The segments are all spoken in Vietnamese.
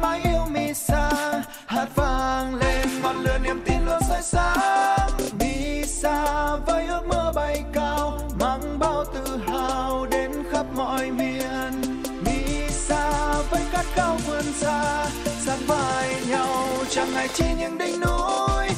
mãi mãi yêu Misa hát vang lên ngọn lửa niềm tin luôn soi sáng. Misa với ước mơ bay cao, mang bao tự hào đến khắp mọi miền. Misa với cát cao vươn xa sát vai nhau, chẳng ngại chi những đỉnh núi.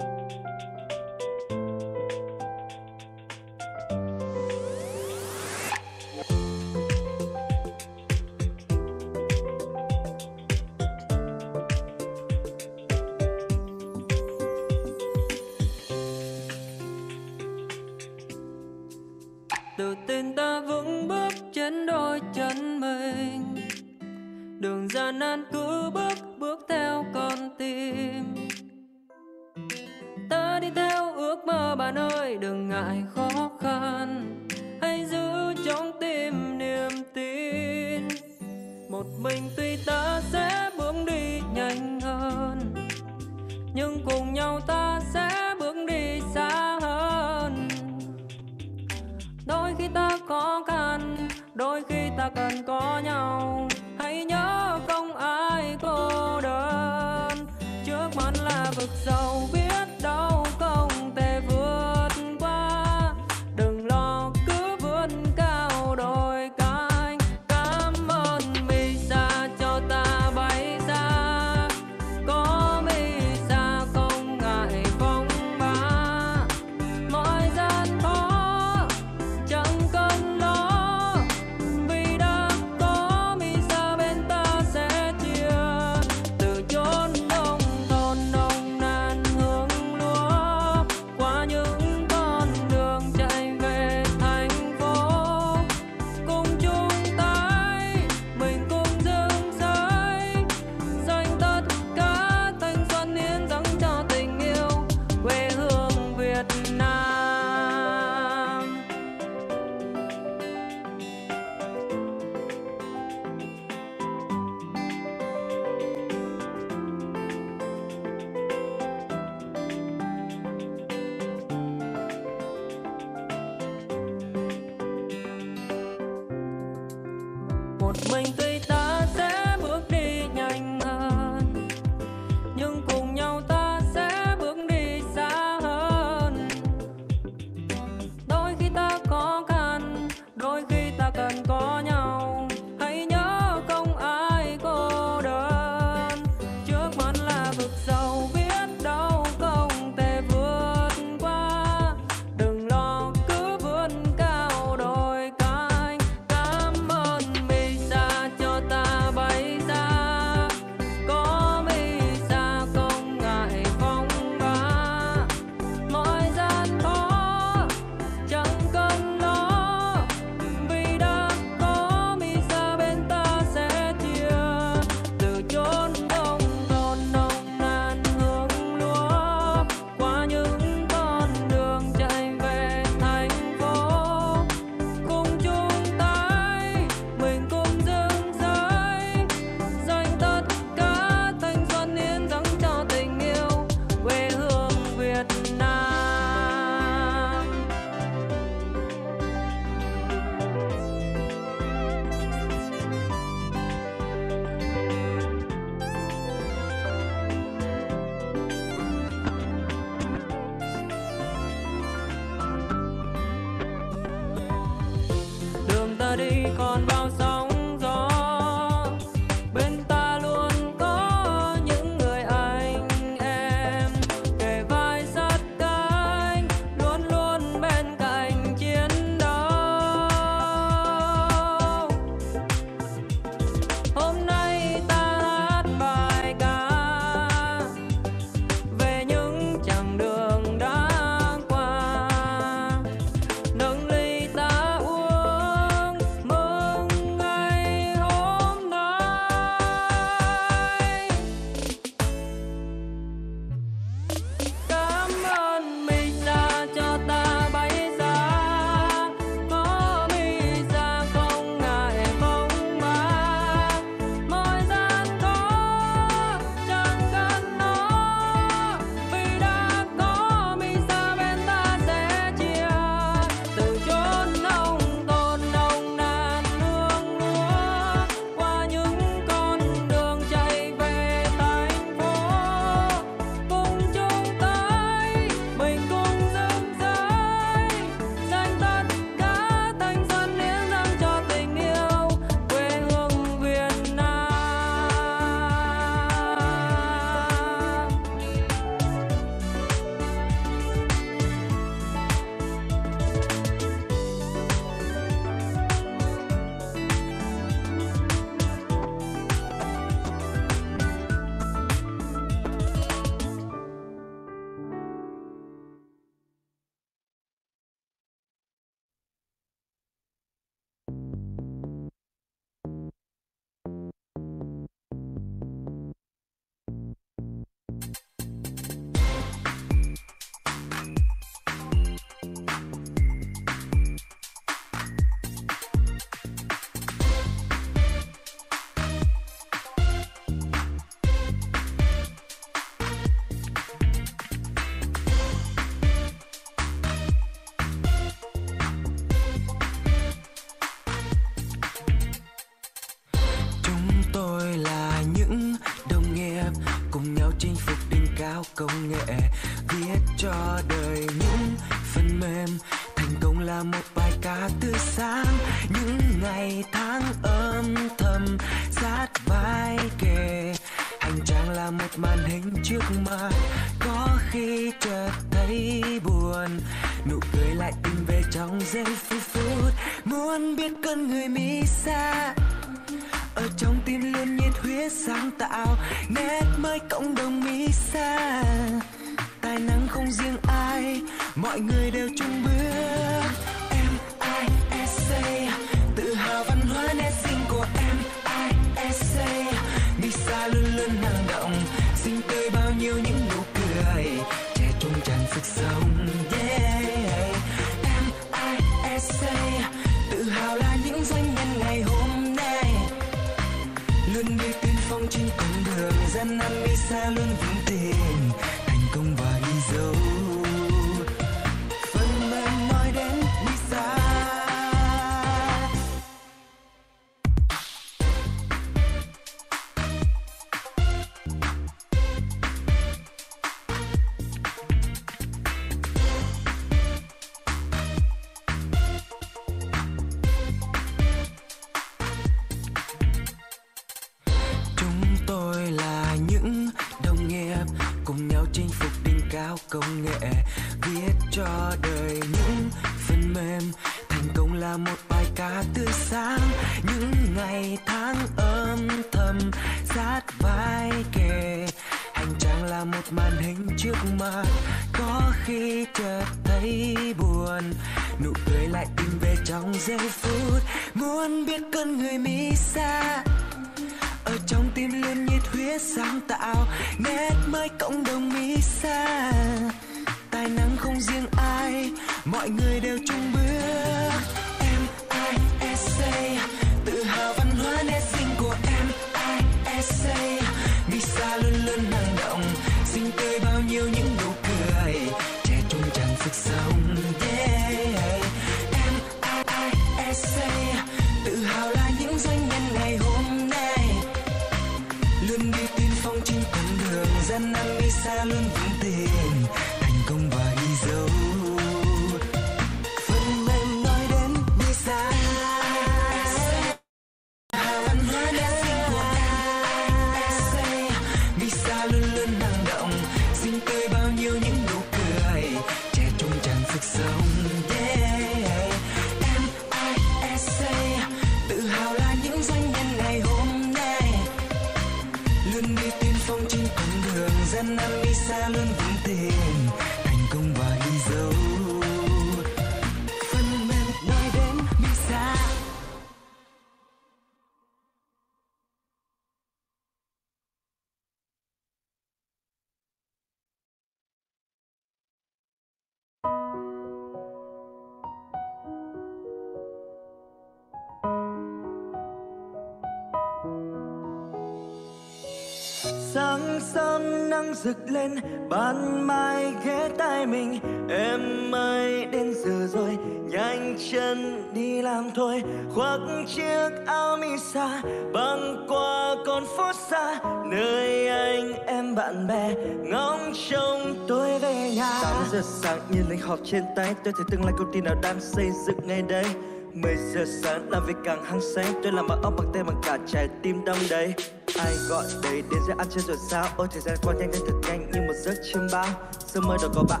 Rực lên, ban mai ghé tai mình. Em ơi, đến giờ rồi, nhanh chân đi làm thôi. Khoác chiếc áo mi xa băng qua con phố xa. Nơi anh, em, bạn bè, ngóng trông tôi về nhà. 8 giờ sáng, nhìn lịch họp trên tay, tôi thấy tương lai công ty nào đang xây dựng ngay đây. 10 giờ sáng làm việc càng hăng say. Tôi làm bằng óc bằng tay bằng cả trái tim đông đầy. Ai gọi đấy đến giờ ăn chơi rồi sao? Ôi, thời gian qua nhanh đến thật nhanh như một giấc chiêm bao. Sớm mơ đó có bạn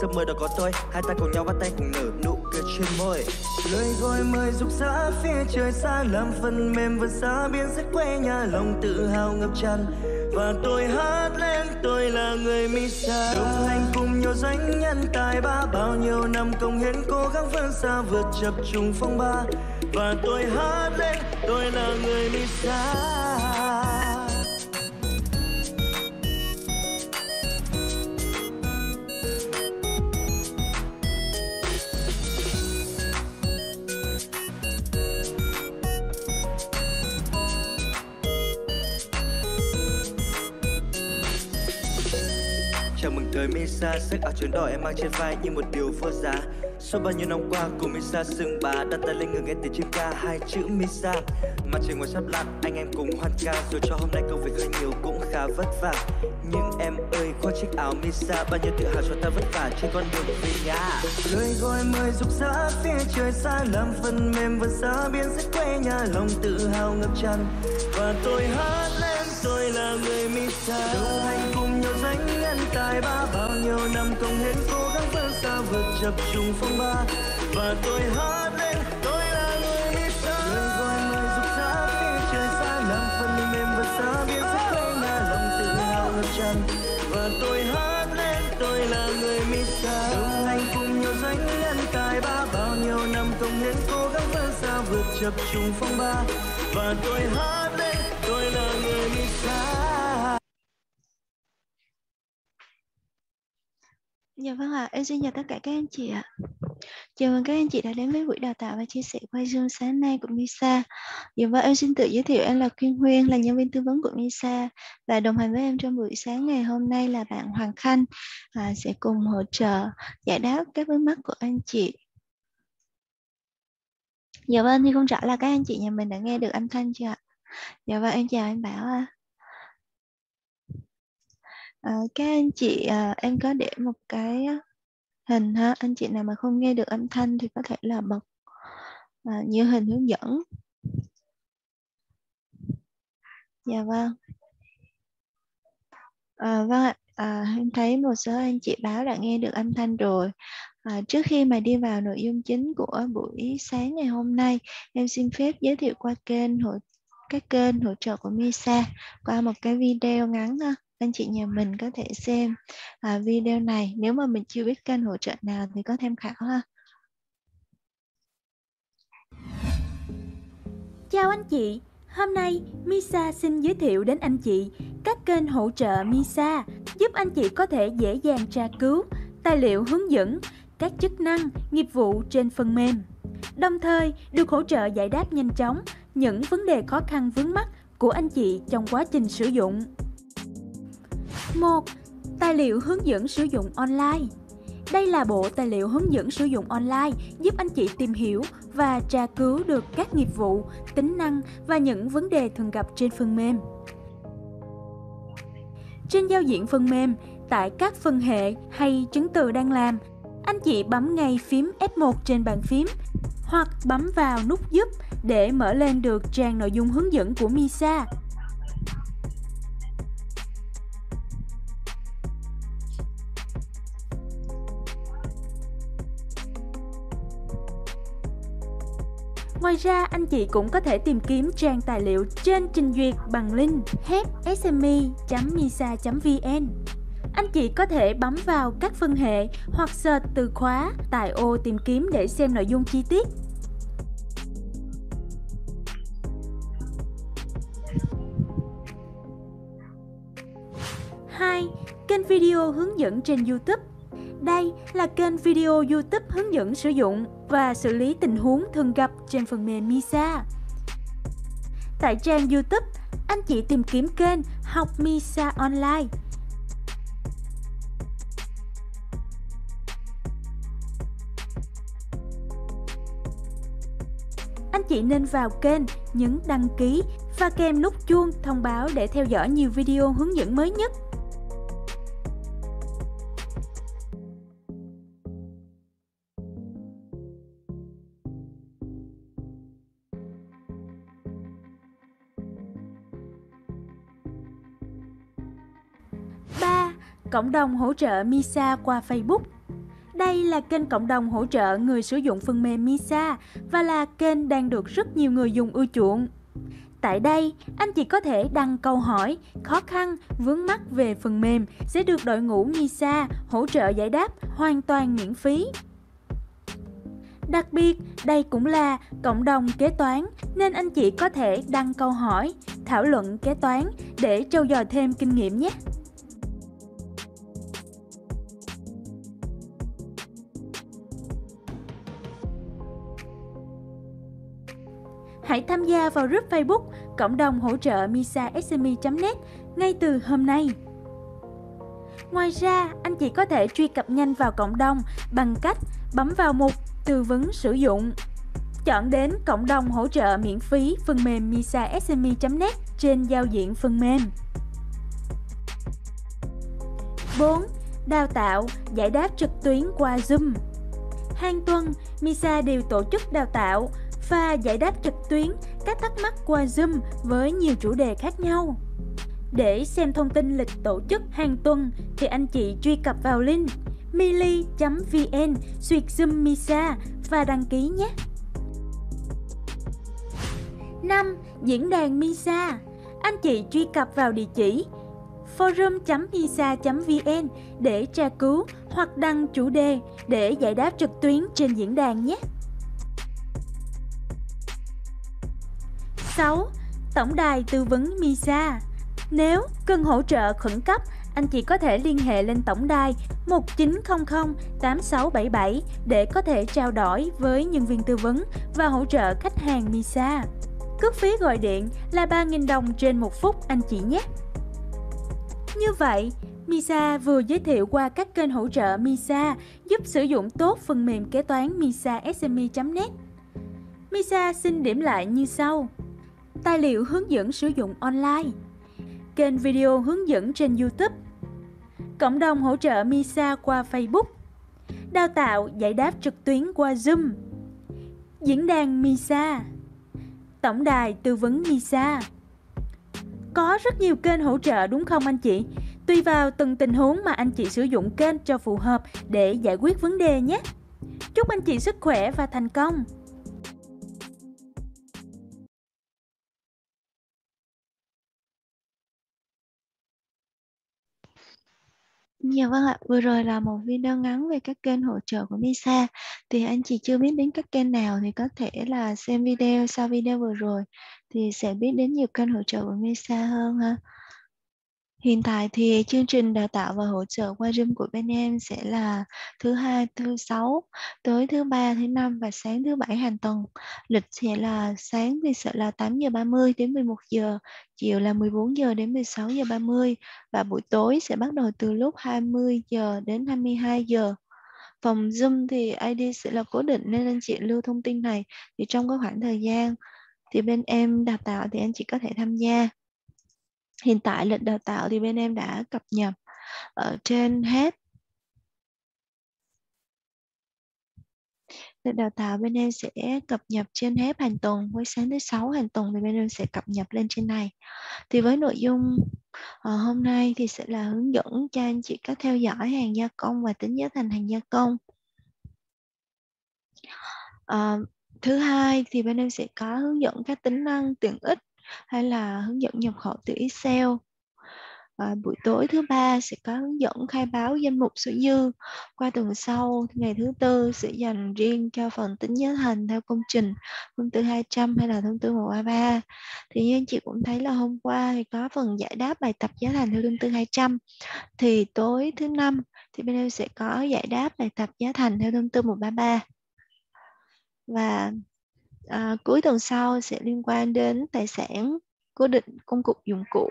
Sớm mơ đó có tôi. Hai ta cùng nhau bắt tay cùng nở nụ trên môi Lời gọi mời rục rã phía trời xa, Làm phần mềm vượt xa biên giới quê nhà, Lòng tự hào ngập tràn. Và tôi hát lên, tôi là người Misa đồng hành cùng nhiều doanh nhân tài ba, bao nhiêu năm công hiến cố gắng vươn xa vượt chập trùng phong ba. Và tôi hát lên, tôi là người Misa trời Misa Sắc áo chuyến đỏ em mang trên vai như một điều vô giá. Suốt bao nhiêu năm qua, cùng Misa sừng bá Đặt tay lên ngực nghe tiếng chim ca, hai chữ Misa Mặt trời ngồi sắp lặn, anh em cùng hoan ca, Dù cho hôm nay công việc hơi nhiều cũng khá vất vả. Nhưng em ơi, khoác chiếc áo Misa Bao nhiêu tự hào cho ta vất vả trên con đường về nhà. Lời gọi mời rục rã phía trời xa Làm phần mềm vượt xa biên giới quê nhà, Lòng tự hào ngập tràn. Và tôi hát lên, tôi là người Misa Đồng hành cùng nhau danh nhân tài ba, Bao nhiêu năm công hiến cố gắng vươn xa vượt chập trùng phong ba. Và tôi hát lên, tôi là người Misa Lời gọi mời dục rã phía trời xa, Làm phần mềm và xa biên giới quê nhà Lòng tự hào ngập tràn Và tôi hát lên, tôi là người Misa Đồng hành cùng nhau danh nhân tài ba, Bao nhiêu năm công hiến cố gắng vươn xa vượt chập trùng phong ba. Và tôi hát Dạ vâng ạ, em xin chào tất cả các anh chị ạ. Chào mừng các anh chị đã đến với buổi đào tạo và chia sẻ quay Zoom sáng nay của Misa. Dạ vâng, em xin tự giới thiệu em là Kim Huyên, là nhân viên tư vấn của Misa và đồng hành với em trong buổi sáng ngày hôm nay là bạn Hoàng Khanh à, sẽ cùng hỗ trợ giải đáp các vướng mắc của anh chị. Dạ vâng, thì không rõ là các anh chị nhà mình đã nghe được âm thanh chưa ạ? Dạ vâng, em chào anh Bảo ạ. À, Ờ, các anh chị à, em có để một cái hình ha. Anh chị nào mà không nghe được âm thanh thì có thể là bật ờ, à, như hình hướng dẫn. Dạ vâng. À, vâng ạ. À, em thấy một số anh chị báo đã nghe được âm thanh rồi. À, trước khi mà đi vào nội dung chính của buổi sáng ngày hôm nay em xin phép giới thiệu qua kênh hỗ các kênh hỗ trợ của Misa qua một cái video ngắn ha anh chị nhà mình có thể xem à, video này nếu mà mình chưa biết kênh hỗ trợ nào thì có tham khảo ha Chào anh chị, hôm nay Misa xin giới thiệu đến anh chị các kênh hỗ trợ Misa giúp anh chị có thể dễ dàng tra cứu, tài liệu hướng dẫn, các chức năng, nghiệp vụ trên phần mềm. Đồng thời được hỗ trợ giải đáp nhanh chóng những vấn đề khó khăn vướng mắt của anh chị trong quá trình sử dụng. 1. Tài liệu hướng dẫn sử dụng online đây là bộ tài liệu hướng dẫn sử dụng online giúp anh chị tìm hiểu và tra cứu được các nghiệp vụ, tính năng và những vấn đề thường gặp trên phần mềm. Trên giao diện phần mềm, tại các phần hệ hay chứng từ đang làm, anh chị bấm ngay phím F1 trên bàn phím hoặc bấm vào nút giúp để mở lên được trang nội dung hướng dẫn của Misa. Ngoài ra, anh chị cũng có thể tìm kiếm trang tài liệu trên trình duyệt bằng link hepsme.misa.vn. Anh chị có thể bấm vào các phân hệ hoặc search từ khóa tại ô tìm kiếm để xem nội dung chi tiết. Hai, Kênh video hướng dẫn trên YouTube đây là kênh video YouTube hướng dẫn sử dụng và xử lý tình huống thường gặp trên phần mềm Misa. Tại trang YouTube, anh chị tìm kiếm kênh Học Misa Online. Anh chị nên vào kênh, nhấn đăng ký và kèm nút chuông thông báo để theo dõi nhiều video hướng dẫn mới nhất. Cộng đồng hỗ trợ MISA qua Facebook đây là kênh cộng đồng hỗ trợ người sử dụng phần mềm MISA và là kênh đang được rất nhiều người dùng ưa chuộng. Tại đây, anh chị có thể đăng câu hỏi, khó khăn, vướng mắc về phần mềm sẽ được đội ngũ MISA hỗ trợ giải đáp hoàn toàn miễn phí. Đặc biệt, đây cũng là cộng đồng kế toán nên anh chị có thể đăng câu hỏi, thảo luận kế toán để trau dồi thêm kinh nghiệm nhé. Hãy tham gia vào group Facebook cộng đồng hỗ trợ misasme.net ngay từ hôm nay. Ngoài ra, anh chị có thể truy cập nhanh vào cộng đồng bằng cách bấm vào mục tư vấn sử dụng. Chọn đến cộng đồng hỗ trợ miễn phí phần mềm misasme.net trên giao diện phần mềm. 4. Đào tạo, giải đáp trực tuyến qua Zoom Hàng tuần, MISA đều tổ chức đào tạo và giải đáp trực tuyến, các thắc mắc qua Zoom với nhiều chủ đề khác nhau. Để xem thông tin lịch tổ chức hàng tuần thì anh chị truy cập vào link mili.vn suyệt Zoom MISA và đăng ký nhé. 5. Diễn đàn MISA Anh chị truy cập vào địa chỉ forum.misa.vn để tra cứu hoặc đăng chủ đề để giải đáp trực tuyến trên diễn đàn nhé. 6. Tổng đài tư vấn MISA Nếu cần hỗ trợ khẩn cấp, anh chị có thể liên hệ lên tổng đài 1900 8677 để có thể trao đổi với nhân viên tư vấn và hỗ trợ khách hàng MISA. Cước phí gọi điện là 3.000 đồng trên một phút anh chị nhé. Như vậy, MISA vừa giới thiệu qua các kênh hỗ trợ MISA giúp sử dụng tốt phần mềm kế toán MISA.SME.net. MISA xin điểm lại như sau. Tài liệu hướng dẫn sử dụng online, Kênh video hướng dẫn trên YouTube, Cộng đồng hỗ trợ MISA qua Facebook, Đào tạo giải đáp trực tuyến qua Zoom, Diễn đàn MISA, Tổng đài tư vấn MISA có rất nhiều kênh hỗ trợ đúng không anh chị? Tùy vào từng tình huống mà anh chị sử dụng kênh cho phù hợp để giải quyết vấn đề nhé. Chúc anh chị sức khỏe và thành công. Dạ vâng ạ, vừa rồi là một video ngắn về các kênh hỗ trợ của MISA. Thì anh chị chưa biết đến các kênh nào thì có thể là xem video sau video vừa rồi thì sẽ biết đến nhiều kênh hỗ trợ của MISA hơn ha. Hiện tại thì chương trình đào tạo và hỗ trợ qua Zoom của bên em sẽ là thứ hai, thứ sáu, tới thứ ba, thứ năm và sáng thứ bảy hàng tuần. Lịch sẽ là sáng thì sẽ là 8 giờ 30 đến 11 giờ, chiều là 14 giờ đến 16 giờ 30 và buổi tối sẽ bắt đầu từ lúc 20 giờ đến 22 giờ. Phòng Zoom thì ID sẽ là cố định nên anh chị lưu thông tin này thì trong cái khoảng thời gian thì bên em đào tạo thì anh chị có thể tham gia hiện tại lịch đào tạo thì bên em đã cập nhật ở trên hết. Lịch đào tạo bên em sẽ cập nhật trên hết hàng tuần. Với sáng thứ sáu hàng tuần thì bên em sẽ cập nhật lên trên này. Thì với nội dung ờ, hôm nay thì sẽ là hướng dẫn cho anh chị cách theo dõi hàng gia công và tính giá thành hàng gia công. À, thứ hai thì bên em sẽ có hướng dẫn các tính năng tiện ích hay là hướng dẫn nhập khẩu từ Excel. À, buổi tối thứ ba sẽ có hướng dẫn khai báo danh mục số dư. Qua tuần sau, ngày thứ tư sẽ dành riêng cho phần tính giá thành theo công trình thông tư 200 hay là thông tư 133. Thì như anh chị cũng thấy là hôm qua thì có phần giải đáp bài tập giá thành theo thông tư 200. Thì tối thứ năm thì bên em sẽ có giải đáp bài tập giá thành theo thông tư 133. Và à, cuối tuần sau sẽ liên quan đến tài sản cố định công cụ dụng cụ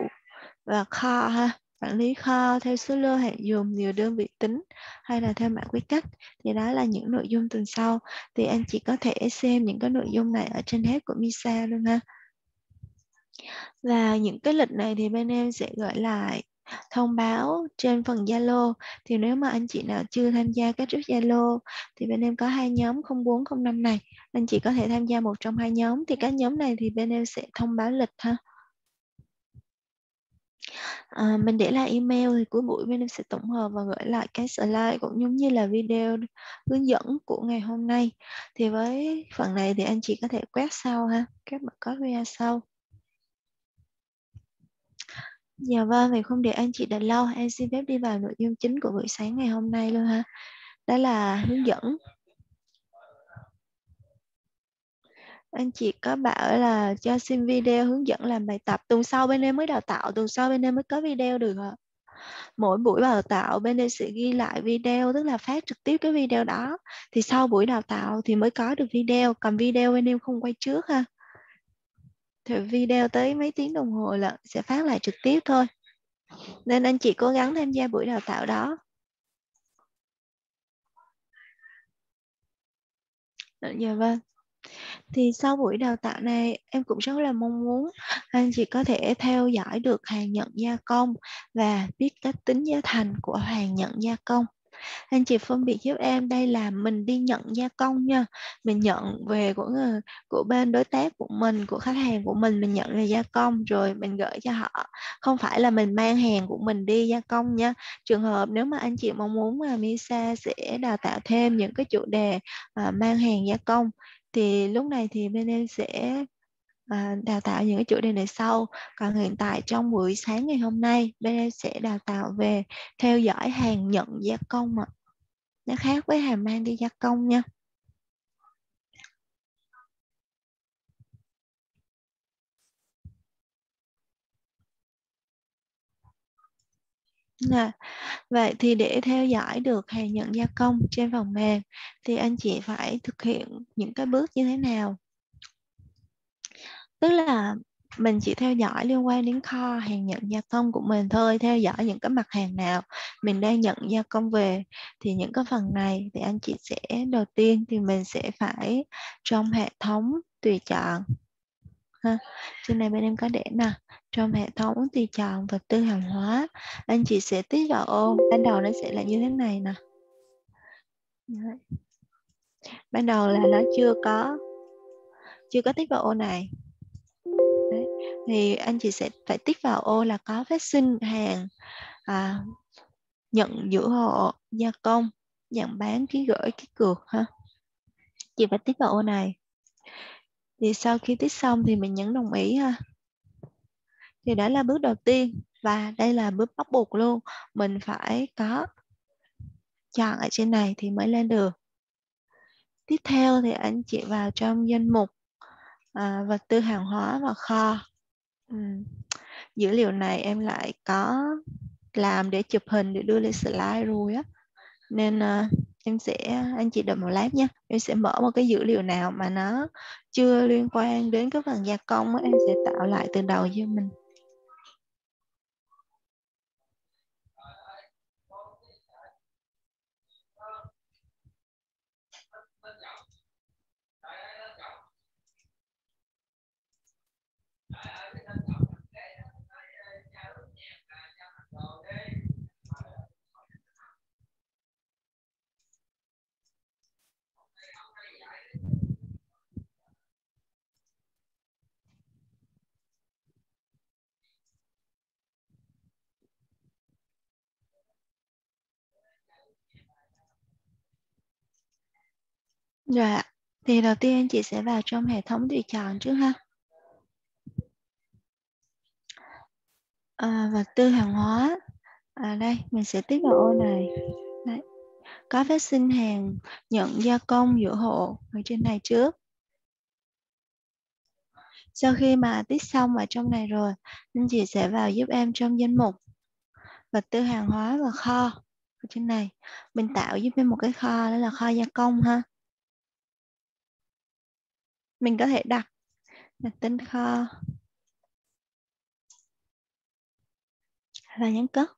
và kho ha quản lý kho theo số lô hạn dùng nhiều đơn vị tính hay là theo mã quy cách. Thì đó là những nội dung tuần sau. Thì anh chị có thể xem những cái nội dung này ở trên hết của Misa luôn ha. Và những cái lịch này thì bên em sẽ gửi lại thông báo trên phần Zalo. Thì nếu mà anh chị nào chưa tham gia các group Zalo thì bên em có hai nhóm 0405 này anh chị có thể tham gia một trong hai nhóm. Thì các nhóm này thì bên em sẽ thông báo lịch ha. À, mình để lại email thì cuối buổi bên em sẽ tổng hợp và gửi lại cái slide cũng giống như là video hướng dẫn của ngày hôm nay. Thì với phần này thì anh chị có thể quét sau ha. Các bạn có video sau. Dạ vâng, thì không để anh chị đợi lâu, em xin phép đi vào nội dung chính của buổi sáng ngày hôm nay luôn ha. Đó là hướng dẫn. Anh chị có bảo là cho xin video hướng dẫn làm bài tập. Tuần sau bên em mới đào tạo, tuần sau bên em mới có video được ạ. Mỗi buổi đào tạo bên em sẽ ghi lại video, tức là phát trực tiếp cái video đó. Thì sau buổi đào tạo thì mới có được video, còn video bên em không quay trước ha thì video tới mấy tiếng đồng hồ là sẽ phát lại trực tiếp thôi nên anh chị cố gắng tham gia buổi đào tạo đó dạ vâng thì sau buổi đào tạo này em cũng rất là mong muốn anh chị có thể theo dõi được hàng nhận gia công và biết cách tính giá thành của hàng nhận gia công. Anh chị phân biệt giúp em đây là mình đi nhận gia công nha. Mình nhận về của người, của bên đối tác của mình của khách hàng của mình mình nhận về gia công rồi mình gửi cho họ. Không phải là mình mang hàng của mình đi gia công nha. Trường hợp nếu mà anh chị mong muốn mà Misa sẽ đào tạo thêm những cái chủ đề ờ, mang hàng gia công thì lúc này thì bên em sẽ à, đào tạo những cái chủ đề này sau. Còn hiện tại trong buổi sáng ngày hôm nay bên em sẽ đào tạo về theo dõi hàng nhận gia công ạ. Nó khác với hàng mang đi gia công nha. Nè, vậy thì để theo dõi được hàng nhận gia công trên phần mềm thì anh chị phải thực hiện những cái bước như thế nào? Tức là mình chỉ theo dõi liên quan đến kho hàng nhận gia công của mình thôi, theo dõi những cái mặt hàng nào mình đang nhận gia công về thì những cái phần này thì anh chị sẽ đầu tiên thì mình sẽ phải trong hệ thống tùy chọn ha. Trên này bên em có để nè. Trong hệ thống thì chọn vật tư hàng hóa. Anh chị sẽ tích vào ô. Ban đầu nó sẽ là như thế này nè. Đấy. ban đầu là nó chưa có chưa có tích vào ô này. Đấy. thì anh chị sẽ phải tích vào ô là có phát sinh hàng à, nhận giữ hộ gia công nhận bán ký gửi ký cược ha. Chị phải tích vào ô này thì sau khi tích xong thì mình nhấn đồng ý ha. Thì đó là bước đầu tiên và đây là bước bắt buộc luôn. Mình phải có chọn ở trên này thì mới lên được. Tiếp theo thì anh chị vào trong danh mục à, vật tư hàng hóa và kho. Ừ. dữ liệu này em lại có làm để chụp hình để đưa lên slide rồi á. Nên uh, em sẽ, anh chị đợi một lát nhé em sẽ mở một cái dữ liệu nào mà nó chưa liên quan đến cái phần gia công em sẽ tạo lại từ đầu cho mình. Dạ, thì đầu tiên anh chị sẽ vào trong hệ thống tùy chọn trước ha. À, vật tư hàng hóa. À, đây, mình sẽ tích vào ô này. Đấy. Có phát sinh hàng nhận gia công giữa hộ ở trên này trước. Sau khi mà tích xong ở trong này rồi, anh chị sẽ vào giúp em trong danh mục vật tư hàng hóa và kho ở trên này. Mình tạo giúp em một cái kho đó là kho gia công ha mình có thể đặt đặt tên kho. Là nhấn cất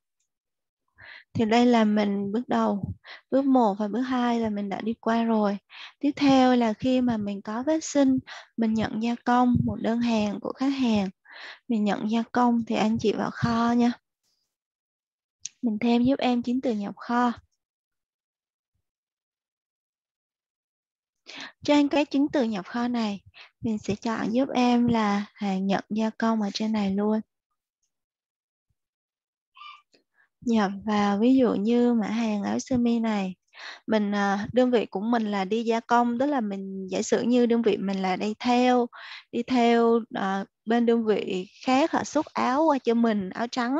thì đây là mình bước đầu. Bước 1 và bước 2 là mình đã đi qua rồi. Tiếp theo là khi mà mình có vết sinh mình nhận gia công, một đơn hàng của khách hàng. Mình nhận gia công thì anh chị vào kho nha. Mình thêm giúp em chính từ nhập kho. Trên cái chứng từ nhập kho này, mình sẽ chọn giúp em là hàng nhận gia công ở trên này luôn. Nhập vào ví dụ như mã hàng áo sơ mi này, mình à, đơn vị của mình là đi gia công, tức là mình giả sử như đơn vị mình là đi theo đi theo uh, bên đơn vị khác họ xuất áo qua cho mình áo trắng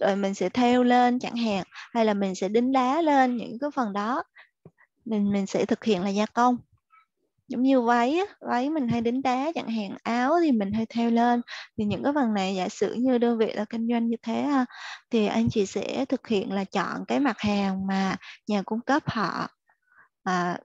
rồi mình sẽ theo lên chẳng hạn hay là mình sẽ đính đá lên những cái phần đó mình mình sẽ thực hiện là gia công giống như váy váy mình hay đính đá chẳng hạn áo thì mình hay theo lên. Thì những cái phần này giả sử như đơn vị là kinh doanh như thế ha, thì anh chị sẽ thực hiện là chọn cái mặt hàng mà nhà cung cấp họ. À,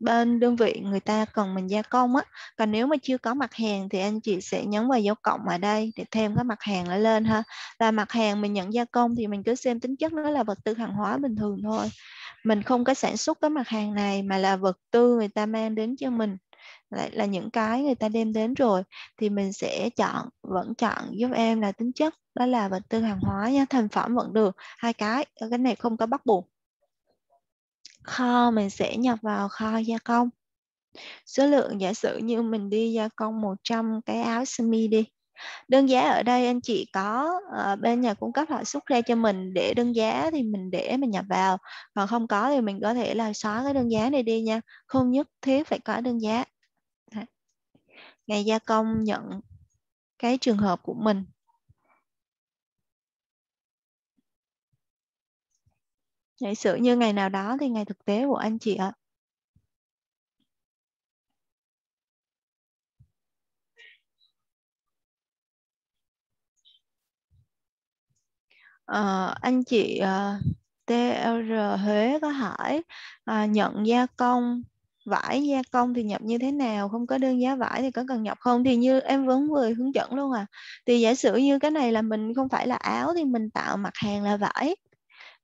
bên đơn vị người ta cần mình gia công á. Còn nếu mà chưa có mặt hàng thì anh chị sẽ nhấn vào dấu cộng ở đây để thêm cái mặt hàng lại lên ha. Và mặt hàng mình nhận gia công thì mình cứ xem tính chất nó là vật tư hàng hóa bình thường thôi. Mình không có sản xuất cái mặt hàng này mà là vật tư người ta mang đến cho mình. Lại là những cái người ta đem đến rồi thì mình sẽ chọn, vẫn chọn giúp em là tính chất đó là vật tư hàng hóa nha, thành phẩm vẫn được. Hai cái cái này không có bắt buộc kho mình sẽ nhập vào kho gia công. Số lượng giả sử như mình đi gia công 100 cái áo sơ mi đi. Đơn giá ở đây anh chị có uh, bên nhà cung cấp họ xuất ra cho mình để đơn giá thì mình để mình nhập vào. Còn không có thì mình có thể là xóa cái đơn giá này đi nha. Không nhất thiết phải có đơn giá. Ngày gia công nhận cái trường hợp của mình. Giả sử như ngày nào đó thì ngày thực tế của anh chị ạ. À, anh chị ờ, uh, TR Huế có hỏi uh, nhận gia công vải gia công thì nhập như thế nào không có đơn giá vải thì có cần nhập không? Thì như em vẫn vừa hướng dẫn luôn à. Thì giả sử như cái này là mình không phải là áo thì mình tạo mặt hàng là vải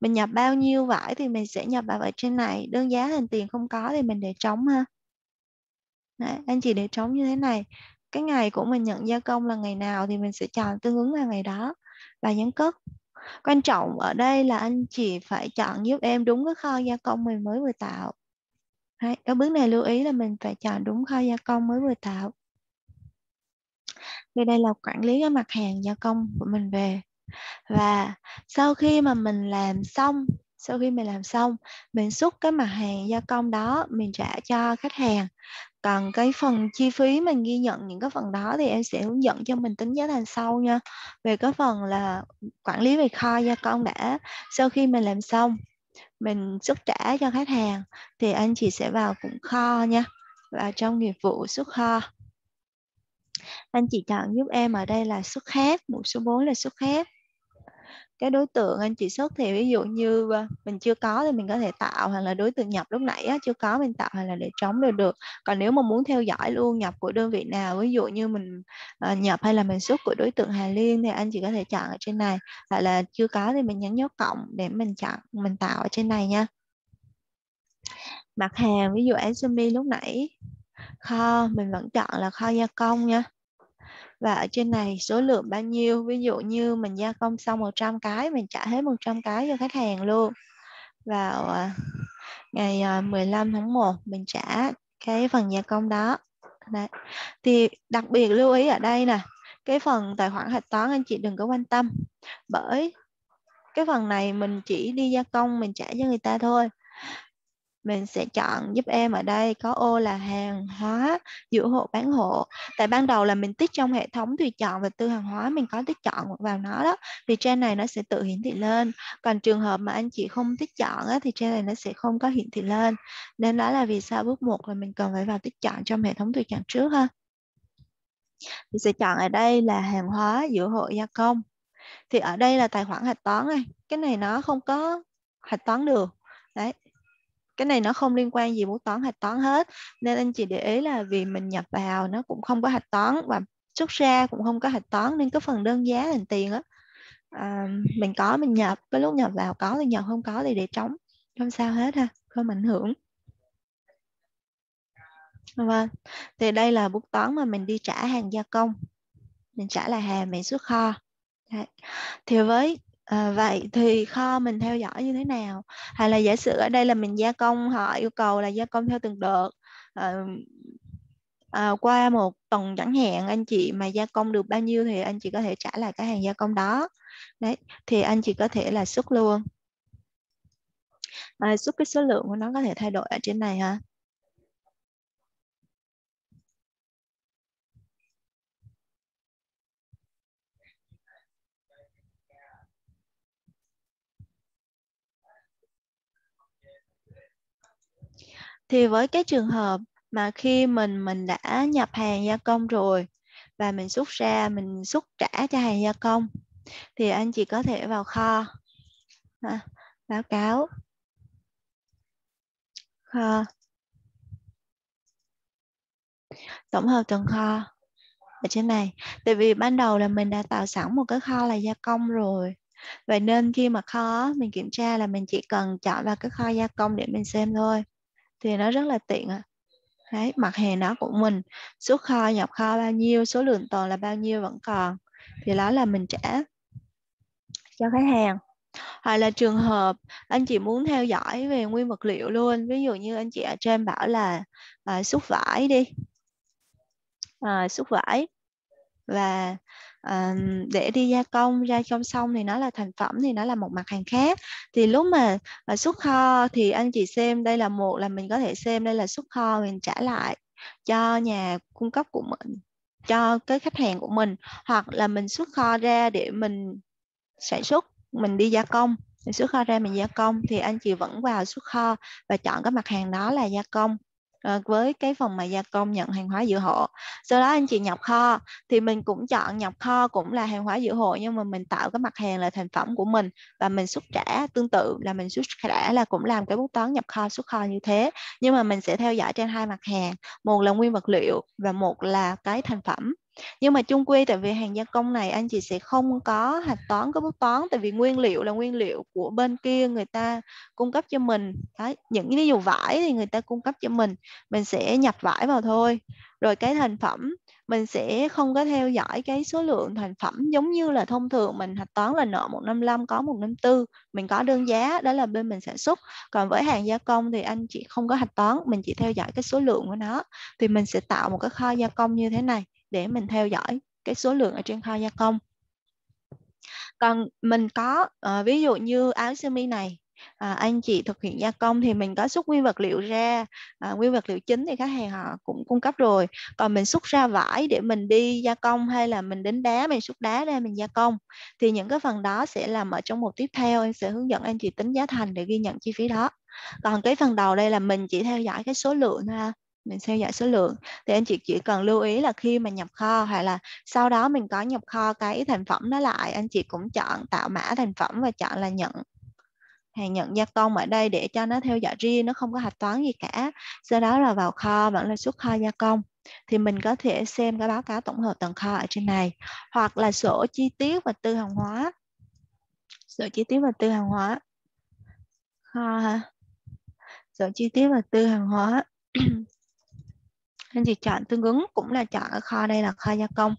mình nhập bao nhiêu vải thì mình sẽ nhập vào ở trên này đơn giá hình tiền không có thì mình để trống ha. Đấy, anh chị để trống như thế này. Cái ngày của mình nhận gia công là ngày nào thì mình sẽ chọn tương ứng là ngày đó và nhấn cất. Quan trọng ở đây là anh chị phải chọn giúp em đúng cái kho gia công mình mới vừa tạo. Đấy, cái bước này lưu ý là mình phải chọn đúng kho gia công mới vừa tạo. Đây đây là quản lý cái mặt hàng gia công của mình về và sau khi mà mình làm xong, sau khi mình làm xong, mình xuất cái mặt hàng gia công đó, mình trả cho khách hàng. Còn cái phần chi phí mình ghi nhận những cái phần đó thì em sẽ hướng dẫn cho mình tính giá thành sau nha. Về cái phần là quản lý về kho gia công đã, sau khi mình làm xong, mình xuất trả cho khách hàng thì anh chị sẽ vào cũng kho nha và trong nghiệp vụ xuất kho anh chị chọn giúp em ở đây là xuất khác mục số 4 là xuất khác. Cái đối tượng anh chị xuất thì ví dụ như ờ, mình chưa có thì mình có thể tạo hoặc là đối tượng nhập lúc nãy á, chưa có mình tạo hoặc là để trống đều được. Còn nếu mà muốn theo dõi luôn nhập của đơn vị nào ví dụ như mình uh, nhập hay là mình xuất của đối tượng Hà Liên thì anh chị có thể chọn ở trên này. Hoặc là chưa có thì mình nhấn dấu cộng để mình chọn mình tạo ở trên này nha. Mặt hàng ví dụ Asumi lúc nãy kho, mình vẫn chọn là kho gia công nha. Và ở trên này số lượng bao nhiêu? Ví dụ như mình gia công xong 100 cái, mình trả hết 100 cái cho khách hàng luôn. Vào à, ngày à, 15 tháng 1 mình trả cái phần gia công đó. Đấy. thì đặc biệt lưu ý ở đây nè, cái phần tài khoản hạch toán anh chị đừng có quan tâm. Bởi cái phần này mình chỉ đi gia công, mình trả cho người ta thôi mình sẽ chọn giúp em ở đây có ô là hàng hóa giữa hộ bán hộ. Tại ban đầu là mình tích trong hệ thống tùy chọn vật tư hàng hóa mình có tích chọn vào nó đó thì trên này nó sẽ tự hiển thị lên. Còn trường hợp mà anh chị không tích chọn á, thì trên này nó sẽ không có hiển thị lên. Nên đó là vì sao bước một là mình cần phải vào tích chọn trong hệ thống tùy chọn trước ha. Thì sẽ chọn ở đây là hàng hóa giữa hộ gia công. Thì ở đây là tài khoản hạch toán này. Cái này nó không có hạch toán được. Đấy cái này nó không liên quan gì bút toán hạch toán hết. Nên anh chị để ý là vì mình nhập vào nó cũng không có hạch toán và xuất ra cũng không có hạch toán nên cái phần đơn giá thành tiền á à, mình có mình nhập cái lúc nhập vào có thì nhập không có thì để trống không sao hết ha không ảnh hưởng. Vâng thì đây là bút toán mà mình đi trả hàng gia công. Mình trả là hàng mình xuất kho. Đấy. thì với À, vậy thì kho mình theo dõi như thế nào? Hay là giả sử ở đây là mình gia công họ yêu cầu là gia công theo từng đợt à, à, qua một tuần chẳng hạn anh chị mà gia công được bao nhiêu thì anh chị có thể trả lại cái hàng gia công đó. Đấy thì anh chị có thể là xuất luôn. À, xuất cái số lượng của nó có thể thay đổi ở trên này ha. Thì với cái trường hợp mà khi mình mình đã nhập hàng gia công rồi và mình xuất ra mình xuất trả cho hàng gia công thì anh chị có thể vào kho. À, báo cáo. Kho. Tổng hợp tuần kho. Ở trên này. Tại vì ban đầu là mình đã tạo sẵn một cái kho là gia công rồi. Vậy nên khi mà kho mình kiểm tra là mình chỉ cần chọn vào cái kho gia công để mình xem thôi thì nó rất là tiện ạ đấy mặt hàng đó của mình xuất kho nhập kho bao nhiêu số lượng tồn là bao nhiêu vẫn còn thì đó là mình trả cho khách hàng. Hoặc là trường hợp anh chị muốn theo dõi về nguyên vật liệu luôn ví dụ như anh chị ở trên bảo là à, xúc vải đi. À, xúc vải. Và à, để đi gia công gia công xong thì nó là thành phẩm thì nó là một mặt hàng khác. Thì lúc mà à, xuất kho thì anh chị xem đây là một là mình có thể xem đây là xuất kho mình trả lại cho nhà cung cấp của mình cho cái khách hàng của mình hoặc là mình xuất kho ra để mình sản xuất mình đi gia công. Mình xuất kho ra mình gia công thì anh chị vẫn vào xuất kho và chọn cái mặt hàng đó là gia công. Ờ, với cái phần mà gia công nhận hàng hóa dự hộ. Sau đó anh chị nhập kho, thì mình cũng chọn nhập kho cũng là hàng hóa dự hộ, nhưng mà mình tạo cái mặt hàng là thành phẩm của mình và mình xuất trả tương tự, là mình xuất trả là cũng làm cái bút toán nhập kho, xuất kho như thế. Nhưng mà mình sẽ theo dõi trên hai mặt hàng, một là nguyên vật liệu và một là cái thành phẩm nhưng mà chung quy tại vì hàng gia công này anh chị sẽ không có hạch toán có bút toán. Tại vì nguyên liệu là nguyên liệu của bên kia người ta cung cấp cho mình. Đấy, những ví dụ vải thì người ta cung cấp cho mình. Mình sẽ nhập vải vào thôi. Rồi cái thành phẩm mình sẽ không có theo dõi cái số lượng thành phẩm. Giống như là thông thường mình hạch toán là nợ 155 có 154 mình có đơn giá đó là bên mình sản xuất. Còn với hàng gia công thì anh chị không có hạch toán mình chỉ theo dõi cái số lượng của nó. Thì mình sẽ tạo một cái kho gia công như thế này để mình theo dõi cái số lượng ở trên kho gia công. Còn mình có uh, ví dụ như áo sơ mi này à, anh chị thực hiện gia công thì mình có xuất nguyên vật liệu ra à, nguyên vật liệu chính thì khách hàng họ cũng cung cấp rồi. Còn mình xuất ra vải để mình đi gia công hay là mình đến đá mình xuất đá ra mình gia công thì những cái phần đó sẽ làm ở trong một tiếp theo. Em sẽ hướng dẫn anh chị tính giá thành để ghi nhận chi phí đó. Còn cái phần đầu đây là mình chỉ theo dõi cái số lượng thôi mình theo dõi số lượng. Thì anh chị chỉ cần lưu ý là khi mà nhập kho hay là sau đó mình có nhập kho cái thành phẩm đó lại, anh chị cũng chọn tạo mã thành phẩm và chọn là nhận. Hàng nhận gia công ở đây để cho nó theo dõi riêng, nó không có hạch toán gì cả. Sau đó là vào kho, vẫn là xuất kho gia công. Thì mình có thể xem cái báo cáo tổng hợp tầng kho ở trên này. Hoặc là sổ chi tiết và tư hàng hóa. Sổ chi tiết và tư hàng hóa. Kho ha. Sổ chi tiết và tư hàng hóa. anh chị chọn tương ứng cũng là chọn ở kho đây là kho gia công.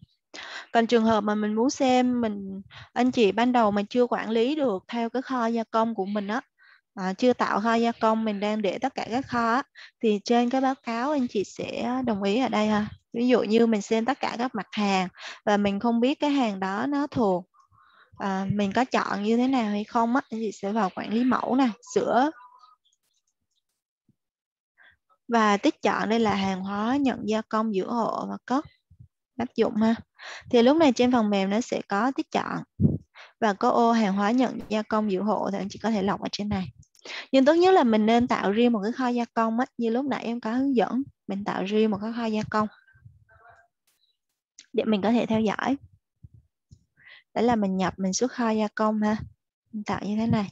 Còn trường hợp mà mình muốn xem mình anh chị ban đầu mình chưa quản lý được theo cái kho gia công của mình á à, chưa tạo kho gia công mình đang để tất cả các kho á, thì trên cái báo cáo anh chị sẽ đồng ý ở đây ha. Ví dụ như mình xem tất cả các mặt hàng và mình không biết cái hàng đó nó thuộc à, mình có chọn như thế nào hay không á anh chị sẽ vào quản lý mẫu này sửa và tích chọn đây là hàng hóa nhận gia công giữa hộ và cất áp dụng ha. Thì lúc này trên phần mềm nó sẽ có tích chọn. Và có ô hàng hóa nhận gia công giữa hộ thì anh chị có thể lọc ở trên này. Nhưng tốt nhất là mình nên tạo riêng một cái kho gia công á, như lúc nãy em có hướng dẫn mình tạo riêng một cái kho gia công. Để mình có thể theo dõi. Đấy là mình nhập mình xuất kho gia công ha. Mình tạo như thế này.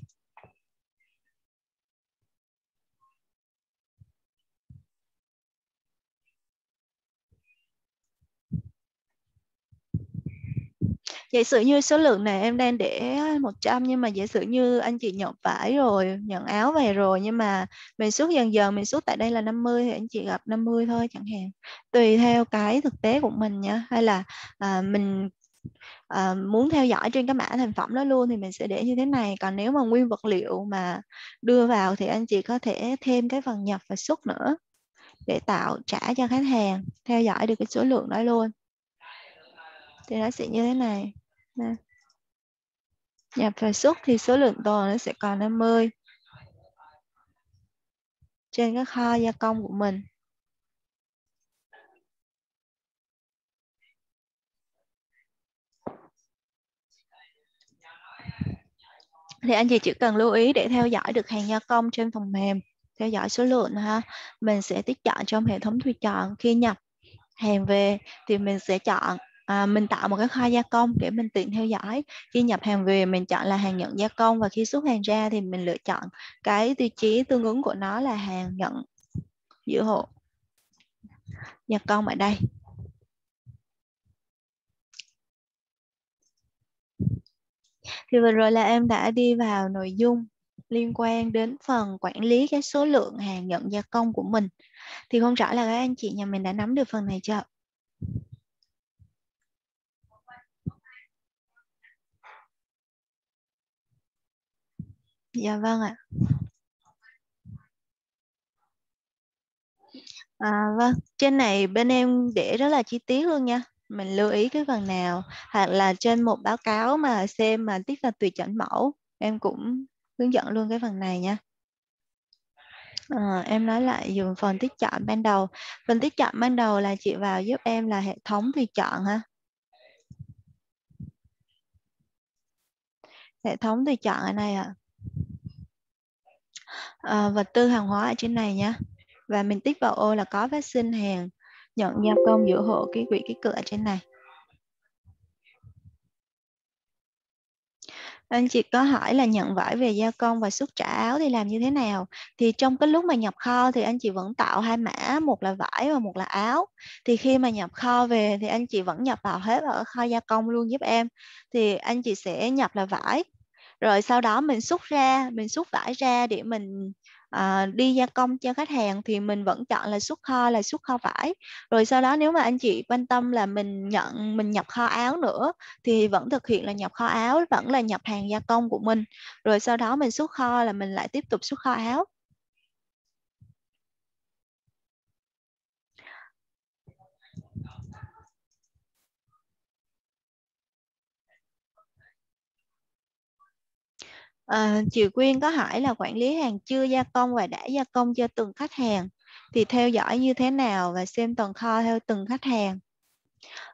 Giả sử như số lượng này em đang để 100 nhưng mà giả sử như anh chị nhận vải rồi nhận áo về rồi nhưng mà mình xuất dần dần mình xuất tại đây là 50 thì anh chị gặp 50 thôi chẳng hạn. Tùy theo cái thực tế của mình nha hay là à, mình à, muốn theo dõi trên cái mã thành phẩm đó luôn thì mình sẽ để như thế này. Còn nếu mà nguyên vật liệu mà đưa vào thì anh chị có thể thêm cái phần nhập và xuất nữa để tạo trả cho khách hàng theo dõi được cái số lượng đó luôn thì nó sẽ như thế này. Nè. nhập và xuất thì số lượng tồn nó sẽ còn 50 trên cái kho gia công của mình. Thì anh chị chỉ cần lưu ý để theo dõi được hàng gia công trên phần mềm, theo dõi số lượng ha, mình sẽ tích chọn trong hệ thống tùy chọn. Khi nhập hàng về thì mình sẽ chọn à, mình tạo một cái kho gia công để mình tiện theo dõi. Khi nhập hàng về mình chọn là hàng nhận gia công và khi xuất hàng ra thì mình lựa chọn cái tiêu chí tương ứng của nó là hàng nhận giữa hộ gia công ở đây. Thì vừa rồi là em đã đi vào nội dung liên quan đến phần quản lý cái số lượng hàng nhận gia công của mình. Thì không rõ là các anh chị nhà mình đã nắm được phần này chưa dạ vâng ạ. À, vâng trên này bên em để rất là chi tiết luôn nha. Mình lưu ý cái phần nào hoặc là trên một báo cáo mà xem mà tiết là tùy chọn mẫu em cũng hướng dẫn luôn cái phần này nha. À, em nói lại dùng phần tiết chọn ban đầu. Phần tiết chọn ban đầu là chị vào giúp em là hệ thống tùy chọn ha. Hệ thống tùy chọn ở đây ạ. à à, vật tư hàng hóa ở trên này nhé và mình tích vào ô là có phát sinh hàng nhận gia công giữa hộ ký quỹ ký cửa trên này. Anh chị có hỏi là nhận vải về gia công và xuất trả áo thì làm như thế nào? Thì trong cái lúc mà nhập kho thì anh chị vẫn tạo hai mã một là vải và một là áo. Thì khi mà nhập kho về thì anh chị vẫn nhập vào hết ở kho gia công luôn giúp em. Thì anh chị sẽ nhập là vải rồi sau đó mình xuất ra mình xuất vải ra để mình à, đi gia công cho khách hàng thì mình vẫn chọn là xuất kho là xuất kho vải. Rồi sau đó nếu mà anh chị quan tâm là mình nhận mình nhập kho áo nữa thì vẫn thực hiện là nhập kho áo vẫn là nhập hàng gia công của mình. Rồi sau đó mình xuất kho là mình lại tiếp tục xuất kho áo. Ờ, à, chị Quyên có hỏi là quản lý hàng chưa gia công và đã gia công cho từng khách hàng thì theo dõi như thế nào và xem tồn kho theo từng khách hàng.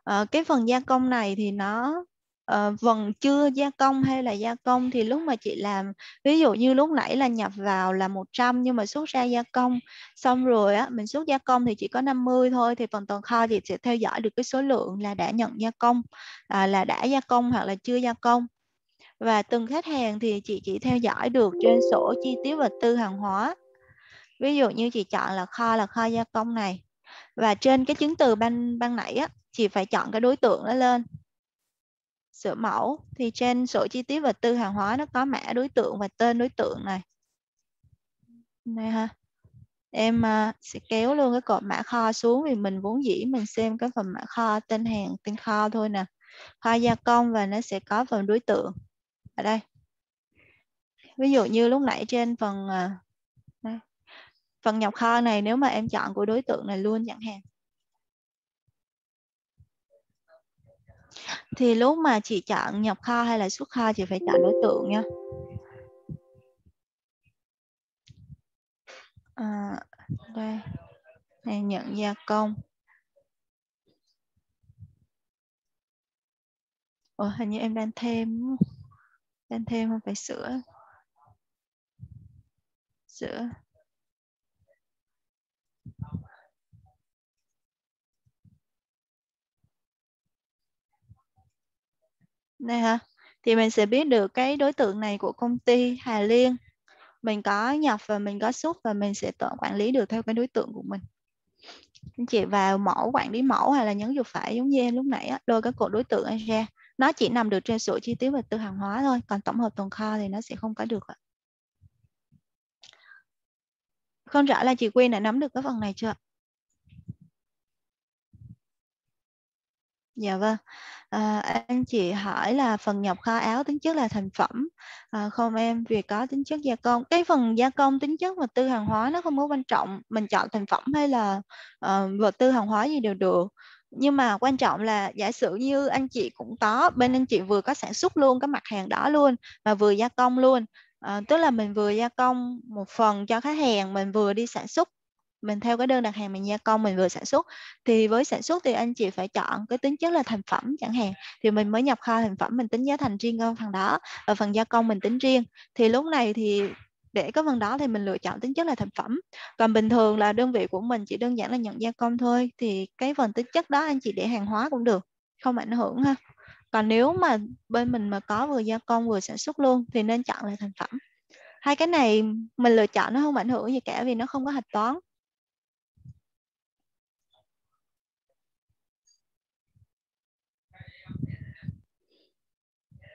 À, cái phần gia công này thì nó ờ, à, phần chưa gia công hay là gia công thì lúc mà chị làm ví dụ như lúc nãy là nhập vào là 100 nhưng mà xuất ra gia công xong rồi á mình xuất gia công thì chỉ có 50 thôi thì phần tồn kho chị sẽ theo dõi được cái số lượng là đã nhận gia công à, là đã gia công hoặc là chưa gia công và từng khách hàng thì chị chỉ theo dõi được trên sổ chi tiết vật tư hàng hóa. Ví dụ như chị chọn là kho là kho gia công này. Và trên cái chứng từ ban ban nãy á chị phải chọn cái đối tượng đó lên. Sửa mẫu thì trên sổ chi tiết vật tư hàng hóa nó có mã đối tượng và tên đối tượng này. Này ha. Em uh, sẽ kéo luôn cái cột mã kho xuống vì mình vốn dĩ mình xem cái phần mã kho tên hàng tên kho thôi nè. Kho gia công và nó sẽ có phần đối tượng ở đây. Ví dụ như lúc nãy trên phần à, đây, phần nhập kho này nếu mà em chọn của đối tượng này luôn chẳng hạn. Thì lúc mà chị chọn nhập kho hay là xuất kho chị phải chọn đối tượng nha. À, đây. Này nhận gia công. Ủa, hình như em đang thêm lên thêm không phải sửa sửa đây hả? Thì mình sẽ biết được cái đối tượng này của công ty Hà Liên. Mình có nhập và mình có xuất và mình sẽ tự quản lý được theo cái đối tượng của mình. Anh chị vào mẫu quản lý mẫu hay là nhấn chuột phải giống như em lúc nãy á, đôi cái cột đối tượng ra nó chỉ nằm được trên sổ chi tiết vật tư hàng hóa thôi còn tổng hợp tồn kho thì nó sẽ không có được ạ không rõ là chị Quyên đã nắm được cái phần này chưa Dạ vâng. À, anh chị hỏi là phần nhập kho áo tính chất là thành phẩm. À, không em, việc có tính chất gia công. Cái phần gia công tính chất vật tư hàng hóa nó không có quan trọng. Mình chọn thành phẩm hay là uh, vật tư hàng hóa gì đều được nhưng mà quan trọng là giả sử như anh chị cũng có bên anh chị vừa có sản xuất luôn cái mặt hàng đó luôn và vừa gia công luôn à, tức là mình vừa gia công một phần cho khách hàng mình vừa đi sản xuất mình theo cái đơn đặt hàng mình gia công mình vừa sản xuất thì với sản xuất thì anh chị phải chọn cái tính chất là thành phẩm chẳng hạn thì mình mới nhập kho thành phẩm mình tính giá thành riêng ở phần đó và phần gia công mình tính riêng. Thì lúc này thì để có phần đó thì mình lựa chọn tính chất là thành phẩm. Còn bình thường là đơn vị của mình chỉ đơn giản là nhận gia công thôi, thì cái phần tính chất đó anh chị để hàng hóa cũng được, không ảnh hưởng ha. Còn nếu mà bên mình mà có vừa gia công vừa sản xuất luôn thì nên chọn là thành phẩm. Hai cái này mình lựa chọn nó không ảnh hưởng gì cả vì nó không có hạch toán.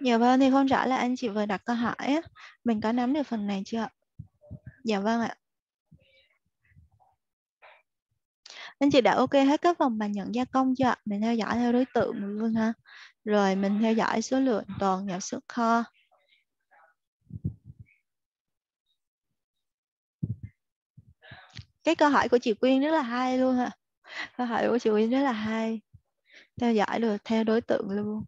Dạ vâng, thì không rõ là anh chị vừa đặt câu hỏi á. Mình có nắm được phần này chưa? Dạ vâng ạ. Anh chị đã ok hết các vòng mà nhận gia công chưa ạ? Mình theo dõi theo đối tượng luôn ha. Rồi mình theo dõi số lượng toàn nhập xuất kho. Cái câu hỏi của chị Quyên rất là hay luôn ha. Câu hỏi của chị Quyên rất là hay. Theo dõi được theo đối tượng luôn.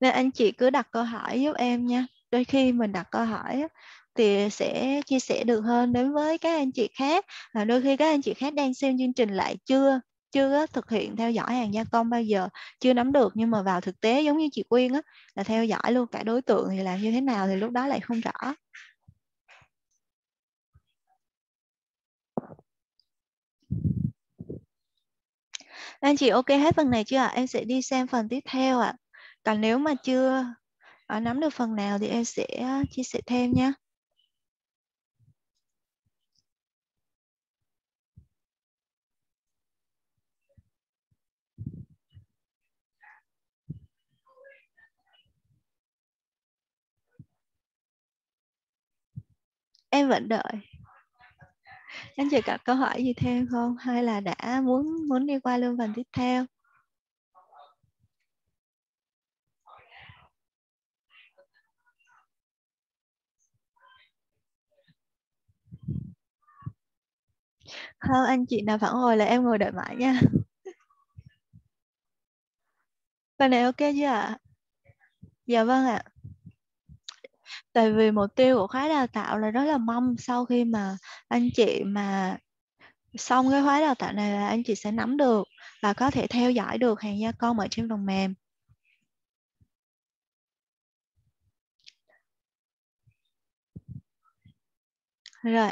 Nên anh chị cứ đặt câu hỏi giúp em nha. Đôi khi mình đặt câu hỏi thì sẽ chia sẻ được hơn đến với các anh chị khác. Và đôi khi các anh chị khác đang xem chương trình lại chưa chưa thực hiện theo dõi hàng gia công bao giờ, chưa nắm được nhưng mà vào thực tế giống như chị Quyên á, là theo dõi luôn cả đối tượng thì làm như thế nào thì lúc đó lại không rõ anh chị ok hết phần này chưa ạ em sẽ đi xem phần tiếp theo ạ còn nếu mà chưa à, nắm được phần nào thì em sẽ chia sẻ thêm nhé em vẫn đợi. Anh chị có câu hỏi gì thêm không? Hay là đã muốn muốn đi qua luôn phần tiếp theo? Không, anh chị nào phản hồi là em ngồi đợi mãi nha. Phần này ok chưa ạ? Dạ vâng ạ. Tại vì mục tiêu của khóa đào tạo là rất là mong sau khi mà anh chị mà xong cái khóa đào tạo này là anh chị sẽ nắm được và có thể theo dõi được hàng gia công ở trên phần mềm. Rồi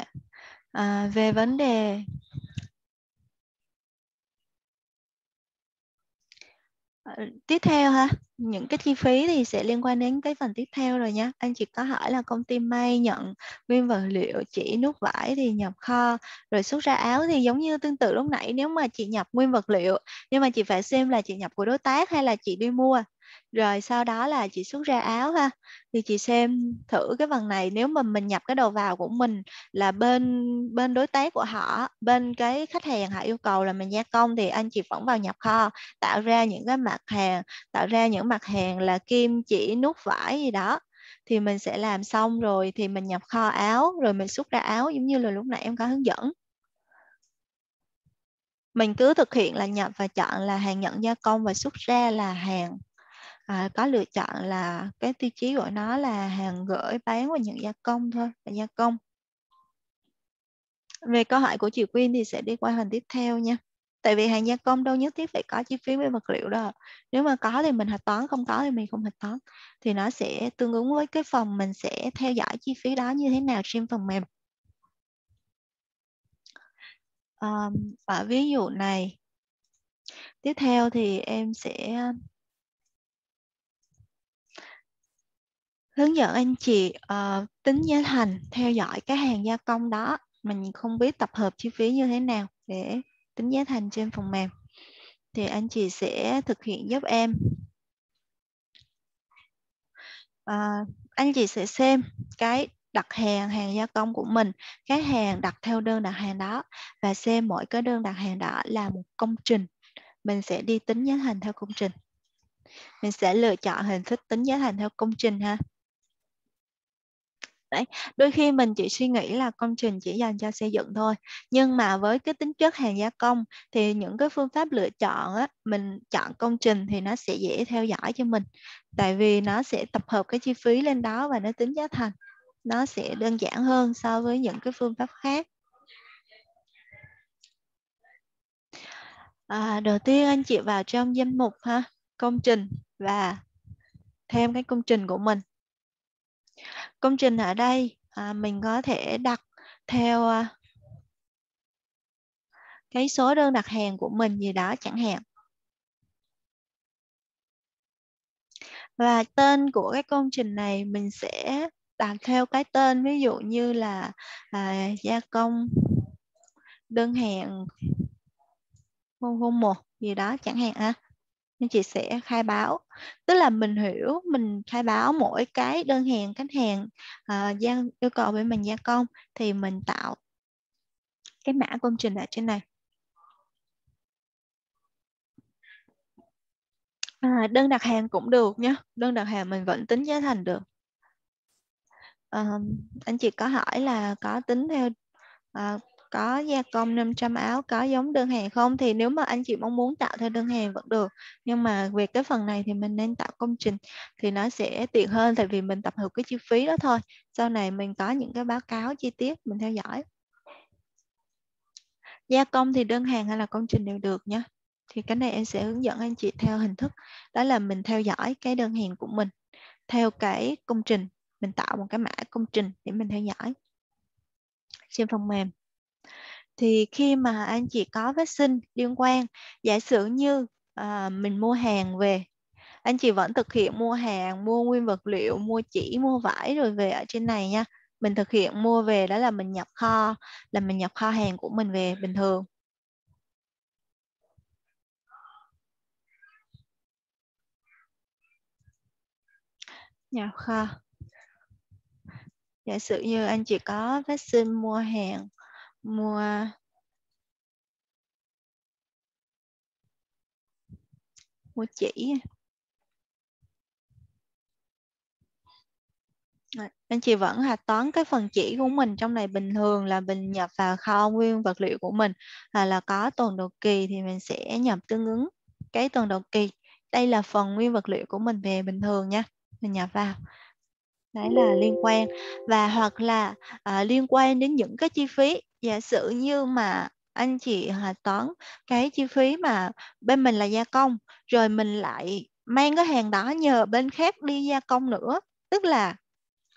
à, về vấn đề ờ, tiếp theo ha những cái chi phí thì sẽ liên quan đến cái phần tiếp theo rồi nhé anh chị có hỏi là công ty may nhận nguyên vật liệu chỉ nút vải thì nhập kho rồi xuất ra áo thì giống như tương tự lúc nãy nếu mà chị nhập nguyên vật liệu nhưng mà chị phải xem là chị nhập của đối tác hay là chị đi mua rồi sau đó là chị xuất ra áo ha. Thì chị xem thử cái phần này, nếu mà mình nhập cái đầu vào của mình là bên bên đối tác của họ, bên cái khách hàng họ yêu cầu là mình gia công thì anh chị vẫn vào nhập kho, tạo ra những cái mặt hàng, tạo ra những mặt hàng là kim, chỉ nút vải gì đó. Thì mình sẽ làm xong rồi thì mình nhập kho áo, rồi mình xuất ra áo giống như là lúc nãy em có hướng dẫn. Mình cứ thực hiện là nhập và chọn là hàng nhận gia công và xuất ra là hàng à, có lựa chọn là cái tiêu chí của nó là hàng gửi bán và nhận gia công thôi và gia công. Về câu hỏi của chị Quyên thì sẽ đi qua phần tiếp theo nha. Tại vì hàng gia công đâu nhất thiết phải có chi phí về vật liệu đâu. Nếu mà có thì mình hạch toán không có thì mình không hạch toán. Thì nó sẽ tương ứng với cái phần mình sẽ theo dõi chi phí đó như thế nào trên phần mềm. Um, ở ví dụ này. Tiếp theo thì em sẽ hướng dẫn anh chị uh, tính giá thành theo dõi cái hàng gia công đó. Mình không biết tập hợp chi phí như thế nào để tính giá thành trên phần mềm. Thì anh chị sẽ thực hiện giúp em. À, anh chị sẽ xem cái đặt hàng hàng gia công của mình cái hàng đặt theo đơn đặt hàng đó và xem mỗi cái đơn đặt hàng đó là một công trình. Mình sẽ đi tính giá thành theo công trình. Mình sẽ lựa chọn hình thức tính giá thành theo công trình ha. Đấy, đôi khi mình chỉ suy nghĩ là công trình chỉ dành cho xây dựng thôi. Nhưng mà với cái tính chất hàng gia công thì những cái phương pháp lựa chọn á mình chọn công trình thì nó sẽ dễ theo dõi cho mình. Tại vì nó sẽ tập hợp cái chi phí lên đó và nó tính giá thành. Nó sẽ đơn giản hơn so với những cái phương pháp khác. À, đầu tiên anh chị vào trong danh mục ha công trình và thêm cái công trình của mình công trình ở đây à, mình có thể đặt theo à, cái số đơn đặt hàng của mình gì đó chẳng hạn và tên của cái công trình này mình sẽ đặt theo cái tên ví dụ như là à, gia công đơn hàng 001 gì đó chẳng hạn à anh chị sẽ khai báo. Tức là mình hiểu mình khai báo mỗi cái đơn hàng khách hàng à, uh, gia, yêu cầu với mình gia công thì mình tạo cái mã công trình ở trên này. À, đơn đặt hàng cũng được nhé đơn đặt hàng mình vẫn tính giá thành được. À, anh chị có hỏi là có tính theo à, có gia công 500 áo, có giống đơn hàng không? Thì nếu mà anh chị mong muốn tạo theo đơn hàng vẫn được, nhưng mà về cái phần này thì mình nên tạo công trình thì nó sẽ tiện hơn, tại vì mình tập hợp cái chi phí đó thôi. Sau này mình có những cái báo cáo chi tiết, mình theo dõi. Gia công thì đơn hàng hay là công trình đều được nhé thì cái này em sẽ hướng dẫn anh chị theo hình thức, đó là mình theo dõi cái đơn hàng của mình theo cái công trình. Mình tạo một cái mã công trình để mình theo dõi. Trên phần mềm thì khi mà anh chị có phát sinh liên quan giả sử như à, mình mua hàng về anh chị vẫn thực hiện mua hàng mua nguyên vật liệu mua chỉ mua vải rồi về ở trên này nha. Mình thực hiện mua về đó là mình nhập kho là mình nhập kho hàng của mình về bình thường. Nhập kho. Giả sử như anh chị có phát sinh mua hàng mua. Mua chỉ. Anh chị vẫn hạch toán cái phần chỉ của mình trong này bình thường là mình nhập vào kho nguyên vật liệu của mình. Là, là có tuần đầu kỳ thì mình sẽ nhập tương ứng cái tuần đầu kỳ. Đây là phần nguyên vật liệu của mình về bình thường nha. Mình nhập vào. Đấy là liên quan. Và hoặc là à, liên quan đến những cái chi phí giả sử như mà anh chị hạch toán cái chi phí mà bên mình là gia công rồi mình lại mang cái hàng đó nhờ bên khác đi gia công nữa. Tức là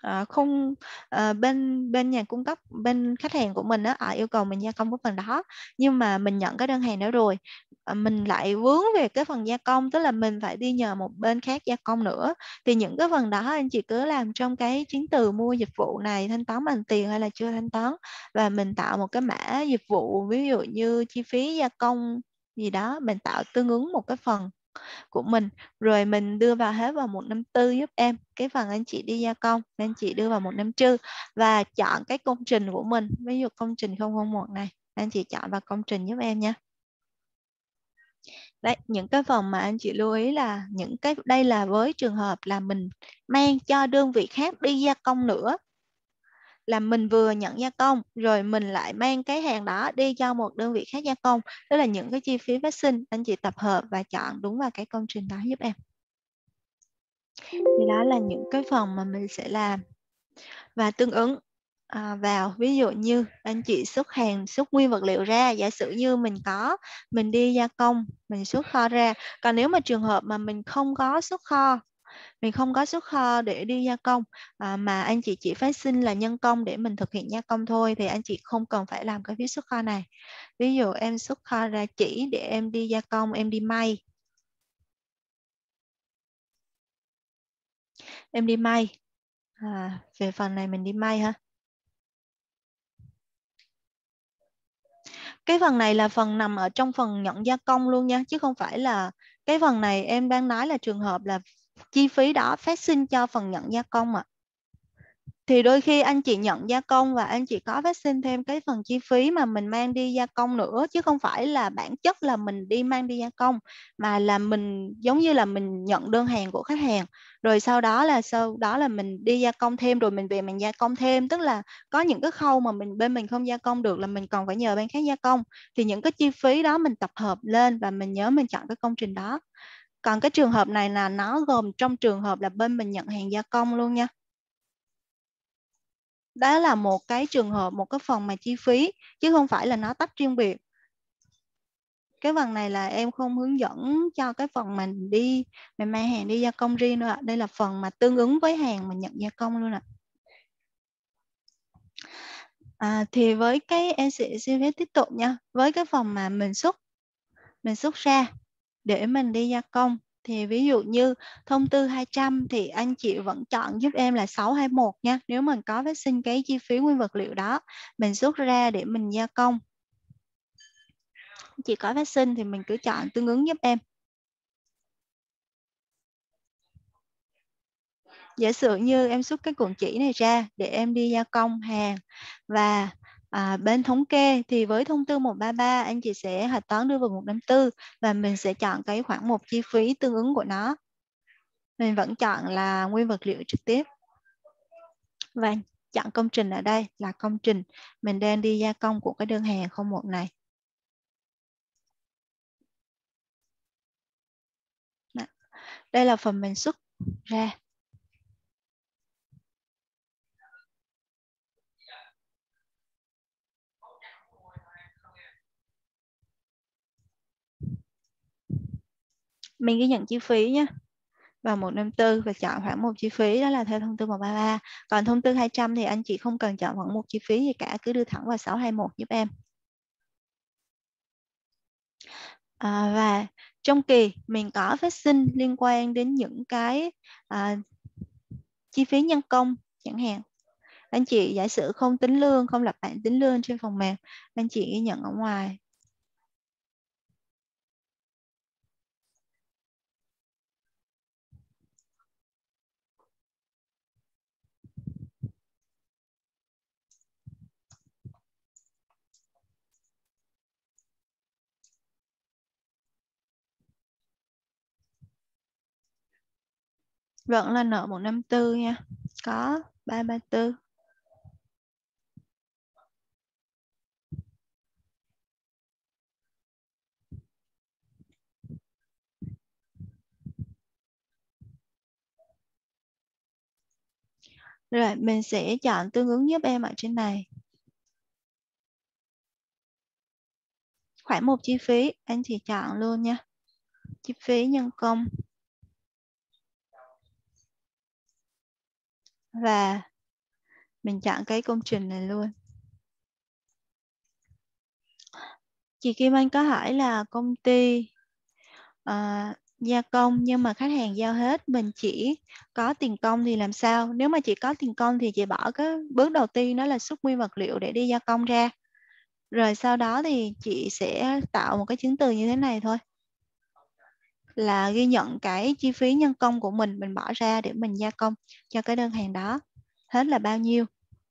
ờ, à, không à, ờ, bên bên nhà cung cấp bên khách hàng của mình á à, yêu cầu mình gia công cái phần đó. Nhưng mà mình nhận cái đơn hàng đó rồi Ờ, mình lại vướng về cái phần gia công, tức là mình phải đi nhờ một bên khác gia công nữa. Thì những cái phần đó anh chị cứ làm trong cái chứng từ mua dịch vụ này, thanh toán bằng tiền hay là chưa thanh toán. Và mình tạo một cái mã dịch vụ, ví dụ như chi phí gia công gì đó, mình tạo tương ứng một cái phần của mình. Rồi mình đưa vào hết vào một năm tư giúp em, cái phần anh chị đi gia công, anh chị đưa vào một năm trư. Và chọn cái công trình của mình, ví dụ công trình 001 này, anh chị chọn vào công trình giúp em nha. Đấy, những cái phần mà anh chị lưu ý là những cái đây là với trường hợp là mình mang cho đơn vị khác đi gia công nữa. Là mình vừa nhận gia công rồi mình lại mang cái hàng đó đi cho một đơn vị khác gia công. Tức là những cái chi phí phát sinh anh chị tập hợp và chọn đúng vào cái công trình đó giúp em. Thì đó là những cái phần mà mình sẽ làm. Và tương ứng à, vào ví dụ như anh chị xuất hàng xuất nguyên vật liệu ra giả sử như mình có mình đi gia công mình xuất kho ra. Còn nếu mà trường hợp mà mình không có xuất kho mình không có xuất kho để đi gia công à, mà anh chị chỉ phát sinh là nhân công để mình thực hiện gia công thôi thì anh chị không cần phải làm cái phí xuất kho này. Ví dụ em xuất kho ra chỉ để em đi gia công em đi may. Em đi may. À, về phần này mình đi may ha. Cái phần này là phần nằm ở trong phần nhận gia công luôn nha, chứ không phải là cái phần này em đang nói là trường hợp là chi phí đó phát sinh cho phần nhận gia công ạ. À. Thì đôi khi anh chị nhận gia công và anh chị có phát sinh thêm cái phần chi phí mà mình mang đi gia công nữa, chứ không phải là bản chất là mình đi mang đi gia công, mà là mình, giống như là mình nhận đơn hàng của khách hàng. Rồi sau đó là sau đó là mình đi gia công thêm, rồi mình về mình gia công thêm. Tức là có những cái khâu mà mình, bên mình không gia công được là mình còn phải nhờ bên khác gia công. Thì những cái chi phí đó mình tập hợp lên và mình nhớ mình chọn cái công trình đó. Còn cái trường hợp này là nó gồm trong trường hợp là bên mình nhận hàng gia công luôn nha đó là một cái trường hợp một cái phần mà chi phí chứ không phải là nó tách riêng biệt. Cái phần này là em không hướng dẫn cho cái phần mình đi mình mang hàng đi gia công riêng nữa ạ. Đây là phần mà tương ứng với hàng mà nhận gia công luôn ạ. À, thì với cái em sẽ xin phép tiếp tục nha. Với cái phần mà mình xuất mình xuất ra để mình đi gia công thì ví dụ như thông tư 200 thì anh chị vẫn chọn giúp em là 621 nha. Nếu mình có phát sinh cái chi phí nguyên vật liệu đó, mình rút ra để mình gia công. Chị có phát sinh thì mình cứ chọn tương ứng giúp em. Giả sử như em xuất cái cuộn chỉ này ra để em đi gia công hàng và à, bên thống kê thì với thông tư 133 anh chị sẽ hạch toán đưa vào 154 và mình sẽ chọn cái khoản một chi phí tương ứng của nó. Mình vẫn chọn là nguyên vật liệu trực tiếp. Và chọn công trình ở đây là công trình mình đang đi gia công của cái đơn hàng 01 này. Đây là phần mình xuất ra. Mình ghi nhận chi phí nhé vào 154 và chọn khoảng một chi phí đó là theo thông tư 133 còn thông tư 200 thì anh chị không cần chọn khoảng một chi phí gì cả cứ đưa thẳng vào 621 giúp em. À, và trong kỳ mình có phát sinh liên quan đến những cái à, chi phí nhân công chẳng hạn. Anh chị giả sử không tính lương không lập bảng tính lương trên phần mềm anh chị ghi nhận ở ngoài. Vẫn là nợ 154 nha có 334 Rồi, mình sẽ chọn tương ứng giúp em ở trên này. Khoản một chi phí, anh chị chọn luôn nha. Chi phí nhân công và mình chọn cái công trình này luôn. Chị Kim Anh có hỏi là công ty uh, gia công nhưng mà khách hàng giao hết mình chỉ có tiền công thì làm sao? Nếu mà chị có tiền công thì chị bỏ cái bước đầu tiên đó là xuất nguyên vật liệu để đi gia công ra. Rồi sau đó thì chị sẽ tạo một cái chứng từ như thế này thôi là ghi nhận cái chi phí nhân công của mình mình bỏ ra để mình gia công cho cái đơn hàng đó hết là bao nhiêu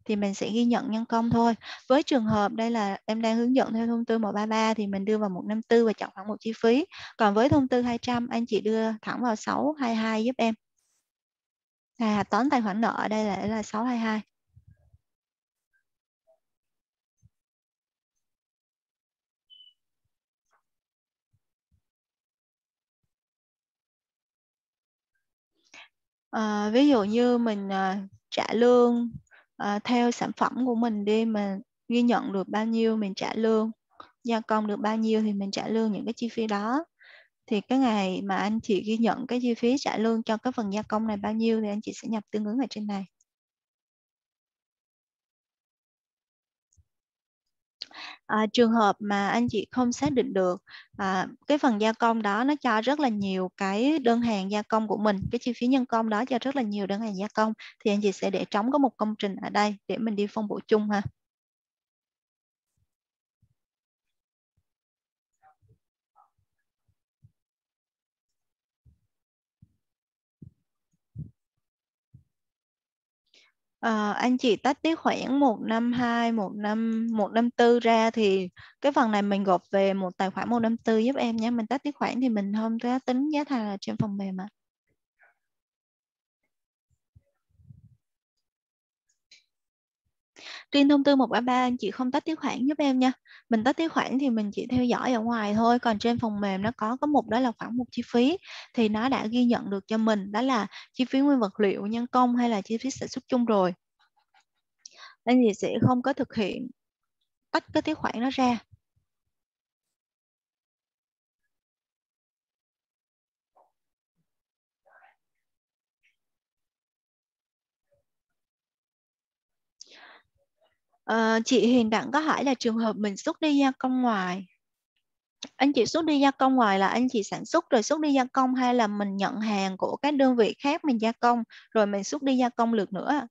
thì mình sẽ ghi nhận nhân công thôi. Với trường hợp đây là em đang hướng dẫn theo thông tư 133 thì mình đưa vào 154 và chọn khoảng một chi phí. Còn với thông tư 200 anh chị đưa thẳng vào 622 giúp em. À, toán tài khoản nợ ở đây là là 622. À, ví dụ như mình à, trả lương à, theo sản phẩm của mình đi mà ghi nhận được bao nhiêu mình trả lương gia công được bao nhiêu thì mình trả lương những cái chi phí đó. Thì cái ngày mà anh chị ghi nhận cái chi phí trả lương cho cái phần gia công này bao nhiêu thì anh chị sẽ nhập tương ứng ở trên này. À, trường hợp mà anh chị không xác định được à, cái phần gia công đó nó cho rất là nhiều cái đơn hàng gia công của mình cái chi phí nhân công đó cho rất là nhiều đơn hàng gia công thì anh chị sẽ để trống có một công trình ở đây để mình đi phân bổ chung ha. À, anh chị tách tiết khoản 152, 15, 154 ra thì cái phần này mình gộp về một tài khoản 154 giúp em nhé. Mình tách tiết khoản thì mình không có tính giá thành là trên phần mềm ạ. À. Riêng thông tư 133 anh chị không tách tiết khoản giúp em nha. Mình tách tiết khoản thì mình chỉ theo dõi ở ngoài thôi. Còn trên phần mềm nó có có mục đó là khoản mục chi phí. Thì nó đã ghi nhận được cho mình đó là chi phí nguyên vật liệu, nhân công hay là chi phí sản xuất chung rồi. Anh chị sẽ không có thực hiện tách cái tiết khoản nó ra. À, chị Hiền Đặng có hỏi là trường hợp mình xuất đi gia công ngoài anh chị xuất đi gia công ngoài là anh chị sản xuất rồi xuất đi gia công hay là mình nhận hàng của các đơn vị khác mình gia công rồi mình xuất đi gia công lượt nữa?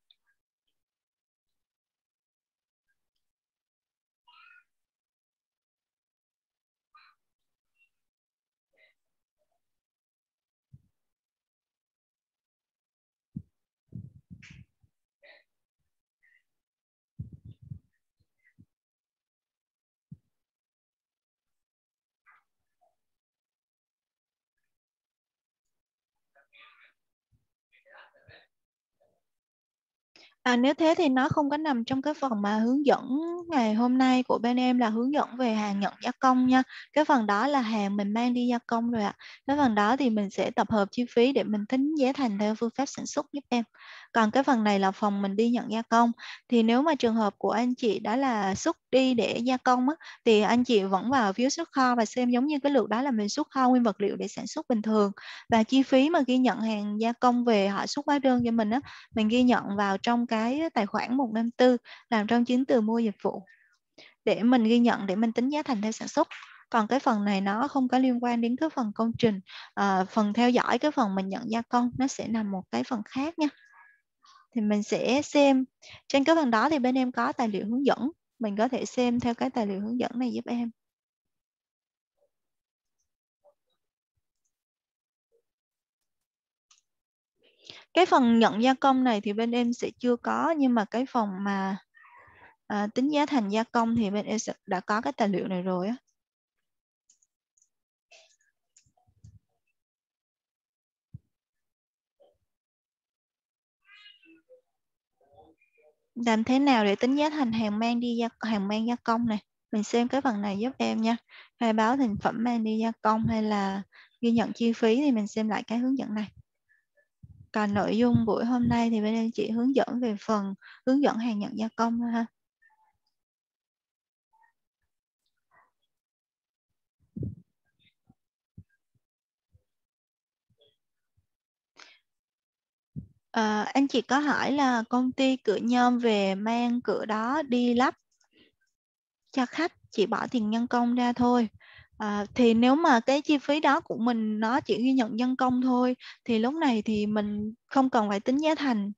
À, nếu thế thì nó không có nằm trong cái phần mà hướng dẫn ngày hôm nay của bên em là hướng dẫn về hàng nhận gia công nha. Cái phần đó là hàng mình mang đi gia công rồi ạ. Cái phần đó thì mình sẽ tập hợp chi phí để mình tính giá thành theo phương pháp sản xuất giúp em. Còn cái phần này là phòng mình đi nhận gia công. Thì nếu mà trường hợp của anh chị đó là xuất đi để gia công á, thì anh chị vẫn vào phiếu xuất kho và xem giống như cái lượt đó là mình xuất kho nguyên vật liệu để sản xuất bình thường. Và chi phí mà ghi nhận hàng gia công về họ xuất hóa đơn cho mình á, mình ghi nhận vào trong cái tài khoản 154 làm trong chứng từ mua dịch vụ để mình ghi nhận để mình tính giá thành theo sản xuất còn cái phần này nó không có liên quan đến cái phần công trình à, phần theo dõi cái phần mình nhận gia công nó sẽ nằm một cái phần khác nha thì mình sẽ xem. Trên cái phần đó thì bên em có tài liệu hướng dẫn. Mình có thể xem theo cái tài liệu hướng dẫn này giúp em. Cái phần nhận gia công này thì bên em sẽ chưa có nhưng mà cái phần mà à, tính giá thành gia công thì bên em sẽ đã có cái tài liệu này rồi á. Làm thế nào để tính giá thành hàng mang đi gia, hàng mang gia công này? Mình xem cái phần này giúp em nha. Khai báo thành phẩm mang đi gia công hay là ghi nhận chi phí thì mình xem lại cái hướng dẫn này. Còn nội dung buổi hôm nay thì bên em chỉ hướng dẫn về phần hướng dẫn hàng nhận gia công thôi ha. À, anh chị có hỏi là công ty cửa nhôm về mang cửa đó đi lắp cho khách chỉ bỏ tiền nhân công ra thôi. À, thì nếu mà cái chi phí đó của mình nó chỉ ghi nhận nhân công thôi thì lúc này thì mình không cần phải tính giá thành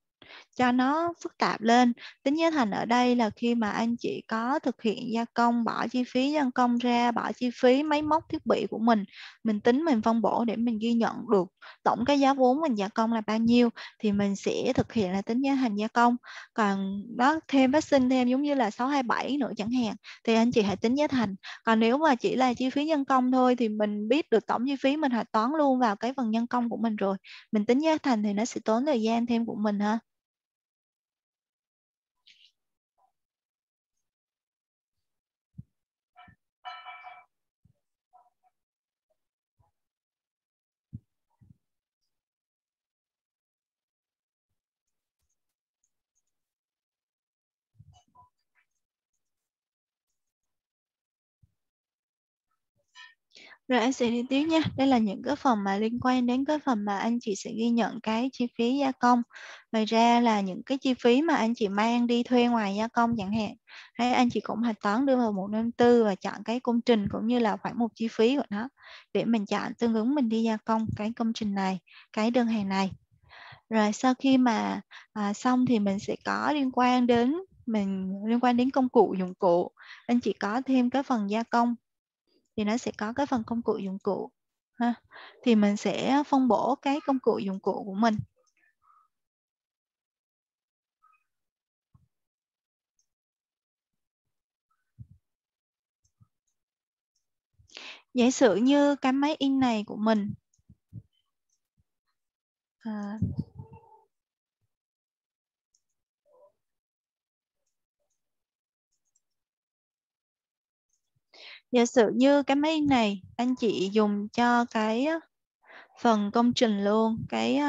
cho nó phức tạp lên. Tính giá thành ở đây là khi mà anh chị có thực hiện gia công, bỏ chi phí nhân công ra, bỏ chi phí máy móc, thiết bị của mình mình tính, mình phân bổ để mình ghi nhận được tổng cái giá vốn mình gia công là bao nhiêu, thì mình sẽ thực hiện là tính giá thành gia công. Còn đó, thêm phát sinh thêm, giống như là 627 nữa chẳng hạn, thì anh chị hãy tính giá thành. Còn nếu mà chỉ là chi phí nhân công thôi, thì mình biết được tổng chi phí mình hãy toán luôn vào cái phần nhân công của mình rồi. Mình tính giá thành thì nó sẽ tốn thời gian thêm của mình ha. Rồi anh sẽ đi tiếp nha. Đây là những cái phần mà liên quan đến cái phần mà anh chị sẽ ghi nhận cái chi phí gia công. Ngoài ra là những cái chi phí mà anh chị mang đi thuê ngoài gia công chẳng hạn. Hay anh chị cũng hạch toán đưa vào một năm tư và chọn cái công trình cũng như là khoảng một chi phí của nó để mình chọn tương ứng mình đi gia công cái công trình này, cái đơn hàng này. Rồi sau khi mà à, xong thì mình sẽ có liên quan đến mình liên quan đến công cụ dụng cụ anh chị có thêm cái phần gia công thì nó sẽ có cái phần công cụ dụng cụ ha. Thì mình sẽ phân bổ cái công cụ dụng cụ của mình. Giả sử như cái máy in này của mình à, giả sử như cái máy này anh chị dùng cho cái phần công trình luôn cái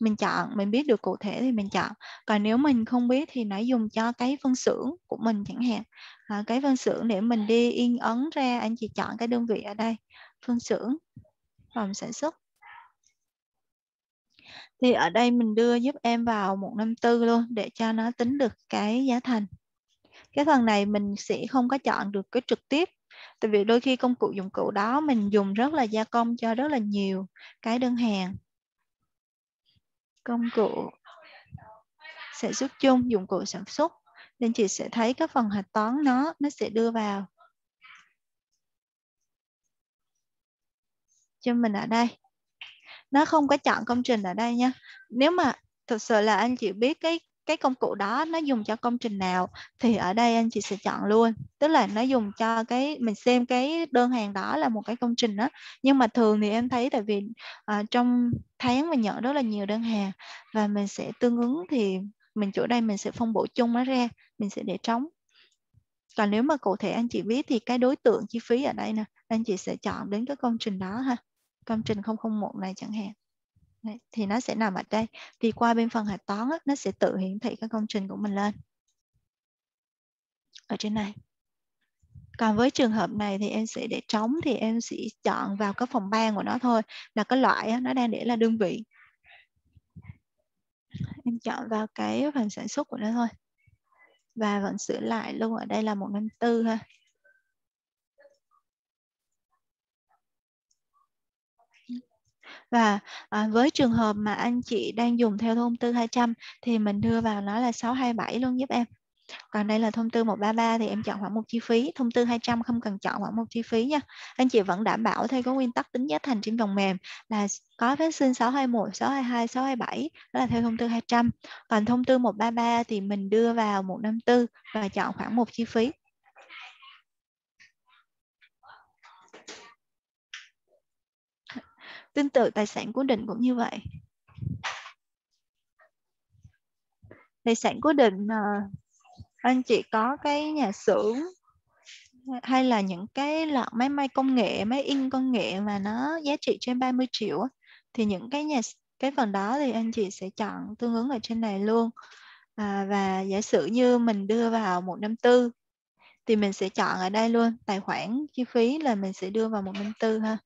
mình chọn mình biết được cụ thể thì mình chọn. Còn nếu mình không biết thì nó dùng cho cái phân xưởng của mình chẳng hạn. À, cái phân xưởng để mình đi in ấn ra anh chị chọn cái đơn vị ở đây phân xưởng phòng sản xuất. Thì ở đây mình đưa giúp em vào 154 luôn để cho nó tính được cái giá thành. Cái phần này mình sẽ không có chọn được cái trực tiếp tại vì đôi khi công cụ dụng cụ đó mình dùng rất là gia công cho rất là nhiều cái đơn hàng. Công cụ sản xuất chung, dụng cụ sản xuất, nên chị sẽ thấy cái phần hạch toán nó nó sẽ đưa vào. Cho mình ở đây. Nó không có chọn công trình ở đây nha. Nếu mà thực sự là anh chị biết cái cái công cụ đó nó dùng cho công trình nào thì ở đây anh chị sẽ chọn luôn. Tức là nó dùng cho cái mình xem cái đơn hàng đó là một cái công trình đó nhưng mà thường thì em thấy tại vì uh, trong tháng mình nhận rất là nhiều đơn hàng và mình sẽ tương ứng thì mình chỗ đây mình sẽ phân bổ chung nó ra mình sẽ để trống. Còn nếu mà cụ thể anh chị biết thì cái đối tượng chi phí ở đây nè anh chị sẽ chọn đến cái công trình đó ha. Công trình 001 này chẳng hạn. Đấy, thì nó sẽ nằm ở đây. Thì qua bên phần hạch toán á, nó sẽ tự hiển thị cái công trình của mình lên. Ở trên này. Còn với trường hợp này thì em sẽ để trống thì em sẽ chọn vào cái phòng ban của nó thôi là cái loại á, nó đang để là đơn vị. Em chọn vào cái phần sản xuất của nó thôi. Và vẫn sửa lại luôn ở đây là 154 ha. Và à, với trường hợp mà anh chị đang dùng theo thông tư 200 thì mình đưa vào nó là 627 luôn giúp em. Còn đây là thông tư 133 thì em chọn khoảng một chi phí thông tư 200 không cần chọn khoảng một chi phí nha. Anh chị vẫn đảm bảo theo cái nguyên tắc tính giá thành trên phần mềm là có phát sinh 621 622 627 đó là theo thông tư 200 còn thông tư 133 thì mình đưa vào 154 và chọn khoảng một chi phí. Tương tự tài sản cố định cũng như vậy. Tài sản cố định ờ, anh chị có cái nhà xưởng hay là những cái loại máy may công nghệ, máy in công nghệ mà nó giá trị trên 30 triệu thì những cái nhà cái phần đó thì anh chị sẽ chọn tương ứng ở trên này luôn. À, và giả sử như mình đưa vào 154 thì mình sẽ chọn ở đây luôn tài khoản chi phí là mình sẽ đưa vào 154 ha.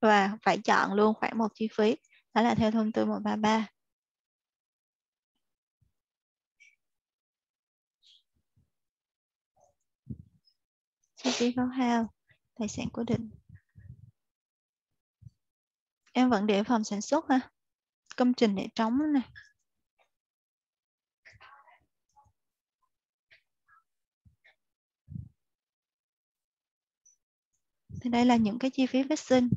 Và phải chọn luôn khoảng một chi phí. Đó là theo thông tư 133 chi phí khấu hao, tài sản cố định. Em vẫn để phòng sản xuất ha. Công trình để trống này thì đây là những cái chi phí phát sinh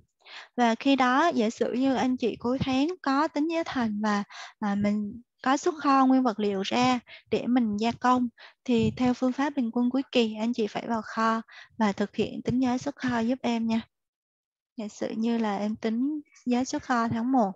và khi đó giả sử như anh chị cuối tháng có tính giá thành và à, mình có xuất kho nguyên vật liệu ra để mình gia công thì theo phương pháp bình quân cuối kỳ anh chị phải vào kho và thực hiện tính giá xuất kho giúp em nha. Giả sử như là em tính giá xuất kho tháng 1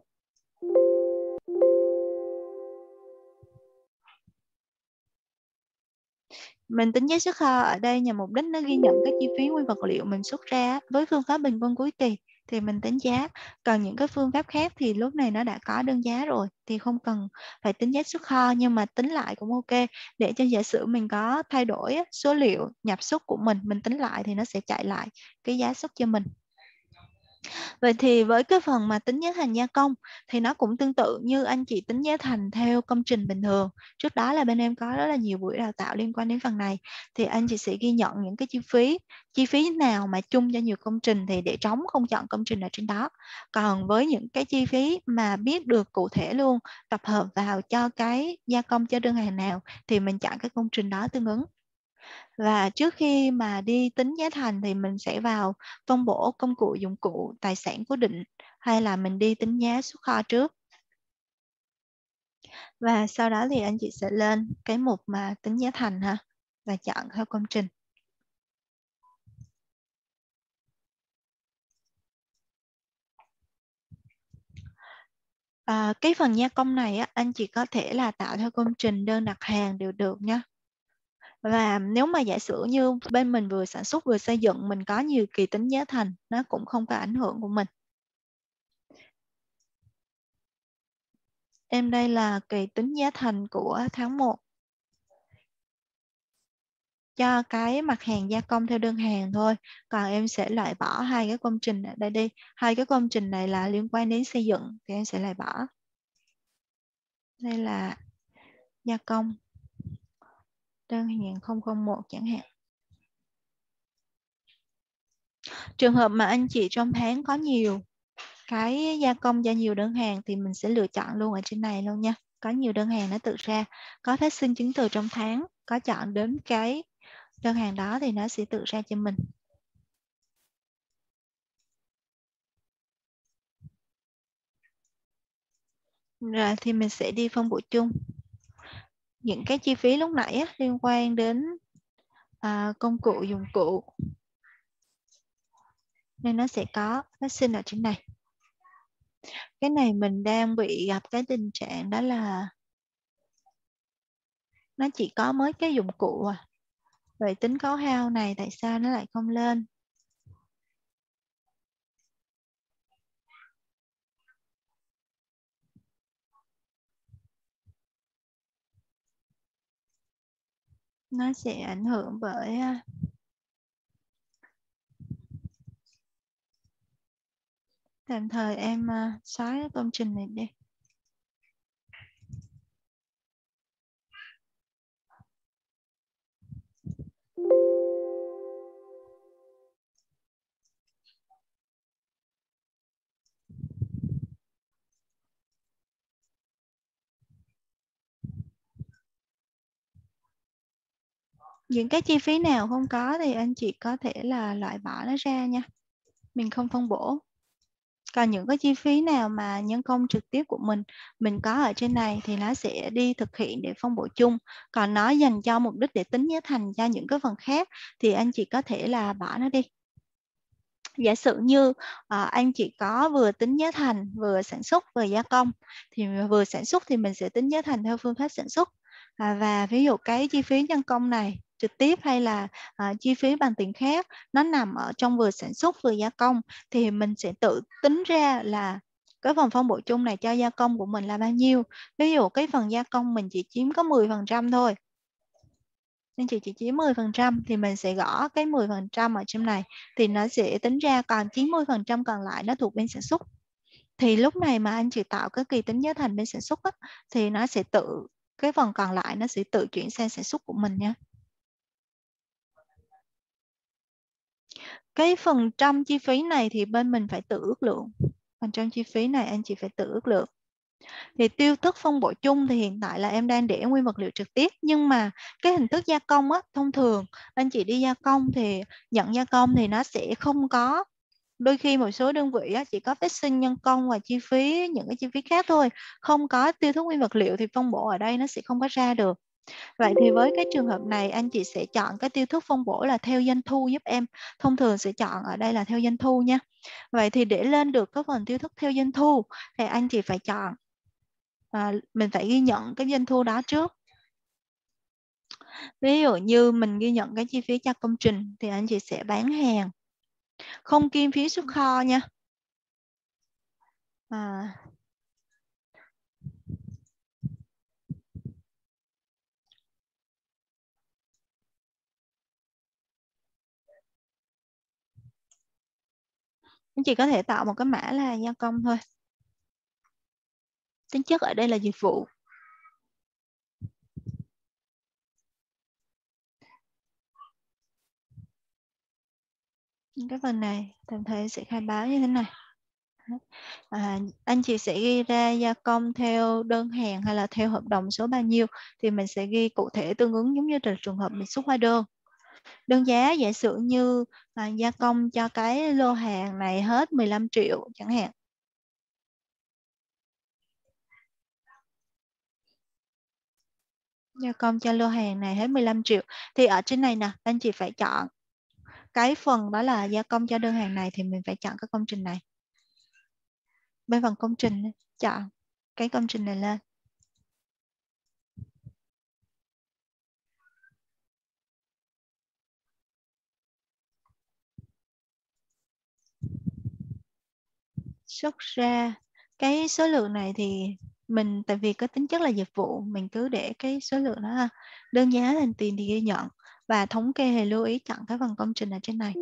mình tính giá xuất kho ở đây nhằm mục đích nó ghi nhận các chi phí nguyên vật liệu mình xuất ra với phương pháp bình quân cuối kỳ thì mình tính giá. Còn những cái phương pháp khác thì lúc này nó đã có đơn giá rồi thì không cần phải tính giá xuất kho, nhưng mà tính lại cũng ok. Để cho giả sử mình có thay đổi số liệu nhập xuất của mình mình tính lại thì nó sẽ chạy lại cái giá xuất cho mình. Vậy thì với cái phần mà tính giá thành gia công thì nó cũng tương tự như anh chị tính giá thành theo công trình bình thường. Trước đó là bên em có rất là nhiều buổi đào tạo liên quan đến phần này thì anh chị sẽ ghi nhận những cái chi phí. Chi phí nào mà chung cho nhiều công trình thì để trống không chọn công trình ở trên đó. Còn với những cái chi phí mà biết được cụ thể luôn, tập hợp vào cho cái gia công cho đơn hàng nào thì mình chọn cái công trình đó tương ứng và trước khi mà đi tính giá thành thì mình sẽ vào phân bổ công cụ dụng cụ tài sản cố định hay là mình đi tính giá xuất kho trước. Và sau đó thì anh chị sẽ lên cái mục mà tính giá thành ha và chọn theo công trình. À, cái phần gia công này á, anh chị có thể là tạo theo công trình đơn đặt hàng đều được nha và nếu mà giả sử như bên mình vừa sản xuất vừa xây dựng, mình có nhiều kỳ tính giá thành, nó cũng không có ảnh hưởng của mình. Em đây là kỳ tính giá thành của tháng 1 cho cái mặt hàng gia công theo đơn hàng thôi, còn em sẽ loại bỏ hai cái công trình ở đây đi, hai cái công trình này là liên quan đến xây dựng thì em sẽ loại bỏ. Đây là gia công đơn hàng 001 chẳng hạn. Trường hợp mà anh chị trong tháng có nhiều cái gia công cho nhiều đơn hàng thì mình sẽ lựa chọn luôn ở trên này luôn nha. Có nhiều đơn hàng nó tự ra, có phát sinh chứng từ trong tháng, có chọn đến cái đơn hàng đó thì nó sẽ tự ra cho mình. Rồi thì mình sẽ đi phân bổ chung những cái chi phí lúc nãy á, liên quan đến à, công cụ dụng cụ. Nên nó sẽ có phát sinh ở trên này. Cái này mình đang bị gặp cái tình trạng đó là nó chỉ có mới cái dụng cụ à. Vậy tính khấu hao này tại sao nó lại không lên? Nó sẽ ảnh hưởng bởi à, tạm thời em à, xóa cái công trình này đi. Những cái chi phí nào không có thì anh chị có thể là loại bỏ nó ra nha. Mình không phân bổ. Còn những cái chi phí nào mà nhân công trực tiếp của mình mình có ở trên này thì nó sẽ đi thực hiện để phân bổ chung. Còn nó dành cho mục đích để tính giá thành cho những cái phần khác thì anh chị có thể là bỏ nó đi. Giả sử như à, anh chị có vừa tính giá thành vừa sản xuất vừa gia công thì vừa sản xuất thì mình sẽ tính giá thành theo phương pháp sản xuất. À, và ví dụ cái chi phí nhân công này trực tiếp hay là à, chi phí bằng tiền khác nó nằm ở trong vừa sản xuất vừa gia công. Thì mình sẽ tự tính ra là cái phần phân bổ chung này cho gia công của mình là bao nhiêu. Ví dụ cái phần gia công mình chỉ chiếm có 10 phần trăm thôi. Nên chị chỉ chiếm 10 phần trăm thì mình sẽ gõ cái 10 phần trăm ở trong này. Thì nó sẽ tính ra còn 90 phần trăm còn lại nó thuộc bên sản xuất. Thì lúc này mà anh chị tạo cái kỳ tính giá thành bên sản xuất á, thì nó sẽ tự cái phần còn lại nó sẽ tự chuyển sang sản xuất của mình nha. Cái phần trăm chi phí này thì bên mình phải tự ước lượng. Phần trăm chi phí này anh chị phải tự ước lượng. Thì tiêu thức phân bổ chung thì hiện tại là em đang để nguyên vật liệu trực tiếp nhưng mà cái hình thức gia công á thông thường anh chị đi gia công thì nhận gia công thì nó sẽ không có. Đôi khi một số đơn vị á, chỉ có phát sinh nhân công và chi phí những cái chi phí khác thôi. Không có tiêu thức nguyên vật liệu thì phân bổ ở đây nó sẽ không có ra được. Vậy thì với cái trường hợp này anh chị sẽ chọn cái tiêu thức phân bổ là theo doanh thu giúp em. Thông thường sẽ chọn ở đây là theo doanh thu nha. Vậy thì để lên được cái phần tiêu thức theo doanh thu thì anh chị phải chọn à, mình phải ghi nhận cái doanh thu đó trước. Ví dụ như mình ghi nhận cái chi phí cho công trình thì anh chị sẽ bán hàng. Không kiêm phí xuất kho nha. À, anh chị có thể tạo một cái mã là gia công thôi. Tính chất ở đây là dịch vụ. Cái phần này tạm thời sẽ khai báo như thế này. À, anh chị sẽ ghi ra gia công theo đơn hàng hay là theo hợp đồng số bao nhiêu thì mình sẽ ghi cụ thể tương ứng giống như là trường hợp mình xuất hóa đơn đơn giá giả sử như à, gia công cho cái lô hàng này hết 15 triệu chẳng hạn. Gia công cho lô hàng này hết 15 triệu. Thì ở trên này nè anh chị phải chọn cái phần đó là gia công cho đơn hàng này thì mình phải chọn cái công trình này. Bên phần công trình chọn cái công trình này lên. Xuất ra cái số lượng này thì mình tại vì có tính chất là dịch vụ mình cứ để cái số lượng đó ha đơn giá thành tiền thì ghi nhận và thống kê thì lưu ý chọn cái phần công trình ở trên này.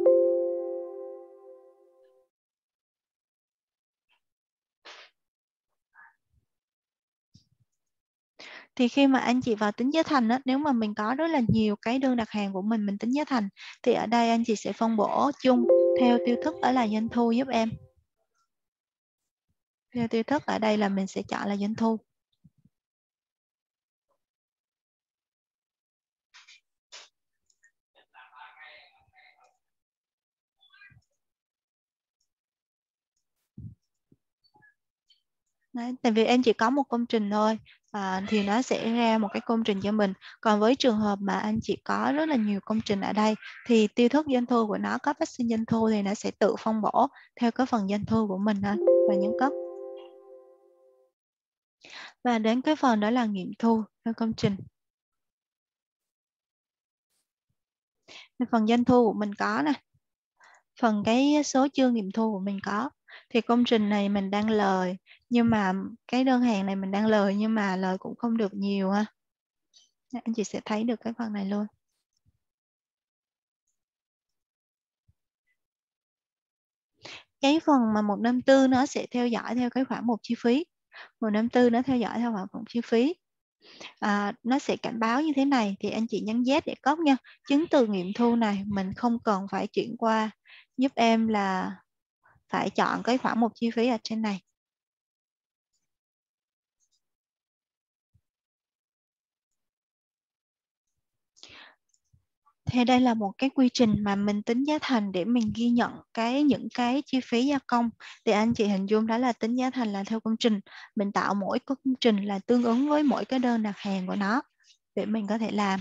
Thì khi mà anh chị vào tính giá thành á, nếu mà mình có rất là nhiều cái đơn đặt hàng của mình mình tính giá thành thì ở đây anh chị sẽ phân bổ chung theo tiêu thức đó là doanh thu giúp em theo tiêu thức ở đây là mình sẽ chọn là doanh thu. Đấy, tại vì em chỉ có một công trình thôi à, thì nó sẽ ra một cái công trình cho mình còn với trường hợp mà anh chị có rất là nhiều công trình ở đây thì tiêu thức doanh thu của nó có phát sinh doanh thu thì nó sẽ tự phân bổ theo cái phần doanh thu của mình và những cấp và đến cái phần đó là nghiệm thu theo công trình. Phần doanh thu của mình có nè. Phần cái số chương nghiệm thu của mình có. Thì công trình này mình đang lời, nhưng mà cái đơn hàng này mình đang lời, nhưng mà lời cũng không được nhiều ha. Dạ, anh chị sẽ thấy được cái phần này luôn. Cái phần mà một năm tư nó sẽ theo dõi theo cái khoản một chi phí một năm tư nó theo dõi theo hoạt động chi phí. À, nó sẽ cảnh báo như thế này thì anh chị nhấn Z để copy nha. Chứng từ nghiệm thu này mình không cần phải chuyển qua. Giúp em là phải chọn cái khoản một chi phí ở trên này. Thì đây là một cái quy trình mà mình tính giá thành để mình ghi nhận cái, những cái chi phí gia công. Thì anh chị hình dung đó là tính giá thành là theo công trình. Mình tạo mỗi công trình là tương ứng với mỗi cái đơn đặt hàng của nó để mình có thể làm.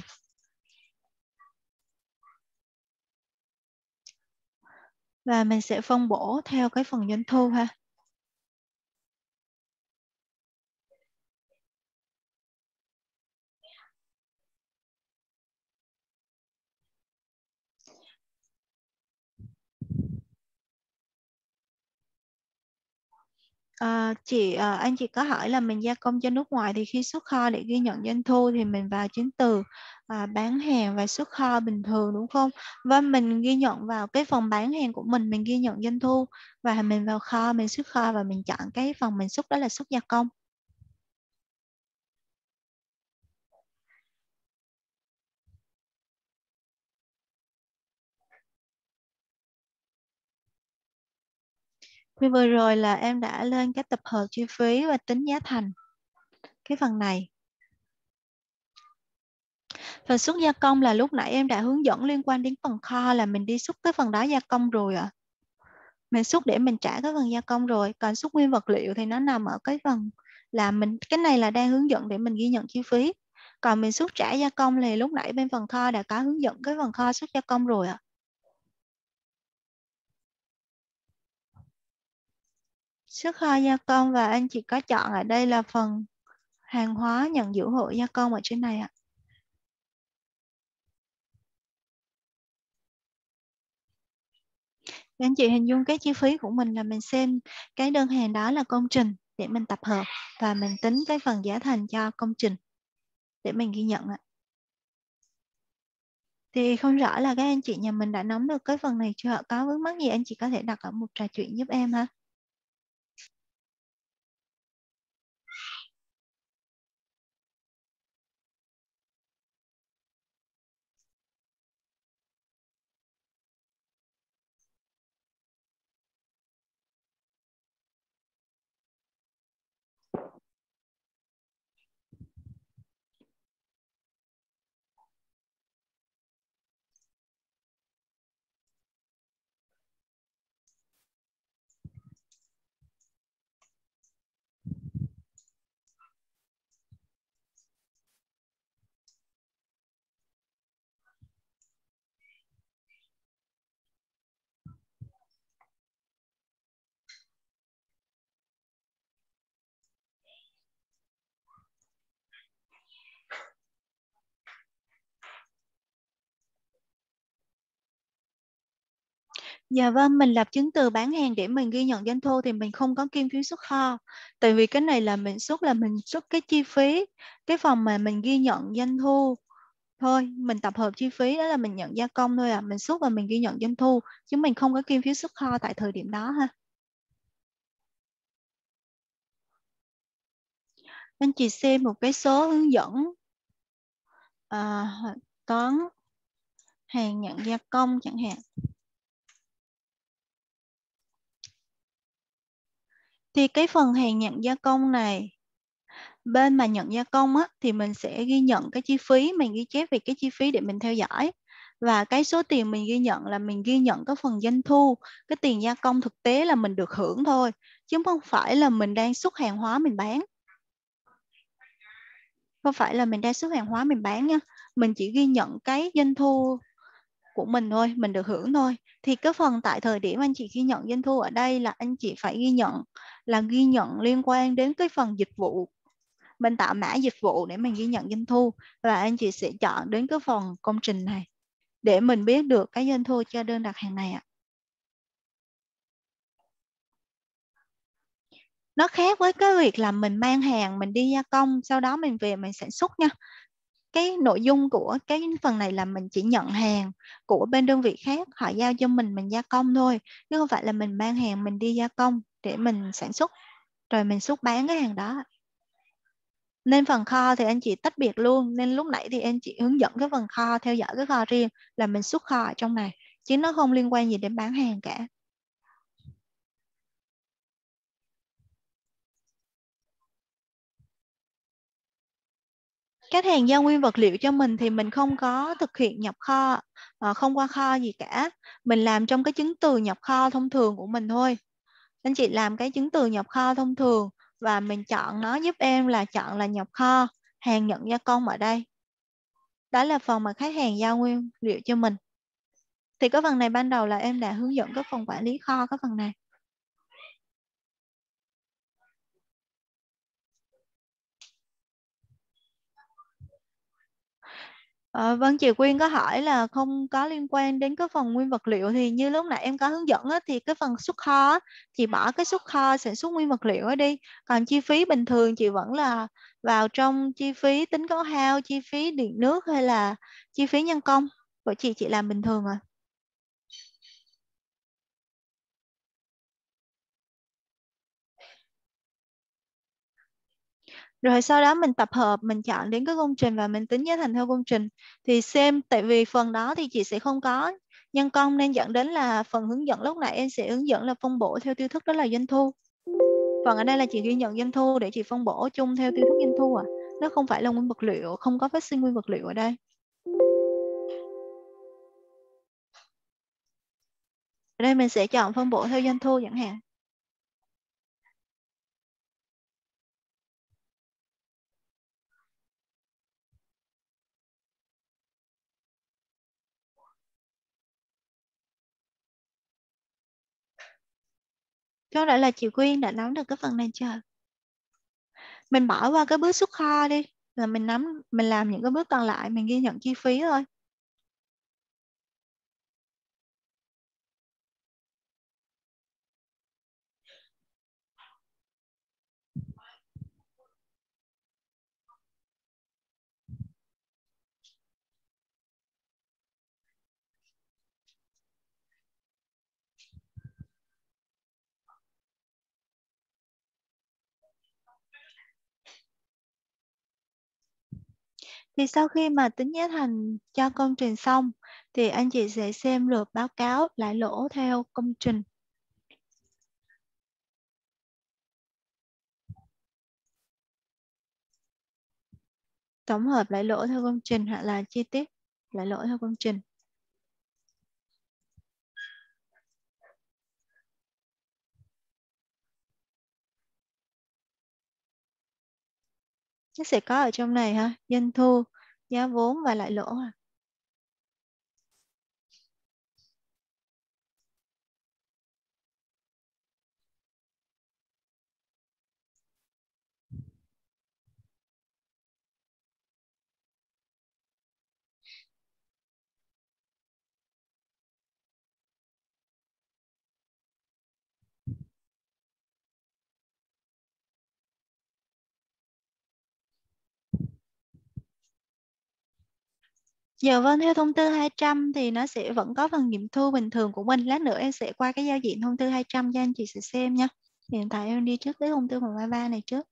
Và mình sẽ phân bổ theo cái phần doanh thu ha. À, chị à, anh chị có hỏi là mình gia công cho nước ngoài thì khi xuất kho để ghi nhận doanh thu thì mình vào chứng từ à, bán hàng và xuất kho bình thường đúng không? Và mình ghi nhận vào cái phần bán hàng của mình mình ghi nhận doanh thu và mình vào kho mình xuất kho và mình chọn cái phần mình xuất đó là xuất gia công. Như vừa rồi là em đã lên cái tập hợp chi phí và tính giá thành. Cái phần này. Phần xuất gia công là lúc nãy em đã hướng dẫn liên quan đến phần kho là mình đi xuất cái phần đó gia công rồi ạ. À. Mình xuất để mình trả cái phần gia công rồi. Còn xuất nguyên vật liệu thì nó nằm ở cái phần là mình, cái này là đang hướng dẫn để mình ghi nhận chi phí. Còn mình xuất trả gia công thì lúc nãy bên phần kho đã có hướng dẫn cái phần kho xuất gia công rồi ạ. À. Xuất kho gia công và anh chị có chọn ở đây là phần hàng hóa nhận giữ hộ gia công ở trên này ạ. anh chị hình dung cái chi phí của mình là mình xem cái đơn hàng đó là công trình để mình tập hợp và mình tính cái phần giá thành cho công trình để mình ghi nhận ạ. Thì không rõ là các anh chị nhà mình đã nắm được cái phần này chưa? Có vướng mắc gì anh chị có thể đặt ở một trò chuyện giúp em ha. Dạ vâng, mình lập chứng từ bán hàng để mình ghi nhận doanh thu thì mình không có kim phiếu xuất kho. Tại vì cái này là mình xuất là mình xuất cái chi phí, cái phần mà mình ghi nhận doanh thu thôi, mình tập hợp chi phí đó là mình nhận gia công thôi à, mình xuất và mình ghi nhận doanh thu chứ mình không có kim phiếu xuất kho tại thời điểm đó ha. Anh chị xem một cái số hướng dẫn à, toán hàng nhận gia công chẳng hạn. Thì cái phần hàng nhận gia công này bên mà nhận gia công á, thì mình sẽ ghi nhận cái chi phí mình ghi chép về cái chi phí để mình theo dõi. Và cái số tiền mình ghi nhận là mình ghi nhận cái phần doanh thu cái tiền gia công thực tế là mình được hưởng thôi chứ không phải là mình đang xuất hàng hóa mình bán. Không phải là mình đang xuất hàng hóa mình bán nha. Mình chỉ ghi nhận cái doanh thu của mình thôi mình được hưởng thôi thì cái phần tại thời điểm anh chị ghi nhận doanh thu ở đây là anh chị phải ghi nhận là ghi nhận liên quan đến cái phần dịch vụ mình tạo mã dịch vụ để mình ghi nhận doanh thu và anh chị sẽ chọn đến cái phần công trình này để mình biết được cái doanh thu cho đơn đặt hàng này ạ. Nó khác với cái việc là mình mang hàng, mình đi gia công, sau đó mình về mình sản xuất nha. Cái nội dung của cái phần này là mình chỉ nhận hàng của bên đơn vị khác, họ giao cho mình, mình gia công thôi. Chứ không phải là mình mang hàng, mình đi gia công để mình sản xuất, rồi mình xuất bán cái hàng đó nên phần kho thì anh chị tách biệt luôn nên lúc nãy thì anh chị hướng dẫn cái phần kho theo dõi cái kho riêng là mình xuất kho ở trong này chứ nó không liên quan gì đến bán hàng cả khách hàng giao nguyên vật liệu cho mình thì mình không có thực hiện nhập kho ờ, không qua kho gì cả. Mình làm trong cái chứng từ nhập kho thông thường của mình thôi. Anh chị làm cái chứng từ nhập kho thông thường và mình chọn nó giúp em là chọn là nhập kho, hàng nhận gia công ở đây. Đó là phần mà khách hàng giao nguyên liệu cho mình. Thì cái phần này ban đầu là em đã hướng dẫn cái phần quản lý kho cái phần này. À, vâng chị Quyên có hỏi là không có liên quan đến cái phần nguyên vật liệu thì như lúc nãy em có hướng dẫn á, thì cái phần xuất kho á, chị bỏ cái xuất kho sản xuất nguyên vật liệu ấy đi. Còn chi phí bình thường chị vẫn là vào trong chi phí tính khấu hao chi phí điện nước hay là chi phí nhân công? Của chị chị làm bình thường à? Rồi sau đó mình tập hợp, mình chọn đến cái công trình và mình tính giá thành theo công trình. Thì xem, tại vì phần đó thì chị sẽ không có, nhân công nên dẫn đến là phần hướng dẫn. Lúc nãy em sẽ hướng dẫn là phân bổ theo tiêu thức, đó là doanh thu. Phần ở đây là chị ghi nhận doanh thu để chị phân bổ chung theo tiêu thức doanh thu à. Nó không phải là nguyên vật liệu, không có phát sinh nguyên vật liệu ở đây. Ở đây mình sẽ chọn phân bổ theo doanh thu chẳng hạn. Có lẽ là chị Quyên đã nắm được cái phần này chưa? Mình bỏ qua cái bước xuất kho đi, là mình nắm, mình làm những cái bước còn lại, mình ghi nhận chi phí thôi. Thì sau khi mà tính giá thành cho công trình xong, thì anh chị sẽ xem lượt báo cáo lãi lỗ theo công trình. Tổng hợp lãi lỗ theo công trình hoặc là chi tiết lãi lỗ theo công trình. Nó sẽ có ở trong này ha doanh thu giá vốn và lãi lỗ Dạ vâng, theo thông tư 200 thì nó sẽ vẫn có phần nghiệm thu bình thường của mình. Lát nữa em sẽ qua cái giao diện thông tư 200 cho anh chị sẽ xem nha. Hiện tại em đi trước cái thông tư 133 này trước.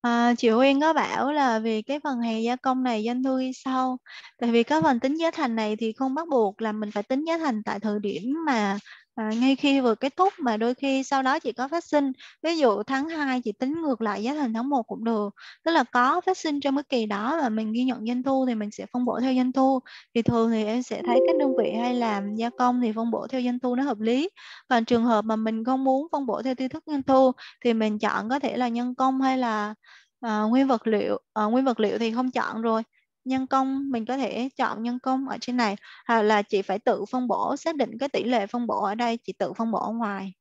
À, chị Huyên có bảo là vì cái phần hàng gia công này doanh thu ghi sau. Tại vì cái phần tính giá thành này thì không bắt buộc là mình phải tính giá thành tại thời điểm mà à, ngay khi vừa kết thúc mà đôi khi sau đó chị có phát sinh. Ví dụ tháng 2 chị tính ngược lại giá thành tháng 1 cũng được. Tức là có phát sinh trong cái kỳ đó và mình ghi nhận doanh thu thì mình sẽ phân bổ theo doanh thu. Thì thường thì em sẽ thấy các đơn vị hay làm gia công thì phân bổ theo doanh thu nó hợp lý. Còn trường hợp mà mình không muốn phân bổ theo tiêu thức doanh thu thì mình chọn có thể là nhân công hay là à, nguyên vật liệu à, nguyên vật liệu thì không chọn rồi nhân công, mình có thể chọn nhân công ở trên này, hoặc là chị phải tự phân bổ, xác định cái tỷ lệ phân bổ ở đây, chị tự phân bổ ở ngoài.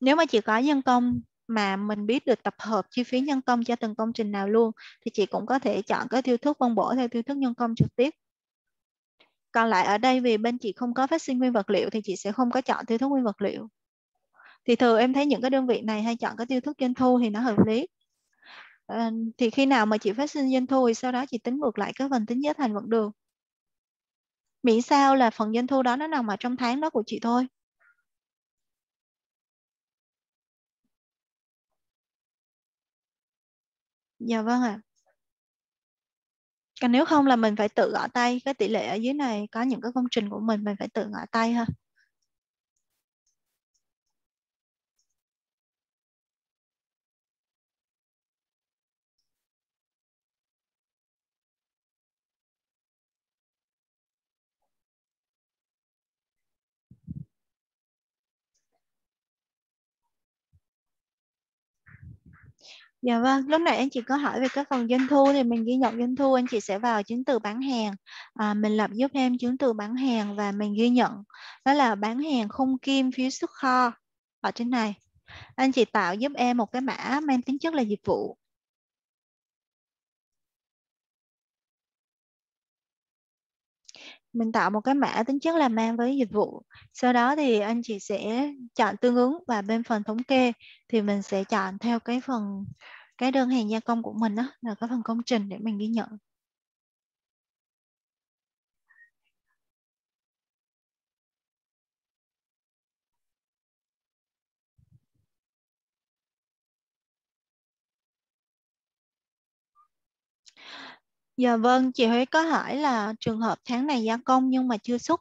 Nếu mà chị có nhân công mà mình biết được tập hợp chi phí nhân công cho từng công trình nào luôn, thì chị cũng có thể chọn cái tiêu thức phân bổ theo tiêu thức nhân công trực tiếp. Còn lại ở đây vì bên chị không có phát sinh nguyên vật liệu thì chị sẽ không có chọn tiêu thức nguyên vật liệu. Thì thường em thấy những cái đơn vị này hay chọn cái tiêu thức doanh thu thì nó hợp lý à, thì khi nào mà chị phát sinh doanh thu thì sau đó chị tính ngược lại cái phần tính giá thành vẫn được. Miễn sao là phần doanh thu đó nó nằm ở trong tháng đó của chị thôi. Dạ vâng ạ. À. còn nếu không là mình phải tự gõ tay cái tỷ lệ ở dưới này có những cái công trình của mình mình phải tự gõ tay ha. Dạ vâng, lúc nãy anh chị có hỏi về cái phần doanh thu thì mình ghi nhận doanh thu anh chị sẽ vào chứng từ bán hàng. À, mình lập giúp em chứng từ bán hàng và mình ghi nhận đó là bán hàng khung kim phiếu xuất kho ở trên này. Anh chị tạo giúp em một cái mã mang tính chất là dịch vụ. Mình tạo một cái mã tính chất là mang với dịch vụ. Sau đó thì anh chị sẽ chọn tương ứng và bên phần thống kê thì mình sẽ chọn theo cái phần, cái đơn hàng gia công của mình đó là cái phần công trình để mình ghi nhận. Dạ vâng, chị Huế có hỏi là trường hợp tháng này gia công nhưng mà chưa xuất,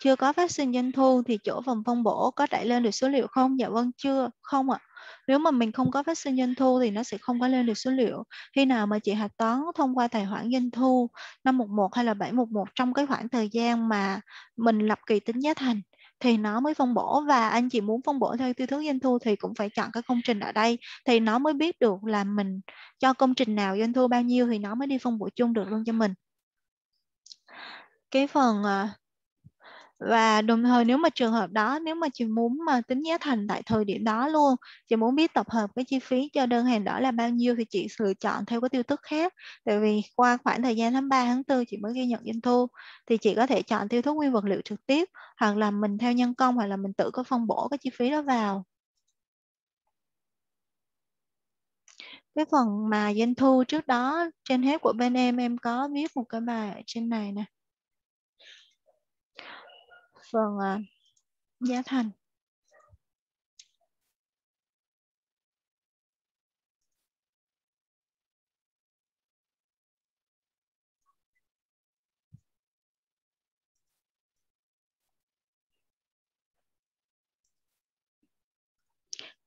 chưa có phát sinh doanh thu thì chỗ vòng phân bổ có đẩy lên được số liệu không? Dạ vâng chưa, không ạ. À. Nếu mà mình không có phát sinh doanh thu thì nó sẽ không có lên được số liệu. Khi nào mà chị hạch toán thông qua tài khoản doanh thu 511 hay là 711 trong cái khoảng thời gian mà mình lập kỳ tính giá thành thì nó mới phân bổ và anh chị muốn phân bổ theo tiêu thức doanh thu thì cũng phải chọn cái công trình ở đây. Thì nó mới biết được là mình cho công trình nào doanh thu bao nhiêu thì nó mới đi phân bổ chung được luôn cho mình. Cái phần à, và đồng thời nếu mà trường hợp đó, nếu mà chị muốn mà tính giá thành tại thời điểm đó luôn, chị muốn biết tập hợp cái chi phí cho đơn hàng đó là bao nhiêu thì chị lựa chọn theo cái tiêu thức khác. Tại vì qua khoảng thời gian tháng 3 tháng 4 chị mới ghi nhận doanh thu, thì chị có thể chọn tiêu thức nguyên vật liệu trực tiếp, hoặc là mình theo nhân công, hoặc là mình tự có phân bổ cái chi phí đó vào. Cái phần mà doanh thu trước đó, trên hết của bên em em có viết một cái bài ở trên này nè phần uh, giá thành.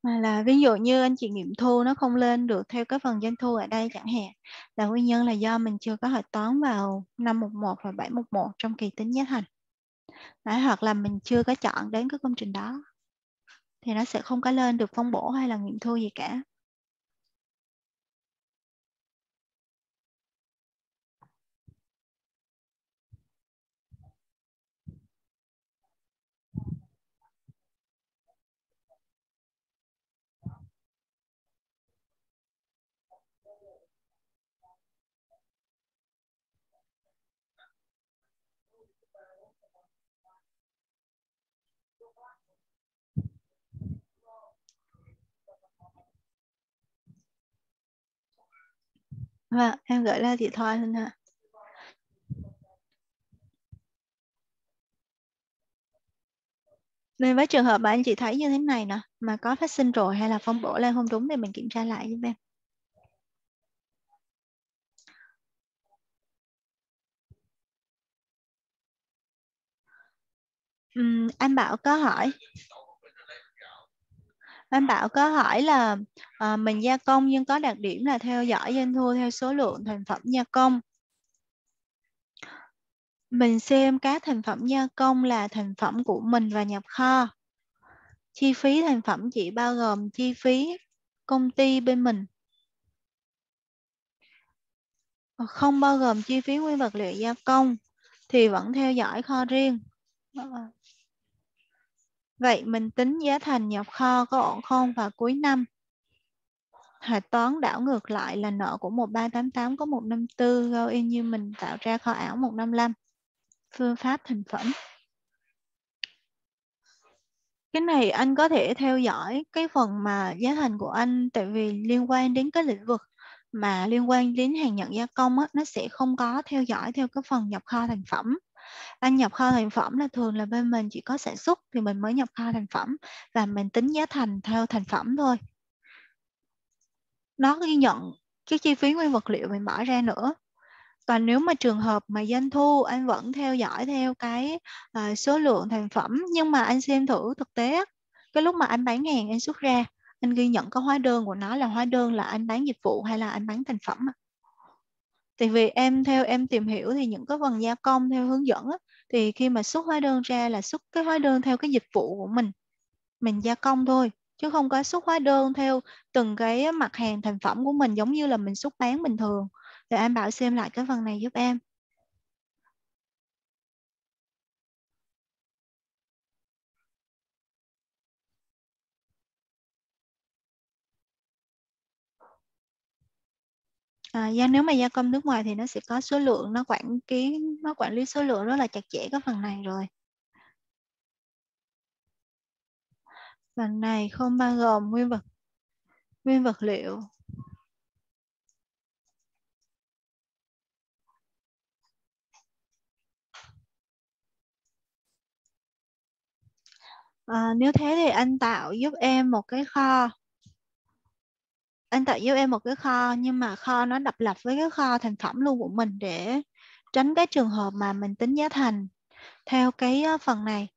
Mà là ví dụ như anh chị nghiệm thu nó không lên được theo cái phần doanh thu ở đây chẳng hạn là nguyên nhân là do mình chưa có hạch toán vào 511 và 711 trong kỳ tính giá thành Đấy, hoặc là mình chưa có chọn đến cái công trình đó thì nó sẽ không có lên được phân bổ hay là nghiệm thu gì cả. Vâng, em gửi ra điện thoại xin ạ. Nên với trường hợp mà anh chị thấy như thế này nè, mà có phát sinh rồi hay là phong bổ lên không đúng thì mình kiểm tra lại giúp em. Uhm, anh Bảo có hỏi anh Bảo có hỏi là à, mình gia công nhưng có đặc điểm là theo dõi doanh thu theo số lượng thành phẩm gia công. Mình xem các thành phẩm gia công là thành phẩm của mình và nhập kho. Chi phí thành phẩm chỉ bao gồm chi phí công ty bên mình. Không bao gồm chi phí nguyên vật liệu gia công thì vẫn theo dõi kho riêng vậy mình tính giá thành nhập kho có ổn không vào cuối năm? Hạch toán đảo ngược lại là nợ của 1388 có 154 go in như mình tạo ra kho ảo 155 phương pháp thành phẩm. Cái này anh có thể theo dõi cái phần mà giá thành của anh tại vì liên quan đến cái lĩnh vực mà liên quan đến hàng nhận gia công á, nó sẽ không có theo dõi theo cái phần nhập kho thành phẩm anh nhập kho thành phẩm là thường là bên mình chỉ có sản xuất thì mình mới nhập kho thành phẩm và mình tính giá thành theo thành phẩm thôi. Nó ghi nhận cái chi phí nguyên vật liệu mình bỏ ra nữa. Còn nếu mà trường hợp mà doanh thu anh vẫn theo dõi theo cái uh, số lượng thành phẩm nhưng mà anh xem thử thực tế cái lúc mà anh bán hàng anh xuất ra anh ghi nhận có hóa đơn của nó là hóa đơn là anh bán dịch vụ hay là anh bán thành phẩm tại vì em theo em tìm hiểu thì những cái phần gia công theo hướng dẫn á, thì khi mà xuất hóa đơn ra là xuất cái hóa đơn theo cái dịch vụ của mình mình gia công thôi chứ không có xuất hóa đơn theo từng cái mặt hàng thành phẩm của mình giống như là mình xuất bán bình thường. Thì anh bảo xem lại cái phần này giúp em. À, do nếu mà gia công nước ngoài thì nó sẽ có số lượng nó quản ký nó quản lý số lượng rất là chặt chẽ cái phần này rồi. Phần này không bao gồm nguyên vật nguyên vật liệu. À, nếu thế thì anh tạo giúp em một cái kho anh tạo giúp em một cái kho nhưng mà kho nó độc lập với cái kho thành phẩm luôn của mình để tránh cái trường hợp mà mình tính giá thành. Theo cái ờ, phần này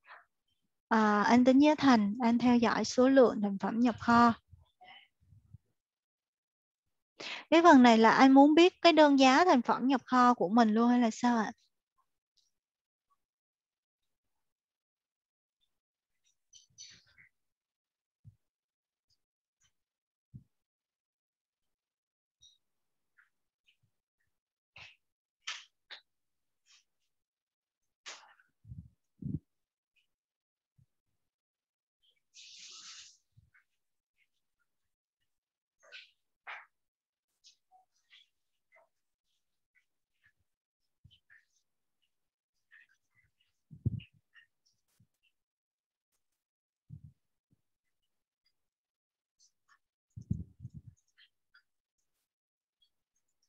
à, anh tính giá thành anh theo dõi số lượng thành phẩm nhập kho. Cái phần này là anh muốn biết cái đơn giá thành phẩm nhập kho của mình luôn hay là sao ạ? À,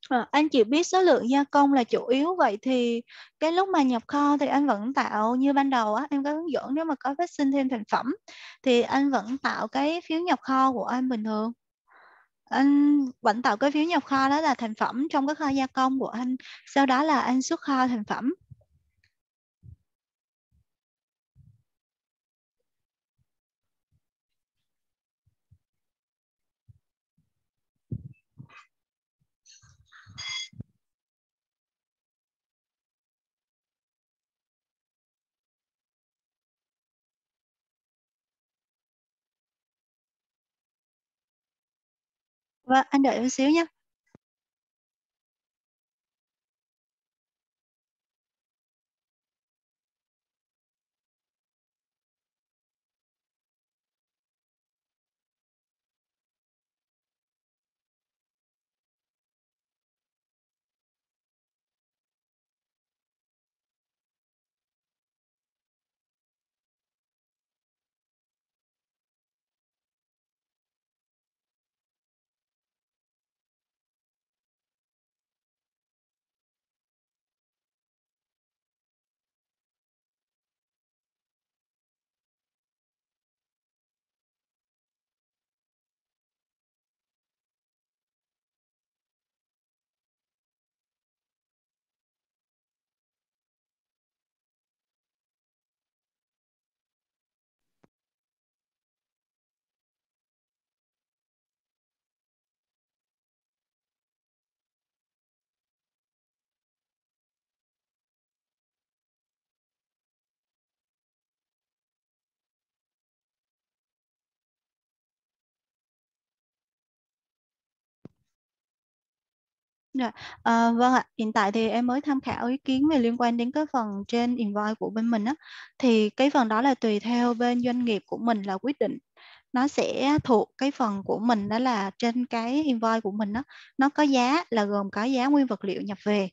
Ờ, anh chỉ biết số lượng gia công là chủ yếu, vậy thì cái lúc mà nhập kho thì anh vẫn tạo như ban đầu á, em có hướng dẫn nếu mà có phát sinh thêm thành phẩm thì anh vẫn tạo cái phiếu nhập kho của anh bình thường. Anh vẫn tạo cái phiếu nhập kho đó là thành phẩm trong cái kho gia công của anh, sau đó là anh xuất kho thành phẩm. Vâng, anh đợi em xíu nhé. Dạ, à, vâng ạ. Hiện tại thì em mới tham khảo ý kiến về liên quan đến cái phần trên invoice của bên mình á, thì cái phần đó là tùy theo bên doanh nghiệp của mình là quyết định. Nó sẽ thuộc cái phần của mình đó là trên cái invoice của mình đó, nó có giá là gồm có giá nguyên vật liệu nhập về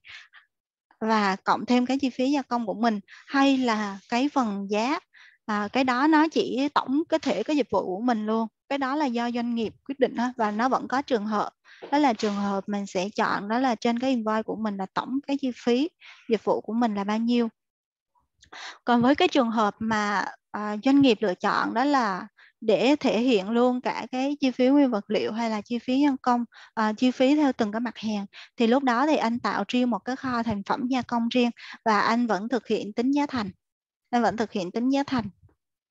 và cộng thêm cái chi phí gia công của mình hay là cái phần giá à, cái đó nó chỉ tổng cái thể cái dịch vụ của mình luôn cái đó là do doanh nghiệp quyết định đó, và nó vẫn có trường hợp đó là trường hợp mình sẽ chọn đó là trên cái invoice của mình là tổng cái chi phí dịch vụ của mình là bao nhiêu. Còn với cái trường hợp mà à, doanh nghiệp lựa chọn đó là để thể hiện luôn cả cái chi phí nguyên vật liệu hay là chi phí nhân công à, chi phí theo từng cái mặt hàng thì lúc đó thì anh tạo riêng một cái kho thành phẩm gia công riêng và anh vẫn thực hiện tính giá thành. Anh vẫn thực hiện tính giá thành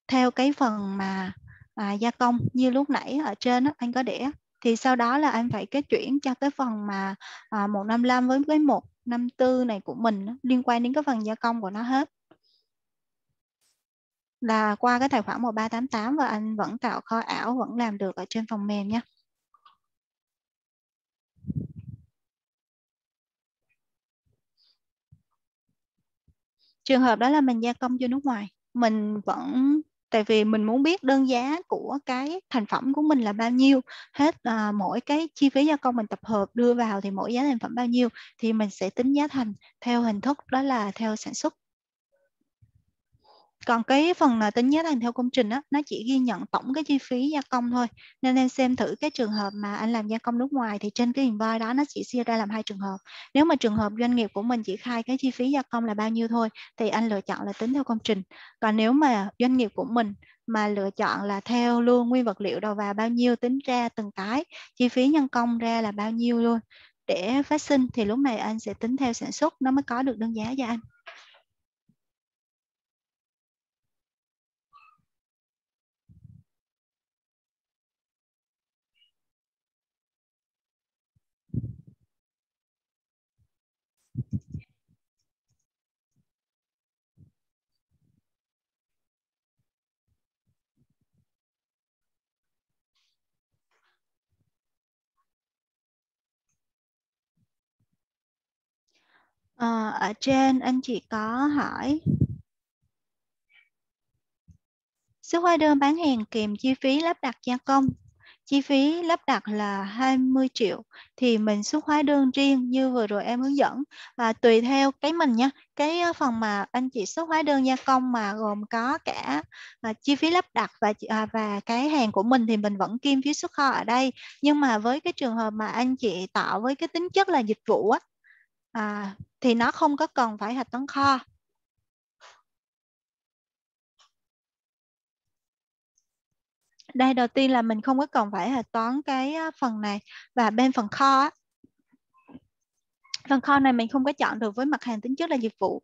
theo cái phần mà à, gia công như lúc nãy ở trên đó, anh có để thì sau đó là anh phải kết chuyển cho cái phần mà à, 155 với cái 154 này của mình liên quan đến cái phần gia công của nó hết là qua cái tài khoản 1388 và anh vẫn tạo kho ảo vẫn làm được ở trên phần mềm nhé. Trường hợp đó là mình gia công cho nước ngoài, mình vẫn tại vì mình muốn biết đơn giá của cái thành phẩm của mình là bao nhiêu. Hết à, mỗi cái chi phí gia công mình tập hợp đưa vào thì mỗi giá thành phẩm bao nhiêu thì mình sẽ tính giá thành theo hình thức đó là theo sản xuất còn cái phần là tính giá thành theo công trình á, nó chỉ ghi nhận tổng cái chi phí gia công thôi. Nên em xem thử cái trường hợp mà anh làm gia công nước ngoài thì trên cái invoice đó nó chỉ chia ra làm hai trường hợp. Nếu mà trường hợp doanh nghiệp của mình chỉ khai cái chi phí gia công là bao nhiêu thôi, thì anh lựa chọn là tính theo công trình. Còn nếu mà doanh nghiệp của mình mà lựa chọn là theo luôn nguyên vật liệu đầu vào bao nhiêu, tính ra từng cái, chi phí nhân công ra là bao nhiêu luôn, để phát sinh, thì lúc này anh sẽ tính theo sản xuất, nó mới có được đơn giá cho anh. À, ở trên anh chị có hỏi. Số hóa đơn bán hàng kèm chi phí lắp đặt gia công. Chi phí lắp đặt là 20 triệu thì mình xuất hóa đơn riêng như vừa rồi em hướng dẫn. Và tùy theo cái mình nha cái ờ, phần mà anh chị xuất hóa đơn gia công mà gồm có cả à, chi phí lắp đặt và à, và cái hàng của mình thì mình vẫn kiêm phí xuất kho ở đây. Nhưng mà với cái trường hợp mà anh chị tạo với cái tính chất là dịch vụ á à, thì nó không có cần phải hạch toán kho. Đây đầu tiên là mình không có cần phải hạch toán cái phần này và bên phần kho phần kho này mình không có chọn được với mặt hàng tính chất là dịch vụ.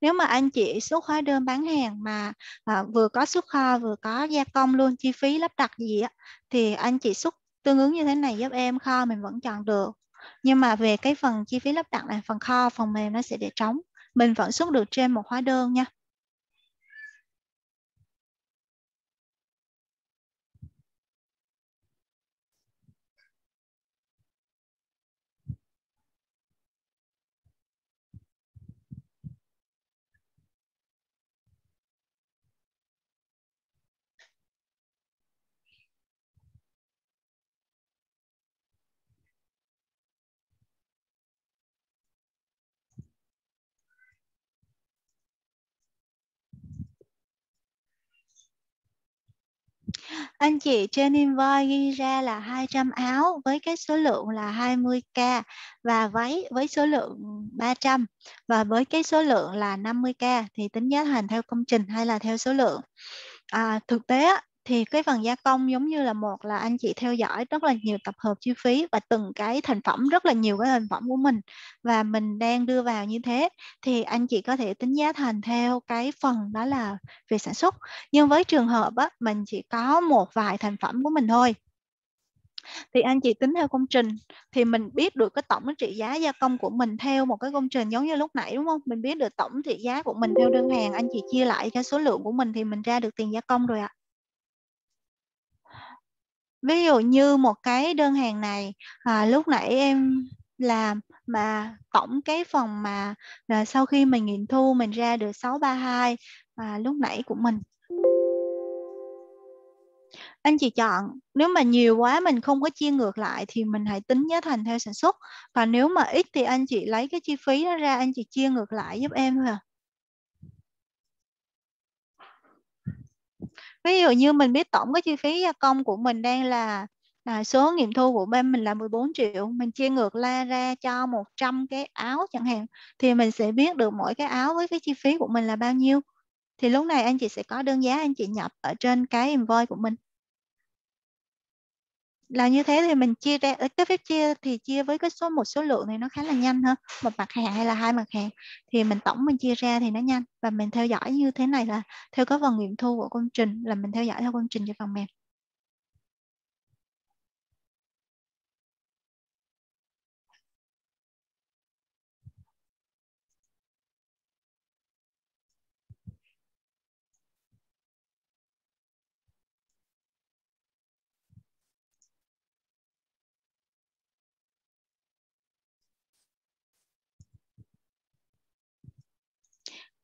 Nếu mà anh chị xuất hóa đơn bán hàng mà à, vừa có xuất kho vừa có gia công luôn chi phí lắp đặt gì á thì anh chị xuất tương ứng như thế này giúp em kho mình vẫn chọn được nhưng mà về cái phần chi phí lắp đặt là phần kho, phần mềm nó sẽ để trống. Mình vẫn xuất được trên một hóa đơn nha. Anh chị trên invoice ghi ra là 200 áo với cái số lượng là 20k và váy với số lượng 300 và với cái số lượng là 50k thì tính giá thành theo công trình hay là theo số lượng. À, thực tế thì cái phần gia công giống như là một là anh chị theo dõi rất là nhiều tập hợp chi phí và từng cái thành phẩm rất là nhiều cái thành phẩm của mình và mình đang đưa vào như thế. Thì anh chị có thể tính giá thành theo cái phần đó là về sản xuất. Nhưng với trường hợp á, mình chỉ có một vài thành phẩm của mình thôi. Thì anh chị tính theo công trình thì mình biết được cái tổng trị giá gia công của mình theo một cái công trình giống như lúc nãy đúng không? Mình biết được tổng trị giá của mình theo đơn hàng anh chị chia lại cho số lượng của mình thì mình ra được tiền gia công rồi ạ. à ví dụ như một cái đơn hàng này à, lúc nãy em làm mà tổng cái phần mà là sau khi mình nghiệm thu mình ra được 632 à, lúc nãy của mình. Anh chị chọn nếu mà nhiều quá mình không có chia ngược lại thì mình hãy tính giá thành theo sản xuất. Còn nếu mà ít thì anh chị lấy cái chi phí đó ra anh chị chia ngược lại giúp em thôi à. Ví dụ như mình biết tổng cái chi phí gia công của mình đang là à, số nghiệm thu của bên mình là 14 triệu mình chia ngược la ra cho 100 cái áo chẳng hạn thì mình sẽ biết được mỗi cái áo với cái chi phí của mình là bao nhiêu. Thì lúc này anh chị sẽ có đơn giá anh chị nhập ở trên cái invoice của mình là như thế thì mình chia ra ờ, cái phép chia thì chia với cái số, một số lượng thì nó khá là nhanh hơn một mặt hàng hay là hai mặt hàng thì mình tổng mình chia ra thì nó nhanh. Và mình theo dõi như thế này là theo cái phần nghiệm thu của công trình, là mình theo dõi theo công trình cho phần mềm.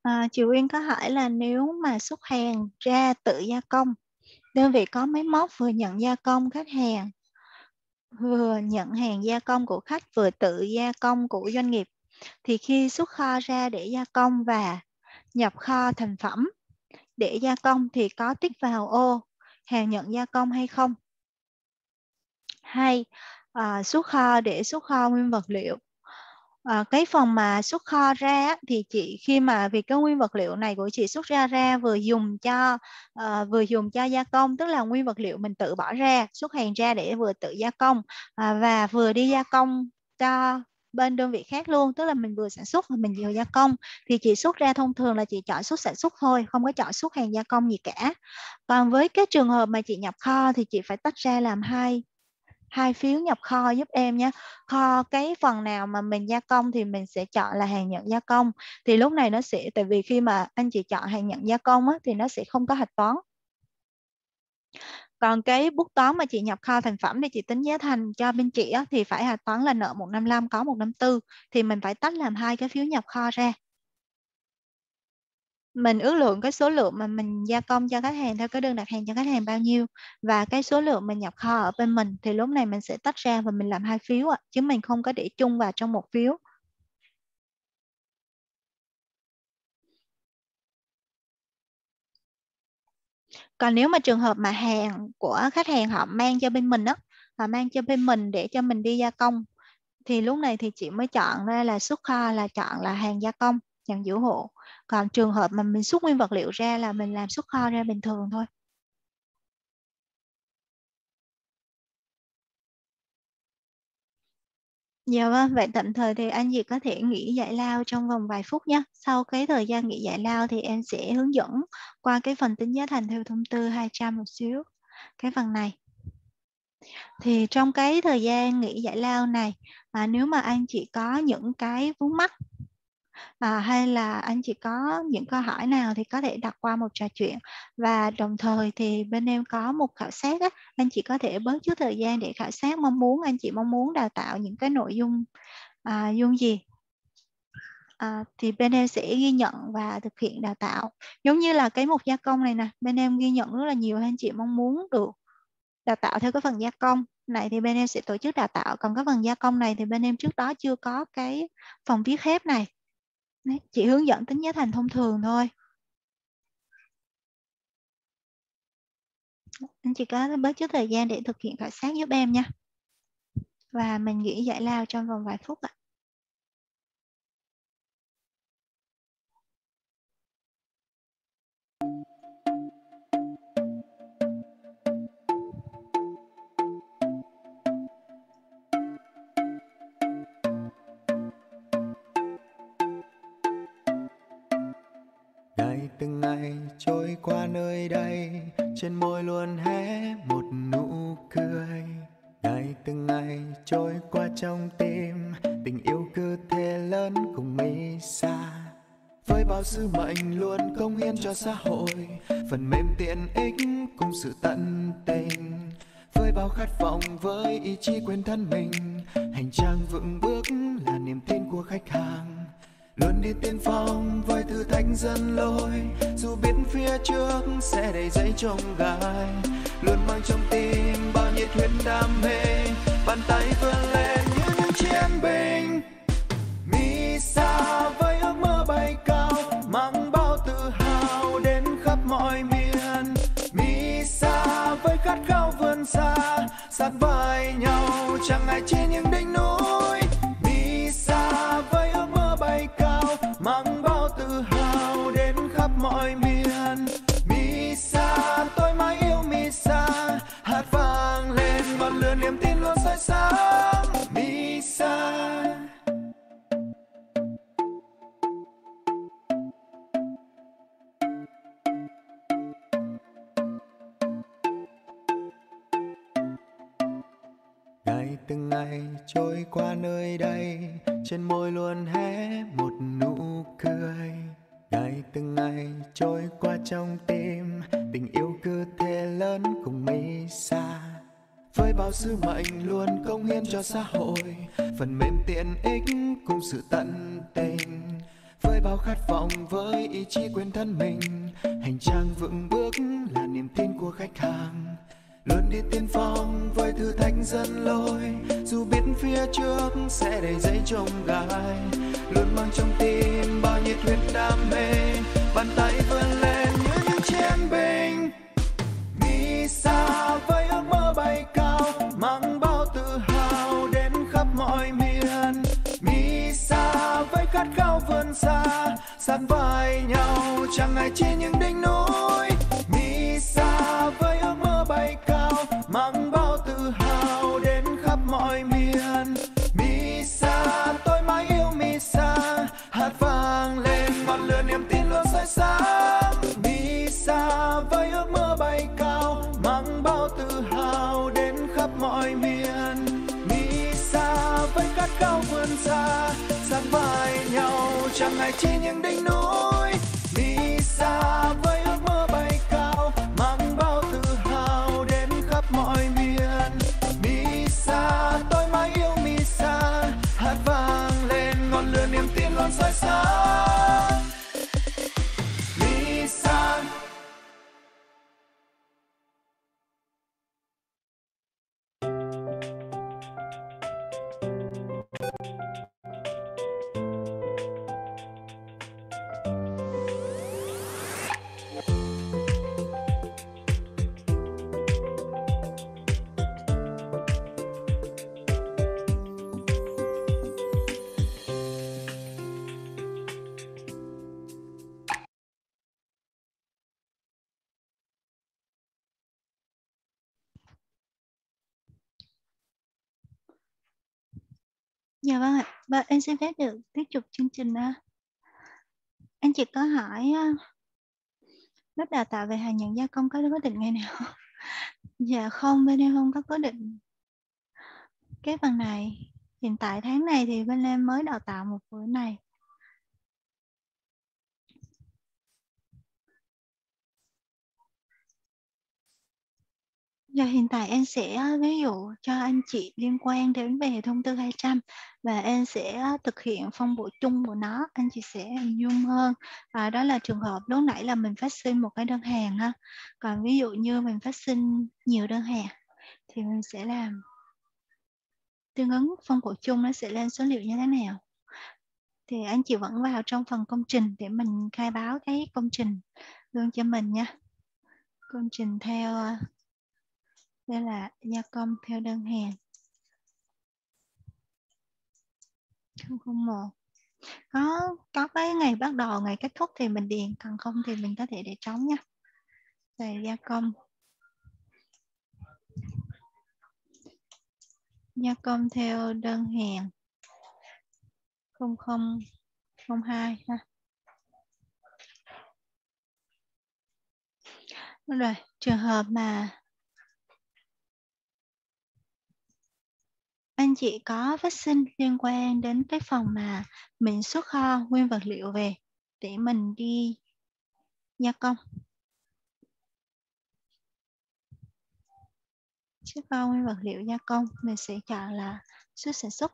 À, chị Uyên có hỏi là nếu mà xuất hàng ra tự gia công, đơn vị có máy móc vừa nhận gia công khách hàng, vừa nhận hàng gia công của khách, vừa tự gia công của doanh nghiệp, thì khi xuất kho ra để gia công và nhập kho thành phẩm để gia công thì có tích vào ô hàng nhận gia công hay không? Hay à, xuất kho để xuất kho nguyên vật liệu à, cái phần mà xuất kho ra thì chị khi mà vì cái nguyên vật liệu này của chị xuất ra ra vừa dùng cho uh, vừa dùng cho gia công tức là nguyên vật liệu mình tự bỏ ra xuất hàng ra để vừa tự gia công à, và vừa đi gia công cho bên đơn vị khác luôn tức là mình vừa sản xuất và mình vừa gia công thì chị xuất ra thông thường là chị chọn xuất sản xuất thôi không có chọn xuất hàng gia công gì cả. Còn với cái trường hợp mà chị nhập kho thì chị phải tách ra làm hai hai phiếu nhập kho giúp em nhé kho cái phần nào mà mình gia công thì mình sẽ chọn là hàng nhận gia công. Thì lúc này nó sẽ tại vì khi mà anh chị chọn hàng nhận gia công á, thì nó sẽ không có hạch toán. Còn cái bút toán mà chị nhập kho thành phẩm để chị tính giá thành cho bên chị á, thì phải hạch toán là nợ 155 có 154 thì mình phải tách làm hai cái phiếu nhập kho ra mình ước lượng cái số lượng mà mình gia công cho khách hàng theo cái đơn đặt hàng cho khách hàng bao nhiêu. Và cái số lượng mình nhập kho ở bên mình thì lúc này mình sẽ tách ra và mình làm hai phiếu ạ, chứ mình không có để chung vào trong một phiếu. Còn nếu mà trường hợp mà hàng của khách hàng họ mang cho bên mình á, họ mang cho bên mình để cho mình đi gia công, thì lúc này thì chị mới chọn ra là xuất kho là chọn là hàng gia công nhận giữ hộ còn trường hợp mà mình xuất nguyên vật liệu ra là mình làm xuất kho ra bình thường thôi Dạ vâng, vậy tạm thời thì anh chị có thể nghỉ giải lao trong vòng vài phút nhé. Sau cái thời gian nghỉ giải lao thì em sẽ hướng dẫn qua cái phần tính giá thành theo thông tư 200 một xíu. Cái phần này. Thì trong cái thời gian nghỉ giải lao này, à, nếu mà anh chị có những cái vướng mắc à, hay là anh chị có những câu hỏi nào thì có thể đặt qua một trò chuyện. Và đồng thời thì bên em có một khảo sát á, anh chị có thể bớt chút thời gian để khảo sát mong muốn anh chị mong muốn đào tạo những cái nội dung à, dung gì. À, thì bên em sẽ ghi nhận và thực hiện đào tạo. Giống như là cái mục gia công này nè bên em ghi nhận rất là nhiều anh chị mong muốn được đào tạo theo cái phần gia công này thì bên em sẽ tổ chức đào tạo. Còn cái phần gia công này thì bên em trước đó chưa có cái phòng viết khép này. Đấy, chị hướng dẫn tính giá thành thông thường thôi. Anh chị có bớt chút thời gian để thực hiện khảo sát giúp em nha. Và mình nghỉ giải lao trong vòng vài phút ạ. Ngày, từng ngày trôi qua nơi đây. Trên môi luôn hé một nụ cười. Ngày, từng ngày trôi qua trong tim. Tình yêu cứ thế lớn cùng mi xa. Với bao sứ mệnh luôn công hiến cho xã hội. Phần mềm tiện ích cùng sự tận tình. Với bao khát vọng với ý chí quên thân mình. Hành trang vững bước là niềm tin của khách hàng luôn đi tiên phong với thử thách dân lối, dù biết phía trước sẽ đầy dây trông gai. Luôn mang trong tim bao nhiệt huyết đam mê, bàn tay vươn lên như những chiến binh. Mi xa với ước mơ bay cao, mang bao tự hào đến khắp mọi miền. Mi xa với khát khao vươn xa, sát vai nhau, chẳng ai chia những dài trôi qua nơi đây. Trên môi luôn hé một nụ cười. Ngày từng ngày trôi qua trong tim. Tình yêu cứ thế lớn cùng mi xa. Với bao sứ mệnh luôn công hiến cho xã hội. Phần mềm tiện ích cùng sự tận tình. Với bao khát vọng với ý chí quên thân mình. Hành trang vững bước là niềm tin của khách hàng luôn đi tiên phong với thử thách dẫn lối, dù biết phía trước sẽ đầy dây trông gai. Luôn mang trong tim bao nhiệt huyết đam mê, bàn tay vươn lên như những chiến binh. Misa với ước mơ bay cao, mang bao tự hào đến khắp mọi miền. Misa với khát khao vươn xa sát vai nhau, chẳng ngại trên những đỉnh núi. Vai nhau, chẳng ngại chi những đỉnh núi. Misa với ước mơ bay cao, mang bao tự hào đến khắp mọi miền. Misa tôi mãi yêu Misa. Hát vang lên ngọn lửa niềm tin luôn soi sáng Dạ vâng ạ. Và em xin phép được tiếp tục chương trình đó. Anh chị có hỏi à, lớp đào tạo về hàng nhận gia công có quyết định ngày nào? Dạ không, bên em không có quyết định. Cái phần này hiện tại tháng này thì bên em mới đào tạo một buổi này. Dạ, hiện tại em sẽ ờ, ví dụ cho anh chị liên quan đến về thông tư 200 và em sẽ ờ, thực hiện phong bổ chung của nó anh chị sẽ hình dung hơn. Và đó là trường hợp lúc nãy là mình phát sinh một cái đơn hàng ha còn ví dụ như mình phát sinh nhiều đơn hàng thì mình sẽ làm tương ứng phong bổ chung nó sẽ lên số liệu như thế nào. Thì anh chị vẫn vào trong phần công trình để mình khai báo cái công trình luôn cho mình nha. Công trình theo ờ, đây là gia công theo đơn hàng. 001 có có cái ngày bắt đầu, ngày kết thúc thì mình điền, còn không thì mình có thể để trống nha. Về gia công. Gia công theo đơn hàng. 0002 ha. Rồi, trường hợp mà anh chị có vaccine liên quan đến cái phòng mà mình xuất kho nguyên vật liệu về để mình đi gia công xuất kho nguyên vật liệu gia công mình sẽ chọn là xuất sản xuất.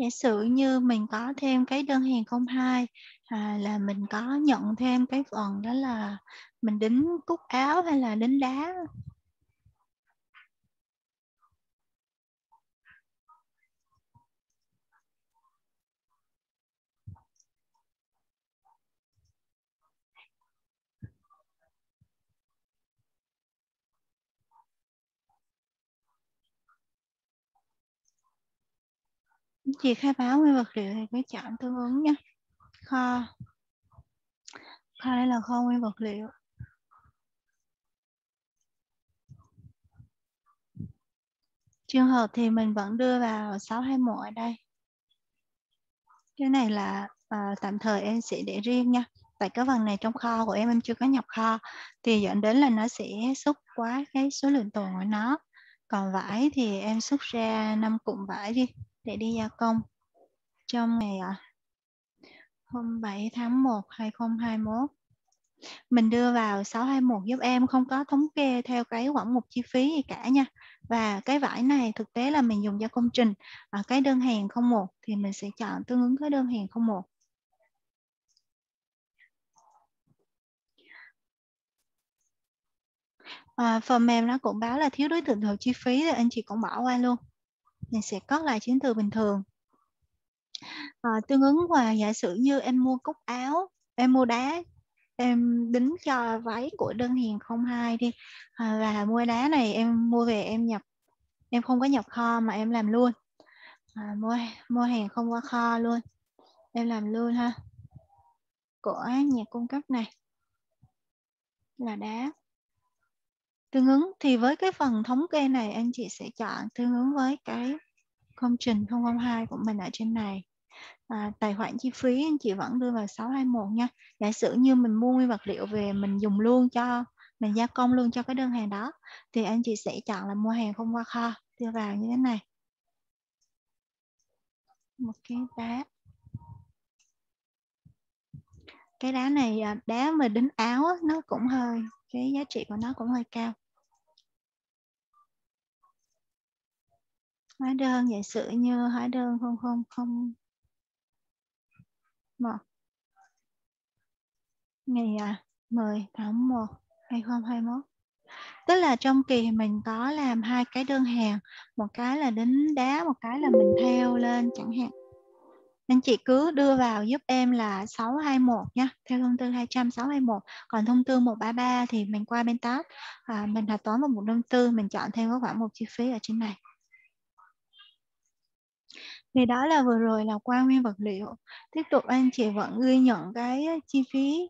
Giả sử như mình có thêm cái đơn hàng 02 à, là mình có nhận thêm cái phần đó là mình đính cúc áo hay là đính đá. Chị khai báo nguyên vật liệu thì cái chọn tương ứng nha. Kho. Kho đây là kho nguyên vật liệu. Trường hợp thì mình vẫn đưa vào 621 ở đây. Cái này là uh, tạm thời em sẽ để riêng nha. Tại cái phần này trong kho của em em chưa có nhập kho. Thì dẫn đến là nó sẽ xúc quá cái số lượng tồn của nó. Còn vải thì em xúc ra năm cụm vải đi để đi gia công. Trong ngày à, hôm 7 tháng 1 2021 mình đưa vào 621 giúp em không có thống kê theo cái khoản mục chi phí gì cả nha. Và cái vải này thực tế là mình dùng cho công trình và cái đơn hàng 01 thì mình sẽ chọn tương ứng với đơn hàng 01 à, phần mềm nó cũng báo là thiếu đối tượng thừa chi phí thì anh chị cũng bỏ qua luôn này sẽ có lại chứng từ bình thường. À, tương ứng và giả sử như em mua cúc áo em mua đá em đính cho váy của đơn hàng 02 đi à, và mua đá này em mua về em nhập em không có nhập kho mà em làm luôn. À, mua mua hàng không qua kho luôn em làm luôn ha của nhà cung cấp này. Là đá tương ứng thì với cái phần thống kê này anh chị sẽ chọn tương ứng với cái công trình 002 của mình ở trên này. À, tài khoản chi phí anh chị vẫn đưa vào 621 nha. Giả sử như mình mua nguyên vật liệu về mình dùng luôn cho mình gia công luôn cho cái đơn hàng đó thì anh chị sẽ chọn là mua hàng không qua kho đưa vào như thế này. Một cái đá. Cái đá này à, đá mà đính áo nó cũng hơi cái giá trị của nó cũng hơi cao. Hóa đơn giả sử như hóa đơn không không không. Một. Ngày à, 10 tháng 1 2021 tức là trong kỳ mình có làm hai cái đơn hàng một cái là đính đá một cái là mình theo lên chẳng hạn. Nên chị cứ đưa vào giúp em là 621 nhé theo thông tư 200 621 còn thông tư 133 thì mình qua bên top. À, mình hạch toán vào một đơn tư mình chọn thêm có khoảng một chi phí ở trên này thì đó là vừa rồi là qua nguyên vật liệu tiếp tục anh chị vẫn ghi nhận cái chi phí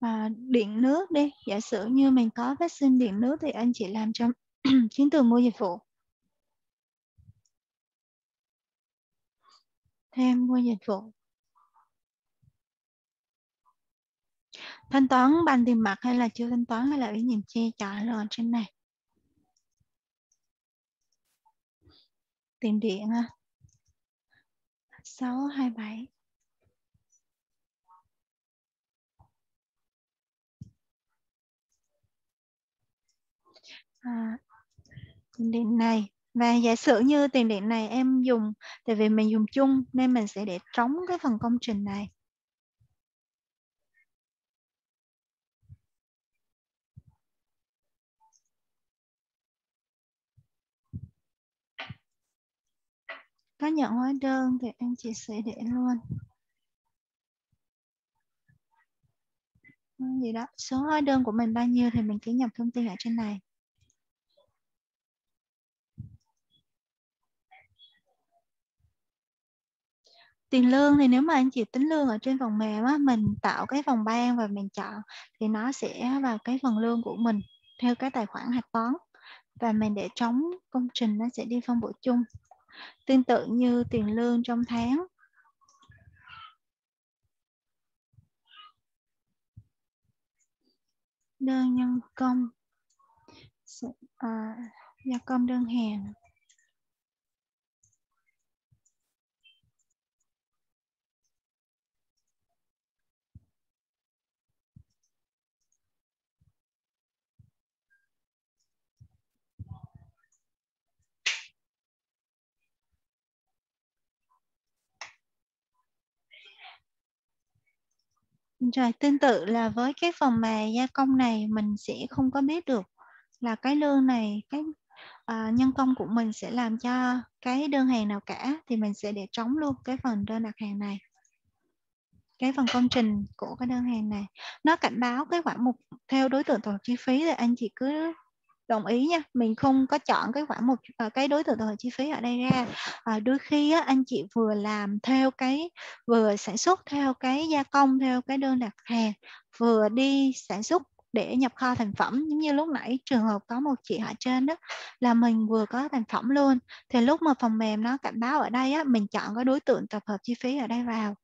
à, điện nước đi. Giả sử như mình có phát sinh điện nước thì anh chị làm trong chứng từ mua dịch vụ. Thêm mua dịch vụ. Thanh toán bằng tiền mặt hay là chưa thanh toán hay là ủy nhiệm chi chọn rồi trên này? Tiền điện ha. 627 à, tiền điện này. Và giả sử như tiền điện này em dùng tại vì mình dùng chung nên mình sẽ để trống cái phần công trình này. Có nhận hóa đơn thì anh chị sẽ để luôn. Gì đó, số hóa đơn của mình bao nhiêu thì mình cứ nhập thông tin ở trên này. Tiền lương thì nếu mà anh chị tính lương ở trên phần mềm á, mình tạo cái phòng ban và mình chọn thì nó sẽ vào cái phần lương của mình theo cái tài khoản hạch toán. Và mình để trống công trình nó sẽ đi phân bổ chung tương tự như tiền lương trong tháng. Đơn nhân công. À, gia công đơn hàng. Rồi tương tự là với cái phần mà gia công này mình sẽ không có biết được. Là cái lương này cái à, nhân công của mình sẽ làm cho cái đơn hàng nào cả thì mình sẽ để trống luôn cái phần đơn đặt hàng này. Cái phần công trình của cái đơn hàng này. Nó cảnh báo cái khoản mục theo đối tượng tổng chi phí thì anh chị cứ đồng ý nha mình không có chọn cái khoản một ờ, cái đối tượng tổng hợp chi phí ở đây ra. À, đôi khi á, anh chị vừa làm theo cái vừa sản xuất theo cái gia công theo cái đơn đặt hàng vừa đi sản xuất để nhập kho thành phẩm. Giống như lúc nãy trường hợp có một chị ở trên đó là mình vừa có thành phẩm luôn thì lúc mà phần mềm nó cảnh báo ở đây á, mình chọn cái đối tượng tập hợp chi phí ở đây vào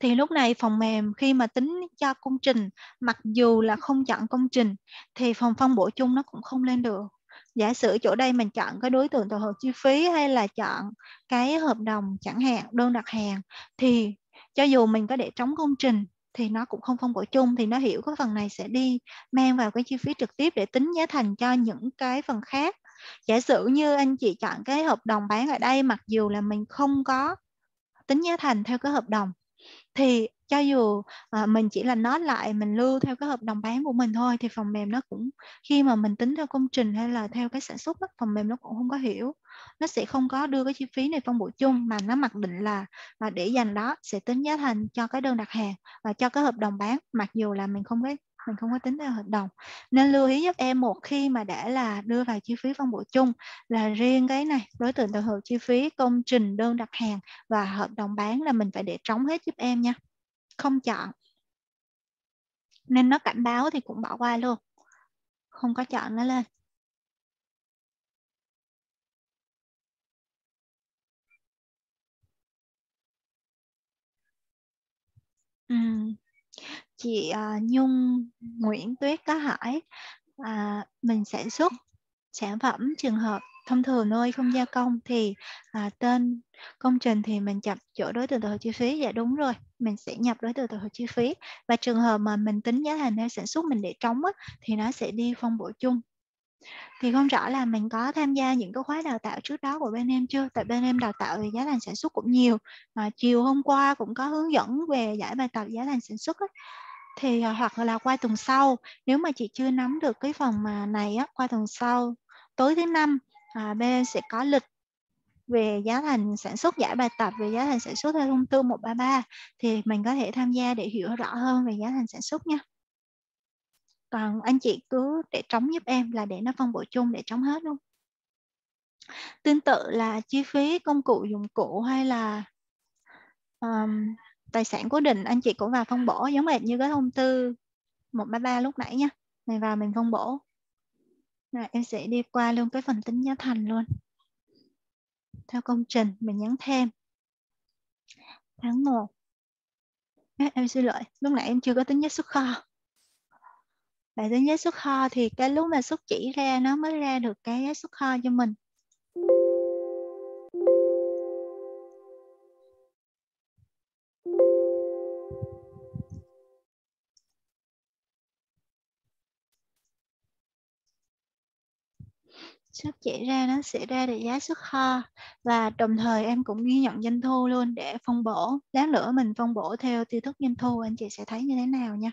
thì lúc này phần mềm khi mà tính cho công trình, mặc dù là không chọn công trình, thì phần phân bổ chung nó cũng không lên được. Giả sử chỗ đây mình chọn cái đối tượng tổ hợp chi phí hay là chọn cái hợp đồng chẳng hạn, đơn đặt hàng, thì cho dù mình có để trống công trình thì nó cũng không phân bổ chung, thì nó hiểu cái phần này sẽ đi mang vào cái chi phí trực tiếp để tính giá thành cho những cái phần khác. Giả sử như anh chị chọn cái hợp đồng bán ở đây, mặc dù là mình không có tính giá thành theo cái hợp đồng thì cho dù à, mình chỉ là nói lại mình lưu theo cái hợp đồng bán của mình thôi thì phần mềm nó cũng khi mà mình tính theo công trình hay là theo cái sản xuất đó, phần mềm nó cũng không có hiểu. Nó sẽ không có đưa cái chi phí này phân bổ chung mà nó mặc định là, là để dành đó sẽ tính giá thành cho cái đơn đặt hàng và cho cái hợp đồng bán mặc dù là mình không có mình không có tính theo hợp đồng. Nên lưu ý giúp em một khi mà đã là đưa vào chi phí phân bổ chung là riêng cái này, đối tượng tổng hợp chi phí, công trình, đơn đặt hàng và hợp đồng bán là mình phải để trống hết giúp em nha. Không chọn. Nên nó cảnh báo thì cũng bỏ qua luôn. Không có chọn nó lên. Ừ chị à, Nhung Nguyễn Tuyết có hỏi à, mình sản xuất sản phẩm trường hợp thông thường thôi không gia công. Thì à, tên công trình thì mình nhập chỗ đối tượng tổ hợp chi phí. Dạ đúng rồi mình sẽ nhập đối tượng tổ hợp chi phí. Và trường hợp mà mình tính giá thành theo sản xuất mình để trống á, thì nó sẽ đi phân bổ chung. Thì không rõ là mình có tham gia những cái khóa đào tạo trước đó của bên em chưa? Tại bên em đào tạo về giá thành sản xuất cũng nhiều à, chiều hôm qua cũng có hướng dẫn về giải bài tập giá thành sản xuất ấy thì à, hoặc là qua tuần sau nếu mà chị chưa nắm được cái phần mà này á qua tuần sau tối thứ năm à, bên sẽ có lịch về giá thành sản xuất giải bài tập về giá thành sản xuất theo thông tư 133 thì mình có thể tham gia để hiểu rõ hơn về giá thành sản xuất nha. Còn anh chị cứ để trống giúp em là để nó phân bổ chung để trống hết luôn. Tương tự là chi phí công cụ dụng cụ hay là um, tài sản cố định anh chị cũng vào phân bổ giống hệt như cái thông tư 133 lúc nãy nha mình vào mình phân bổ. Rồi em sẽ đi qua luôn cái phần tính giá thành luôn. Theo công trình mình nhấn thêm. Tháng 1 à, em xin lỗi lúc nãy em chưa có tính giá xuất kho. Bài tính giá xuất kho thì cái lúc mà xuất chỉ ra nó mới ra được cái giá xuất kho cho mình. Xuất chỉ ra nó sẽ ra được giá xuất kho. Và đồng thời em cũng ghi nhận doanh thu luôn để phân bổ, lát nữa mình phân bổ theo tiêu thức doanh thu, anh chị sẽ thấy như thế nào nha.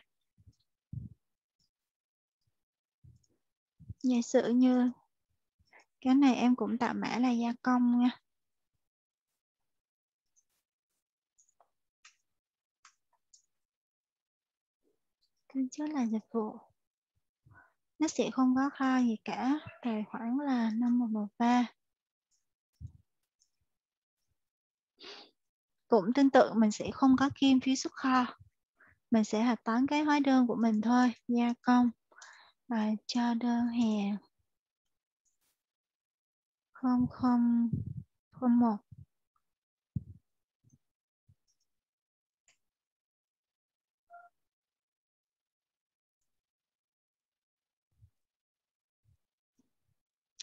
Giả sử như cái này em cũng tạo mã là gia công nha. Cái trước là dịch vụ nó sẽ không có kho gì cả. Tài khoản là 5113 cũng tương tự, mình sẽ không có kim phí xuất kho. Mình sẽ hạch toán cái hóa đơn của mình thôi. Gia công. Và cho đơn hàng. 0001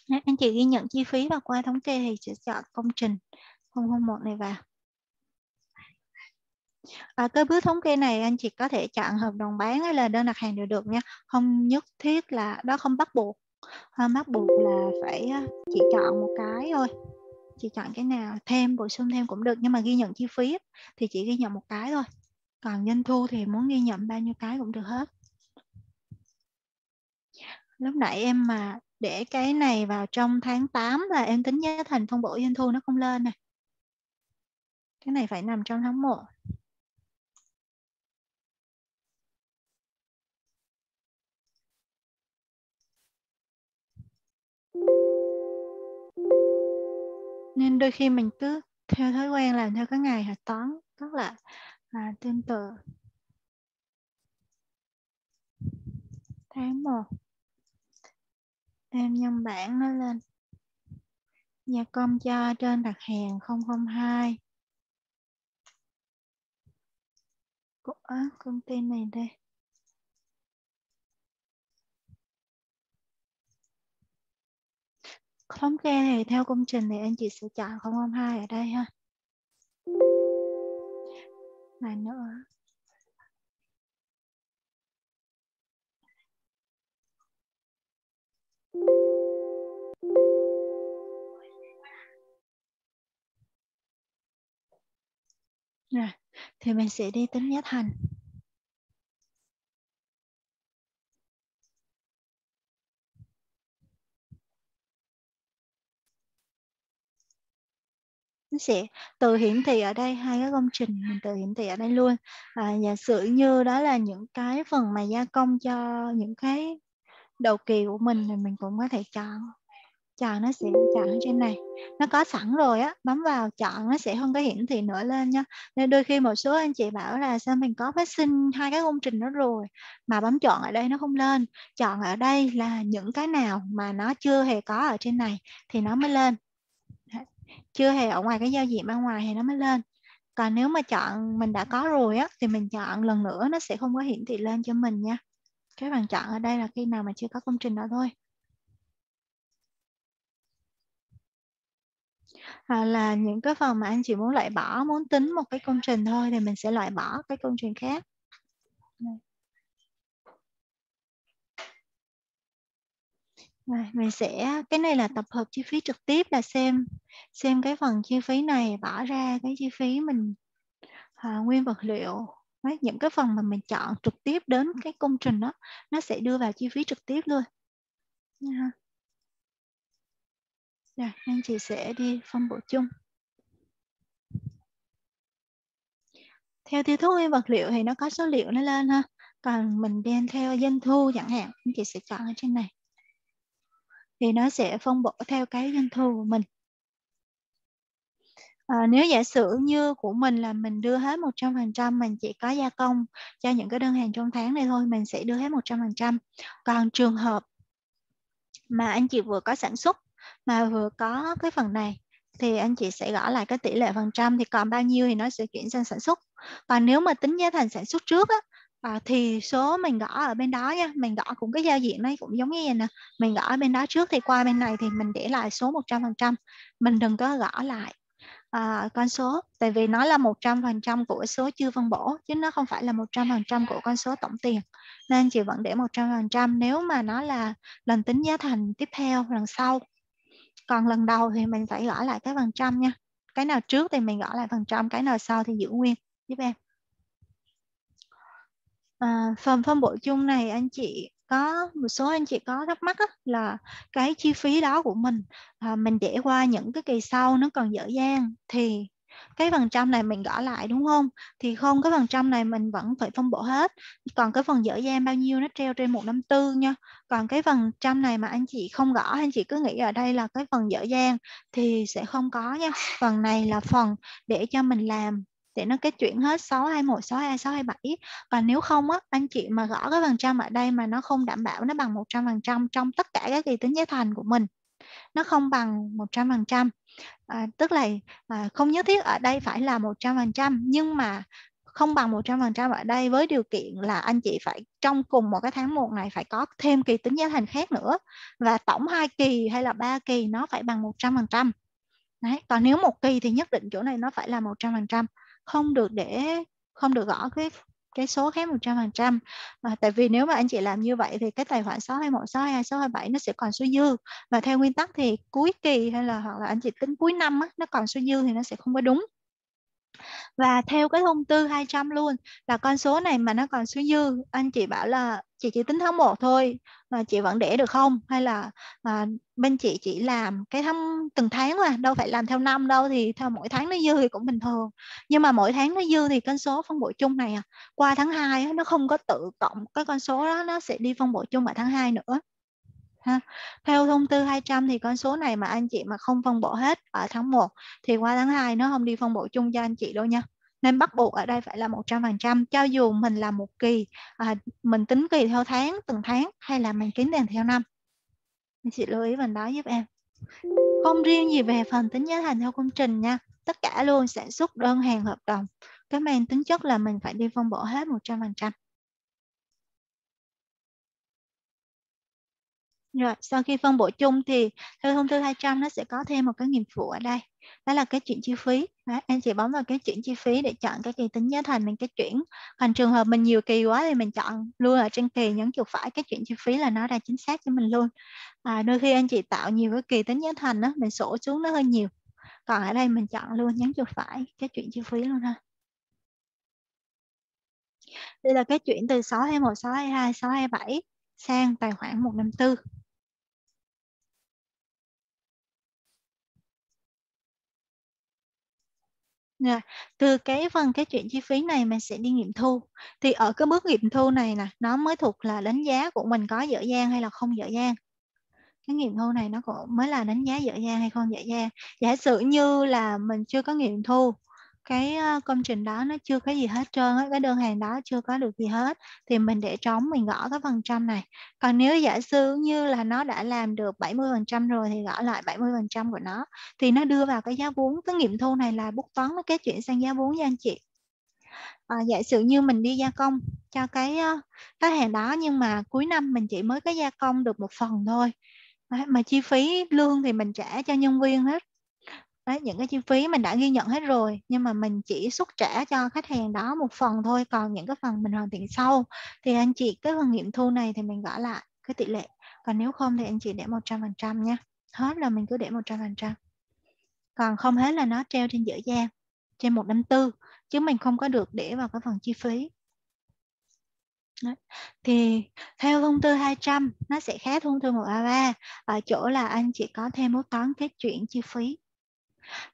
Nếu anh chị ghi nhận chi phí và qua thống kê thì sẽ chọn công trình 001 này vào. À, cái bước thống kê này anh chị có thể chọn hợp đồng bán hay là đơn đặt hàng đều được nha. Không nhất thiết là đó không bắt buộc. Không bắt buộc là phải chỉ chọn một cái thôi. Chị chọn cái nào thêm bổ sung thêm cũng được nhưng mà ghi nhận chi phí thì chỉ ghi nhận một cái thôi. còn doanh thu thì muốn ghi nhận bao nhiêu cái cũng được hết lúc nãy em mà để cái này vào trong tháng 8 là em tính giá thành phân bổ doanh thu nó không lên nè. Cái này phải nằm trong tháng 1 nên đôi khi mình cứ theo thói quen làm theo cái ngày hạch toán rất là à, tương tự. Tháng 1 em nhân bảng nó lên. Nhà công cho trên đặt hàng 002 của công ty này đây. Thống kê này theo công trình thì anh chị sẽ chọn 002 ở đây ha. Này nữa. Rồi, thì mình sẽ đi tính nhất hành nó sẽ tự hiển thị ở đây hai cái công trình mình tự hiển thị ở đây luôn. À, giả sử như đó là những cái phần mà gia công cho những cái đầu kỳ của mình thì mình cũng có thể chọn. Chọn nó sẽ chọn ở trên này. Nó có sẵn rồi á, bấm vào chọn nó sẽ không có hiển thị nữa lên nha nên đôi khi một số anh chị bảo là sao mình có phát sinh hai cái công trình đó rồi, mà bấm chọn ở đây nó không lên. Chọn ở đây là những cái nào mà nó chưa hề có ở trên này thì nó mới lên. Chưa hề ở ngoài cái giao diện bên ngoài thì nó mới lên. Còn nếu mà chọn mình đã có rồi á, thì mình chọn lần nữa nó sẽ không có hiển thị lên cho mình nha cái bạn chọn ở đây là khi nào mà chưa có công trình đó thôi. À, là những cái phần mà anh chị muốn loại bỏ muốn tính một cái công trình thôi thì mình sẽ loại bỏ cái công trình khác. Này, mình sẽ cái này là tập hợp chi phí trực tiếp là xem xem cái phần chi phí này bỏ ra cái chi phí mình à, nguyên vật liệu. Đấy, những cái phần mà mình chọn trực tiếp đến cái công trình đó nó sẽ đưa vào chi phí trực tiếp luôn nha. Rồi, anh chị sẽ đi phân bổ chung. Theo tiêu thụ nguyên vật liệu thì nó có số liệu nó lên ha. Còn mình đem theo doanh thu chẳng hạn, anh chị sẽ chọn ở trên này. Thì nó sẽ phân bổ theo cái doanh thu của mình. À, nếu giả sử như của mình là mình đưa hết 100% mình chỉ có gia công cho những cái đơn hàng trong tháng này thôi mình sẽ đưa hết 100% còn trường hợp mà anh chị vừa có sản xuất mà vừa có cái phần này thì anh chị sẽ gõ lại cái tỷ lệ phần trăm thì còn bao nhiêu thì nó sẽ chuyển sang sản xuất. Còn nếu mà tính giá thành sản xuất trước á à, thì số mình gõ ở bên đó nha mình gõ cũng cái giao diện này cũng giống như vậy nè. Mình gõ ở bên đó trước thì qua bên này thì mình để lại số 100% mình đừng có gõ lại à, con số tại vì nó là 100% của số chưa phân bổ chứ nó không phải là 100% của con số tổng tiền. Nên chị vẫn để 100% nếu mà nó là lần tính giá thành tiếp theo lần sau. Còn lần đầu thì mình phải gõ lại cái phần trăm nha. Cái nào trước thì mình gõ lại phần trăm cái nào sau thì giữ nguyên. Giúp em. À, phần phân bổ chung này anh chị có một số anh chị có thắc mắc á, là cái chi phí đó của mình à, mình để qua những cái kỳ sau nó còn dở dang thì cái phần trăm này mình gõ lại đúng không? Thì không cái phần trăm này mình vẫn phải phân bổ hết. Còn cái phần dở dang bao nhiêu nó treo trên 154 nha. Còn cái phần trăm này mà anh chị không gõ anh chị cứ nghĩ ở đây là cái phần dở dang thì sẽ không có nha. Phần này là phần để cho mình làm để nó kết chuyển hết 621, 622, 627. Còn nếu không á, anh chị mà gõ cái phần trăm ở đây mà nó không đảm bảo nó bằng 100% trong tất cả các kỳ tính giá thành của mình. Nó không bằng 100%. À, tức là à, không nhất thiết ở đây phải là 100% nhưng mà không bằng 100% ở đây với điều kiện là anh chị phải trong cùng một cái tháng 1 này phải có thêm kỳ tính giá thành khác nữa và tổng hai kỳ hay là ba kỳ nó phải bằng 100%. Đấy. Còn nếu một kỳ thì nhất định chỗ này nó phải là 100% không được để không được gõ cái cái số khác 100% à, ờ, tại vì nếu mà anh chị làm như vậy thì cái tài khoản 621, 622, 627 nó sẽ còn số dư. Và theo nguyên tắc thì cuối kỳ hay là hoặc là anh chị tính cuối năm á, nó còn số dư thì nó sẽ không có đúng và theo cái thông tư 200 luôn là con số này mà nó còn số dư anh chị bảo là chị chỉ tính tháng 1 thôi mà chị vẫn để được không? Hay là à, bên chị chỉ làm cái tháng từng tháng mà đâu phải làm theo năm đâu thì theo mỗi tháng nó dư thì cũng bình thường. Nhưng mà mỗi tháng nó dư thì con số phân bổ chung này à, qua tháng 2 nó không có tự cộng cái con số đó nó sẽ đi phân bổ chung ở tháng 2 nữa ha. Theo thông tư 200 thì con số này mà anh chị mà không phân bổ hết ở tháng 1 thì qua tháng 2 nó không đi phân bổ chung cho anh chị đâu nha. Nên bắt buộc ở đây phải là 100% cho dù mình làm một kỳ à, mình tính kỳ theo tháng từng tháng hay là mình tính tiền theo năm. Anh chị lưu ý phần đó giúp em. Không riêng gì về phần tính giá thành theo công trình nha. Tất cả luôn sản xuất đơn hàng hợp đồng. Cái mang tính chất là mình phải đi phân bổ hết 100%. Rồi, sau khi phân bổ chung thì theo thông tư 200 nó sẽ có thêm một cái nghiệp vụ ở đây. Đó là cái chuyển chi phí. Đấy, anh chị bấm vào cái chuyển chi phí để chọn cái kỳ tính giá thành mình cái chuyển. Còn trường hợp mình nhiều kỳ quá thì mình chọn luôn ở trên kỳ nhấn chuột phải cái chuyển chi phí là nó ra chính xác cho mình luôn. À, đôi khi anh chị tạo nhiều cái kỳ tính giá thành đó, mình sổ xuống nó hơi nhiều. Còn ở đây mình chọn luôn nhấn chuột phải cái chuyển chi phí luôn ha. Đây là cái chuyển từ 621, 622, 627 sang tài khoản 154. Nè, từ cái phần cái chuyện chi phí này mình sẽ đi nghiệm thu. Thì ở cái bước nghiệm thu này nè, nó mới thuộc là đánh giá của mình có dở dang hay là không dở dang. Cái nghiệm thu này nó cũng mới là đánh giá dở dang hay không dở dang. Giả sử như là mình chưa có nghiệm thu cái công trình đó nó chưa có gì hết trơn á cái đơn hàng đó chưa có được gì hết thì mình để trống mình gõ cái phần trăm này. Còn nếu giả sử như là nó đã làm được 70 phần trăm rồi thì gõ lại 70 phần trăm của nó thì nó đưa vào cái giá vốn. Cái nghiệm thu này là bút toán nó kết chuyển sang giá vốn nha anh chị. À, giả sử như mình đi gia công cho cái cái hàng đó nhưng mà cuối năm mình chỉ mới có gia công được một phần thôi mà chi phí lương thì mình trả cho nhân viên hết. Đấy, những cái chi phí mình đã ghi nhận hết rồi nhưng mà mình chỉ xuất trả cho khách hàng đó một phần thôi còn những cái phần mình hoàn thiện sau thì anh chị cái phần nghiệm thu này thì mình gõ lại cái tỷ lệ. Còn nếu không thì anh chị để 100% nha. Hết là mình cứ để 100% còn không hết là nó treo trên dở dang trên một năm tư chứ mình không có được để vào cái phần chi phí. Đấy. Thì theo thông tư 200 nó sẽ khác thông tư 133 ở chỗ là anh chỉ có thêm mốt toán kết chuyển chi phí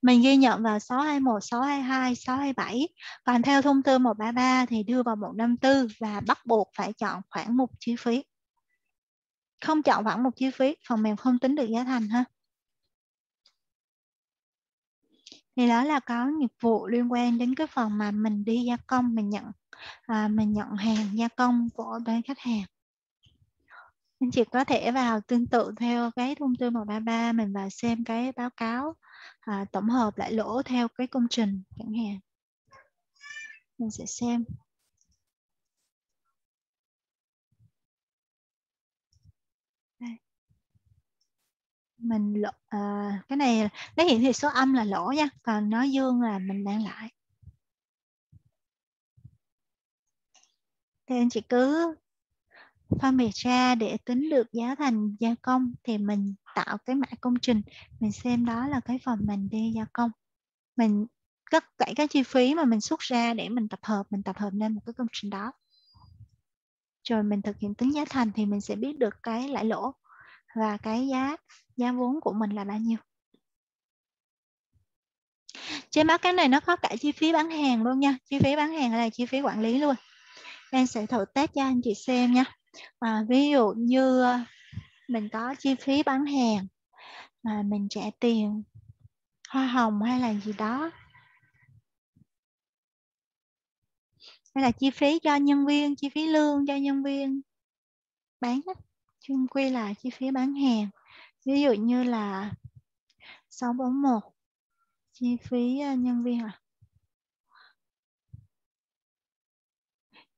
mình ghi nhận vào 621, 622, 627. Còn theo thông tư 133 thì đưa vào 154 và bắt buộc phải chọn khoảng mục chi phí. Không chọn khoảng mục chi phí, phần mềm không tính được giá thành ha. Thì đó là có nghiệp vụ liên quan đến cái phần mà mình đi gia công, mình nhận à, mình nhận hàng gia công của bên khách hàng. Anh chị có thể vào tương tự theo cái thông tư 133 mình vào xem cái báo cáo à, tổng hợp lại lỗ theo cái công trình chẳng hạn. Mình sẽ xem. Đây. mình lỗ, à, cái này nó hiển thị số âm là lỗ nha còn nó dương là mình đang lại. Thì anh chị cứ phân biệt ra để tính được giá thành gia công thì mình tạo cái mã công trình mình xem đó là cái phần mình đi gia công. Mình tất cả các chi phí mà mình xuất ra để mình tập hợp mình tập hợp nên một cái công trình đó. Rồi mình thực hiện tính giá thành thì mình sẽ biết được cái lãi lỗ và cái giá giá vốn của mình là bao nhiêu. Trên báo cái này nó có cả chi phí bán hàng luôn nha. Chi phí bán hàng là chi phí quản lý luôn. Em sẽ thử test cho anh chị xem nha. À, ví dụ như mình có chi phí bán hàng mà mình trả tiền, hoa hồng hay là gì đó. Hay là chi phí cho nhân viên, chi phí lương cho nhân viên bán chung quy là chi phí bán hàng. Ví dụ như là 641 chi phí ờ, nhân viên à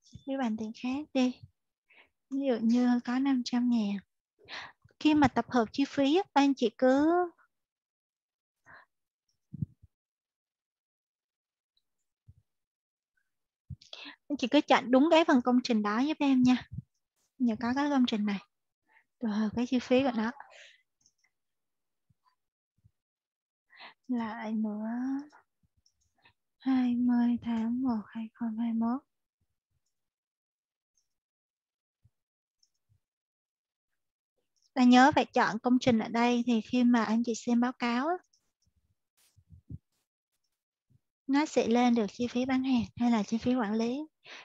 chi phí bàn tiền khác đi. Ví dụ như có 500 ngàn khi mà tập hợp chi phí anh chị cứ anh chị cứ chọn đúng cái phần công trình đó giúp em nha. Nhờ có cái công trình này. Rồi cái chi phí của nó. Lại nữa. 20 tháng 1 2021 ta nhớ phải chọn công trình ở đây thì khi mà anh chị xem báo cáo nó sẽ lên được chi phí bán hàng hay là chi phí quản lý.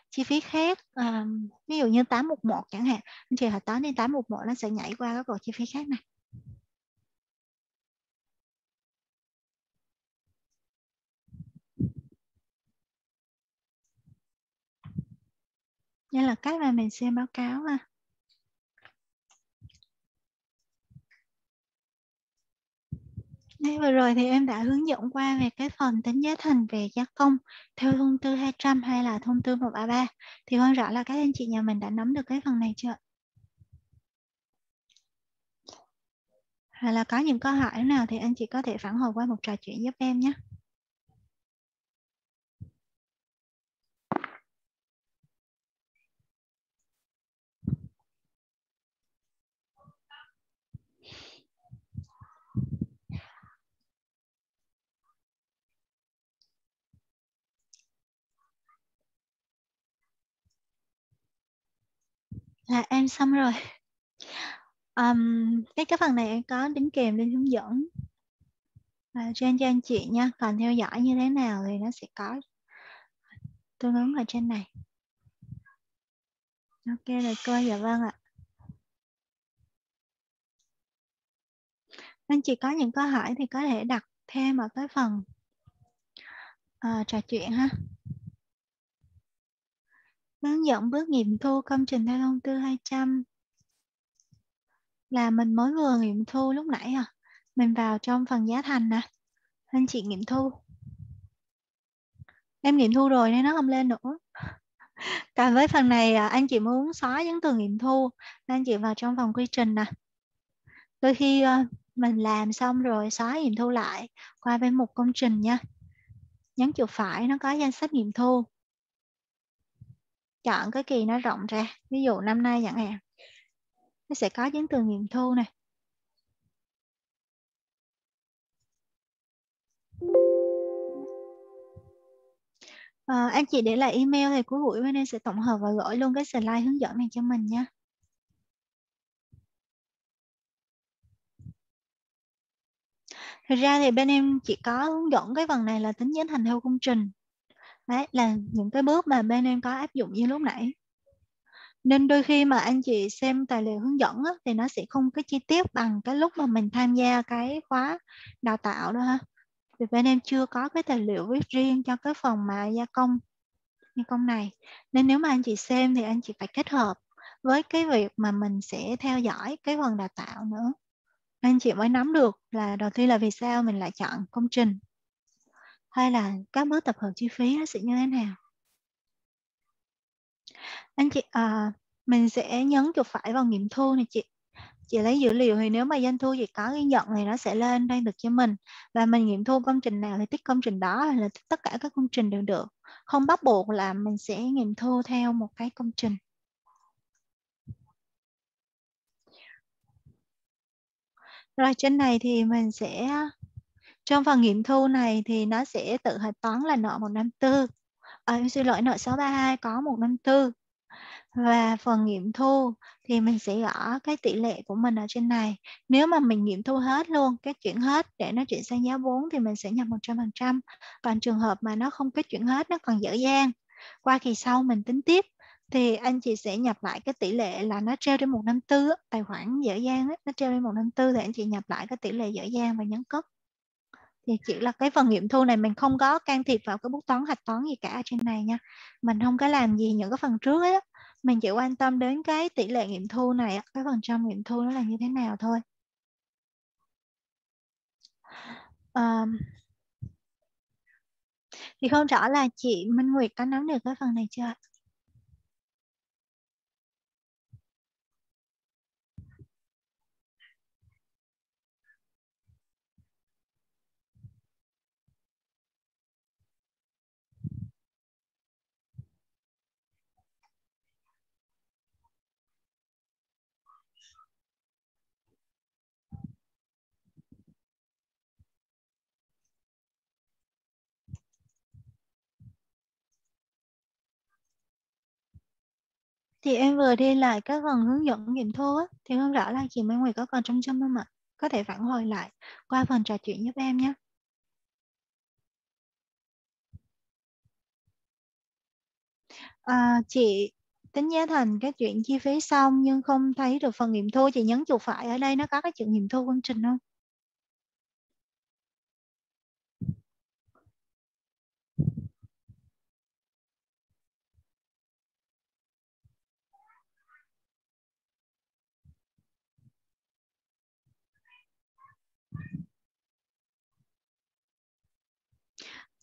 Chi phí khác um, ví dụ như 811 chẳng hạn anh chị hỏi toán đi 811 nó sẽ nhảy qua các cột chi phí khác này. Đây là cách mà mình xem báo cáo ha. Đây vừa rồi thì em đã hướng dẫn qua về cái phần tính giá thành về gia công theo thông tư 200 hay là thông tư 133. Thì quan rõ là các anh chị nhà mình đã nắm được cái phần này chưa? Hay là có những câu hỏi nào thì anh chị có thể phản hồi qua một trò chuyện giúp em nhé. Là em xong rồi. Um, cái cái phần này em có đính kèm lên hướng dẫn. À, trên cho anh chị nha còn theo dõi như thế nào thì nó sẽ có tương ứng ở trên này. Ok rồi cô dạ vâng ạ. Anh chị có những câu hỏi thì có thể đặt thêm ở cái phần uh, trò chuyện ha hướng dẫn bước nghiệm thu công trình theo thông tư 200 là mình mới vừa nghiệm thu lúc nãy à? Mình vào trong phần giá thành nè. Anh chị nghiệm thu. Em nghiệm thu rồi nên nó không lên nữa. Còn với phần này à, anh chị muốn xóa những từ nghiệm thu anh chị vào trong phòng quy trình nè. Đôi khi à, mình làm xong rồi xóa nghiệm thu lại qua bên mục công trình nha. Nhấn chuột phải nó có danh sách nghiệm thu chọn cái kỳ nó rộng ra. Ví dụ năm nay chẳng hạn nó sẽ có chứng từ nghiệm thu này à, ờ, anh chị để lại email thì cuối buổi bên em sẽ tổng hợp và gửi luôn cái slide hướng dẫn này cho mình nha. Thực ra thì bên em chỉ có hướng dẫn cái phần này là tính giá thành theo công trình đấy là những cái bước mà bên em có áp dụng như lúc nãy. Nên đôi khi mà anh chị xem tài liệu hướng dẫn á, thì nó sẽ không cái chi tiết bằng cái lúc mà mình tham gia cái khóa đào tạo đó ha. Vì bên em chưa có cái tài liệu viết riêng cho cái phần mà gia công gia công này. Nên nếu mà anh chị xem thì anh chị phải kết hợp với cái việc mà mình sẽ theo dõi cái phần đào tạo nữa. Anh chị mới nắm được là đầu tiên là vì sao mình lại chọn công trình hay là các bước tập hợp chi phí nó sẽ như thế nào? Anh chị à, mình sẽ nhấn chuột phải vào nghiệm thu này chị. Chị lấy dữ liệu thì nếu mà doanh thu chị có ghi nhận thì nó sẽ lên đây được cho mình. Và mình nghiệm thu công trình nào thì tích công trình đó hay là tất cả các công trình đều được. Không bắt buộc là mình sẽ nghiệm thu theo một cái công trình. Rồi trên này thì mình sẽ trong phần nghiệm thu này thì nó sẽ tự hạch toán là nợ 154. À, em xin lỗi nợ 632 có 154. Và phần nghiệm thu thì mình sẽ gõ cái tỷ lệ của mình ở trên này. Nếu mà mình nghiệm thu hết luôn, kết chuyển hết để nó chuyển sang giá vốn thì mình sẽ nhập 100%. Còn trường hợp mà nó không kết chuyển hết, nó còn dở dang. Qua kỳ sau mình tính tiếp thì anh chị sẽ nhập lại cái tỷ lệ là nó treo trên 154 tài khoản dở dang nó treo trên 154 thì anh chị nhập lại cái tỷ lệ dở dang và nhấn cất thì chỉ là cái phần nghiệm thu này mình không có can thiệp vào cái bút toán hạch toán gì cả trên này nha. Mình không có làm gì những cái phần trước ấy mình chỉ quan tâm đến cái tỷ lệ nghiệm thu này cái phần trăm nghiệm thu nó là như thế nào thôi. Um, thì không rõ là chị Minh Nguyệt có nắm được cái phần này chưa Thì em vừa đi lại các phần hướng dẫn nghiệm thu á, thì không rõ là chị Mai Nguyệt có còn trong châm không ạ? Có thể phản hồi lại qua phần trò chuyện giúp em nhé. À, chị tính giá thành cái chuyện chi phí xong nhưng không thấy được phần nghiệm thu chị nhấn chuột phải ở đây nó có cái chuyện nghiệm thu công trình không?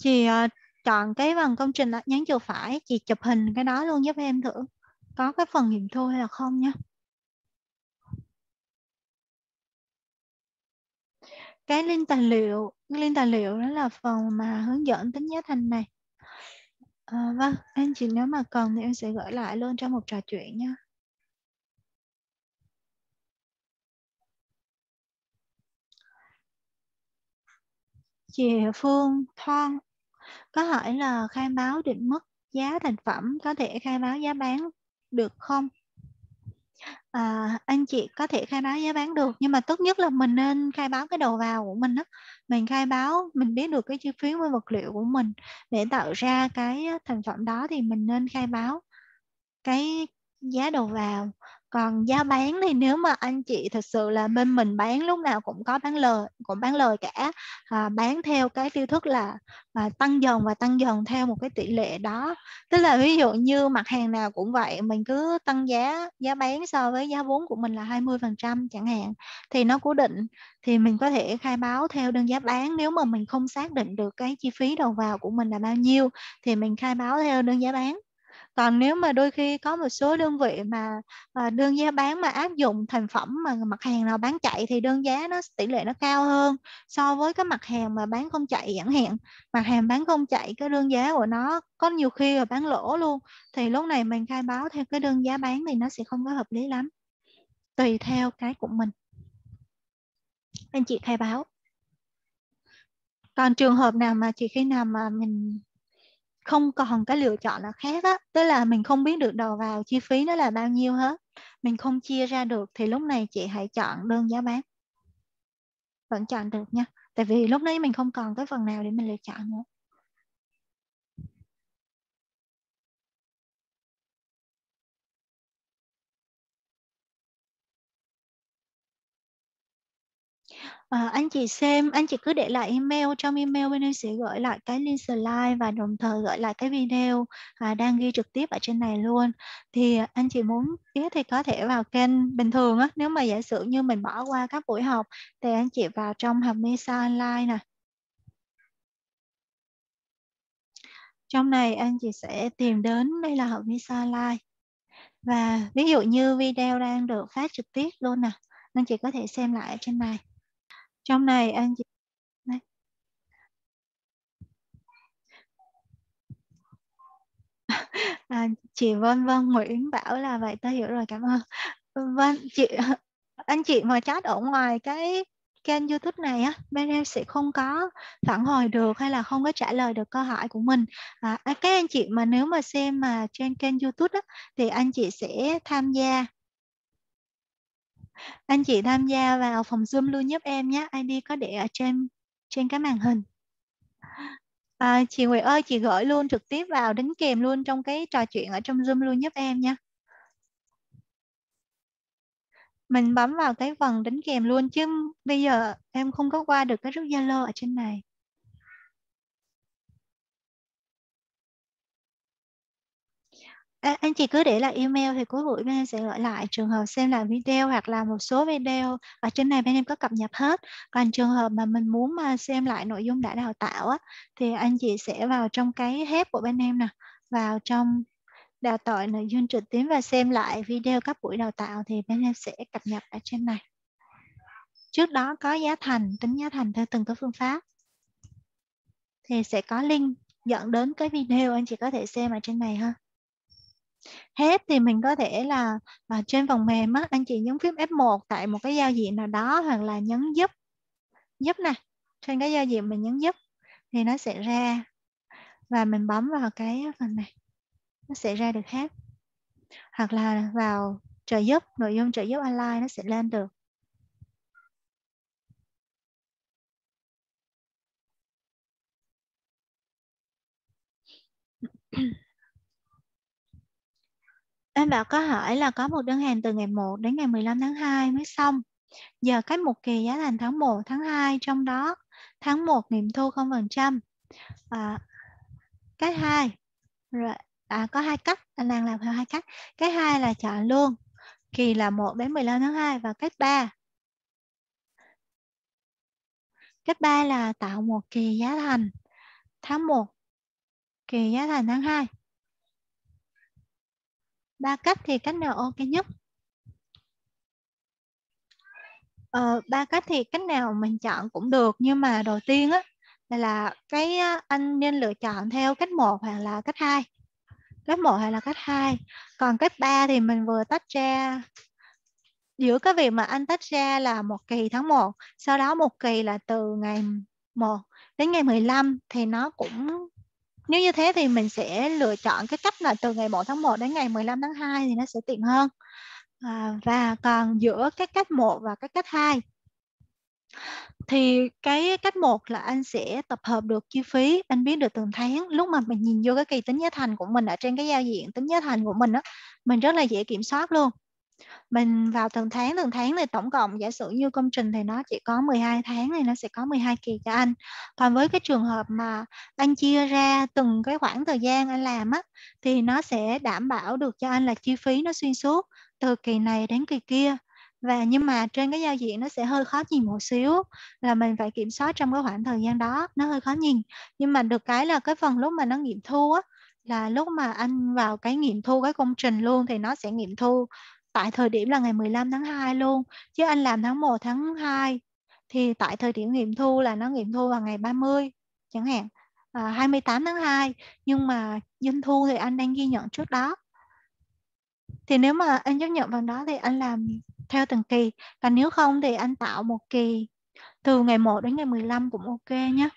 Chị uh, ờ, chọn cái phần công trình nhấn chuột phải chị chụp hình cái đó luôn giúp em thử. Có cái phần nghiệm thu hay là không nhé cái link tài liệu link tài liệu đó là phần mà hướng dẫn tính giá thành này. À, vâng anh chị nếu mà cần thì em sẽ gửi lại luôn trong một trò chuyện nhé chị Phương Thoan có hỏi là khai báo định mức giá thành phẩm có thể khai báo giá bán được không? À, anh chị có thể khai báo giá bán được nhưng mà tốt nhất là mình nên khai báo cái đầu vào của mình đó. Mình khai báo mình biết được cái chi phí nguyên vật liệu của mình để tạo ra cái thành phẩm đó thì mình nên khai báo cái giá đầu vào còn giá bán thì nếu mà anh chị thật sự là bên mình bán lúc nào cũng có bán lời cũng bán lời cả. À, bán theo cái tiêu thức là à, tăng dần và tăng dần theo một cái tỷ lệ đó. Tức là ví dụ như mặt hàng nào cũng vậy mình cứ tăng giá giá bán so với giá vốn của mình là 20% chẳng hạn thì nó cố định. Thì mình có thể khai báo theo đơn giá bán. Nếu mà mình không xác định được cái chi phí đầu vào của mình là bao nhiêu thì mình khai báo theo đơn giá bán còn nếu mà đôi khi có một số đơn vị mà à, đơn giá bán mà áp dụng thành phẩm mà mặt hàng nào bán chạy thì đơn giá nó tỷ lệ nó cao hơn so với cái mặt hàng mà bán không chạy chẳng hạn. Mặt hàng bán không chạy cái đơn giá của nó có nhiều khi là bán lỗ luôn thì lúc này mình khai báo theo cái đơn giá bán thì nó sẽ không có hợp lý lắm. Tùy theo cái của mình. Anh chị khai báo. Còn trường hợp nào mà chỉ khi nào mà mình không còn cái lựa chọn nào khác á, tức là mình không biết được đầu vào chi phí nó là bao nhiêu hết. Mình không chia ra được thì lúc này chị hãy chọn đơn giá bán. Vẫn chọn được nha, tại vì lúc đấy mình không còn cái phần nào để mình lựa chọn nữa. À, anh chị xem, anh chị cứ để lại email, trong email bên em sẽ gửi lại cái link slide và đồng thời gửi lại cái video à, đang ghi trực tiếp ở trên này luôn. Thì anh chị muốn biết thì có thể vào kênh bình thường á, nếu mà giả sử như mình bỏ qua các buổi học thì anh chị vào trong học Mesa Online nè. Trong này anh chị sẽ tìm đến đây là học Mesa Online. Và ví dụ như video đang được phát trực tiếp luôn nè, anh chị có thể xem lại ở trên này trong này anh chị đây. À, chị Vân Vân Nguyễn bảo là vậy tôi hiểu rồi cảm ơn vâng chị anh chị mà chat ở ngoài cái kênh youtube này á bên em sẽ không có phản hồi được hay là không có trả lời được câu hỏi của mình à, à các anh chị mà nếu mà xem mà trên kênh youtube á, thì anh chị sẽ tham gia anh chị tham gia vào phòng Zoom luôn giúp em nhé. ID có để ở trên trên cái màn hình. À, chị Nguyệt ơi, chị gửi luôn trực tiếp vào đính kèm luôn trong cái trò chuyện ở trong Zoom luôn giúp em nha. Mình bấm vào cái phần đính kèm luôn chứ bây giờ em không có qua được cái rút Zalo ở trên này. À, anh chị cứ để lại email thì cuối buổi bên em sẽ gửi lại. Trường hợp xem lại video hoặc là một số video ở trên này bên em có cập nhật hết. Còn trường hợp mà mình muốn mà xem lại nội dung đã đào tạo á, thì anh chị sẽ vào trong cái hết của bên em nè. Vào trong đào tạo nội dung trực tuyến và xem lại video các buổi đào tạo thì bên em sẽ cập nhật ở trên này. Trước đó có giá thành tính giá thành theo từng cái phương pháp. Thì sẽ có link dẫn đến cái video anh chị có thể xem ở trên này ha hết thì mình có thể là à, trên phần mềm á, anh chị nhấn phím F1 tại một cái giao diện nào đó hoặc là nhấn giúp. Giúp nè trên cái giao diện mình nhấn giúp thì nó sẽ ra. Và mình bấm vào cái phần này nó sẽ ra được hết. Hoặc là vào trợ giúp nội dung trợ giúp online nó sẽ lên được. Em bảo có hỏi là có một đơn hàng từ ngày 1 đến ngày 15 tháng 2 mới xong. Giờ cách một kỳ giá thành tháng 1, tháng 2 trong đó tháng 1 nghiệm thu 0%. À, cách 2 rồi à, có hai cách anh đang làm theo hai cách. Cái hai là chọn luôn kỳ là 1 đến 15 tháng 2 và cách 3 Cách 3 là tạo một kỳ giá thành tháng 1, kỳ giá thành tháng 2 ba cách thì cách nào ok nhất? Ờ, ba cách thì cách nào mình chọn cũng được nhưng mà đầu tiên á là, là cái anh nên lựa chọn theo cách một hoặc là cách hai. Cách một hay là cách hai. Còn cách ba thì mình vừa tách ra giữa cái việc mà anh tách ra là một kỳ tháng 1 sau đó một kỳ là từ ngày 1 đến ngày 15 thì nó cũng nếu như thế thì mình sẽ lựa chọn cái cách là từ ngày 1 tháng 1 đến ngày 15 tháng 2 thì nó sẽ tiện hơn. À, và còn giữa cái cách 1 và cái cách 2 thì cái cách một là anh sẽ tập hợp được chi phí anh biết được từng tháng lúc mà mình nhìn vô cái kỳ tính giá thành của mình ở trên cái giao diện tính giá thành của mình á mình rất là dễ kiểm soát luôn mình vào từng tháng từng tháng thì tổng cộng giả sử như công trình thì nó chỉ có 12 tháng thì nó sẽ có 12 kỳ cho anh. Còn với cái trường hợp mà anh chia ra từng cái khoảng thời gian anh làm á, thì nó sẽ đảm bảo được cho anh là chi phí nó xuyên suốt từ kỳ này đến kỳ kia. Và nhưng mà trên cái giao diện nó sẽ hơi khó nhìn một xíu, là mình phải kiểm soát trong cái khoảng thời gian đó, nó hơi khó nhìn. Nhưng mà được cái là cái phần lúc mà nó nghiệm thu á, là lúc mà anh vào cái nghiệm thu cái công trình luôn thì nó sẽ nghiệm thu tại thời điểm là ngày 15 tháng 2 luôn chứ anh làm tháng 1 tháng 2 thì tại thời điểm nghiệm thu là nó nghiệm thu vào ngày 30 chẳng hạn à, 28 tháng 2 nhưng mà doanh thu thì anh đang ghi nhận trước đó. Thì nếu mà anh chấp nhận vào đó thì anh làm theo từng kỳ còn nếu không thì anh tạo một kỳ từ ngày 1 đến ngày 15 cũng ok nhé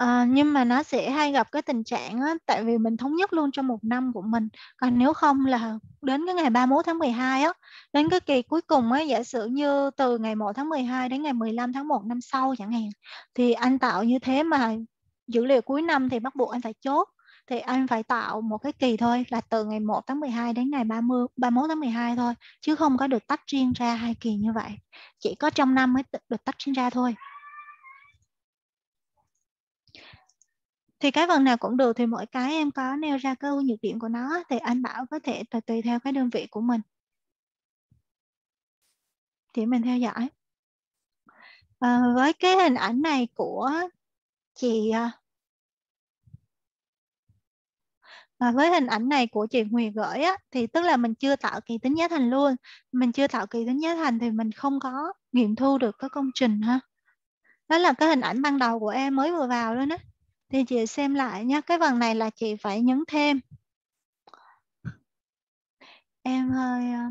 À, nhưng mà nó sẽ hay gặp cái tình trạng á, tại vì mình thống nhất luôn trong một năm của mình. Còn nếu không là đến cái ngày 31 tháng 12 á, đến cái kỳ cuối cùng á, giả sử như từ ngày 1 tháng 12 đến ngày 15 tháng 1 năm sau chẳng hạn, thì anh tạo như thế mà dữ liệu cuối năm thì bắt buộc anh phải chốt. Thì anh phải tạo một cái kỳ thôi là từ ngày 1 tháng 12 đến ngày 30, 31 tháng 12 thôi. Chứ không có được tách riêng ra hai kỳ như vậy. Chỉ có trong năm mới được tách riêng ra thôi. Thì cái phần nào cũng được thì mỗi cái em có nêu ra cái ưu nhược điểm của nó thì anh bảo có thể tùy, tùy theo cái đơn vị của mình. Thì mình theo dõi. À, với cái hình ảnh này của chị à, à với hình ảnh này của chị Nguyệt gửi á, thì tức là mình chưa tạo kỳ tính giá thành luôn. Mình chưa tạo kỳ tính giá thành thì mình không có nghiệm thu được cái công trình ha. Đó là cái hình ảnh ban đầu của em mới vừa vào luôn á thì chị xem lại nhé cái phần này là chị phải nhấn thêm. Em hơi à, ờ,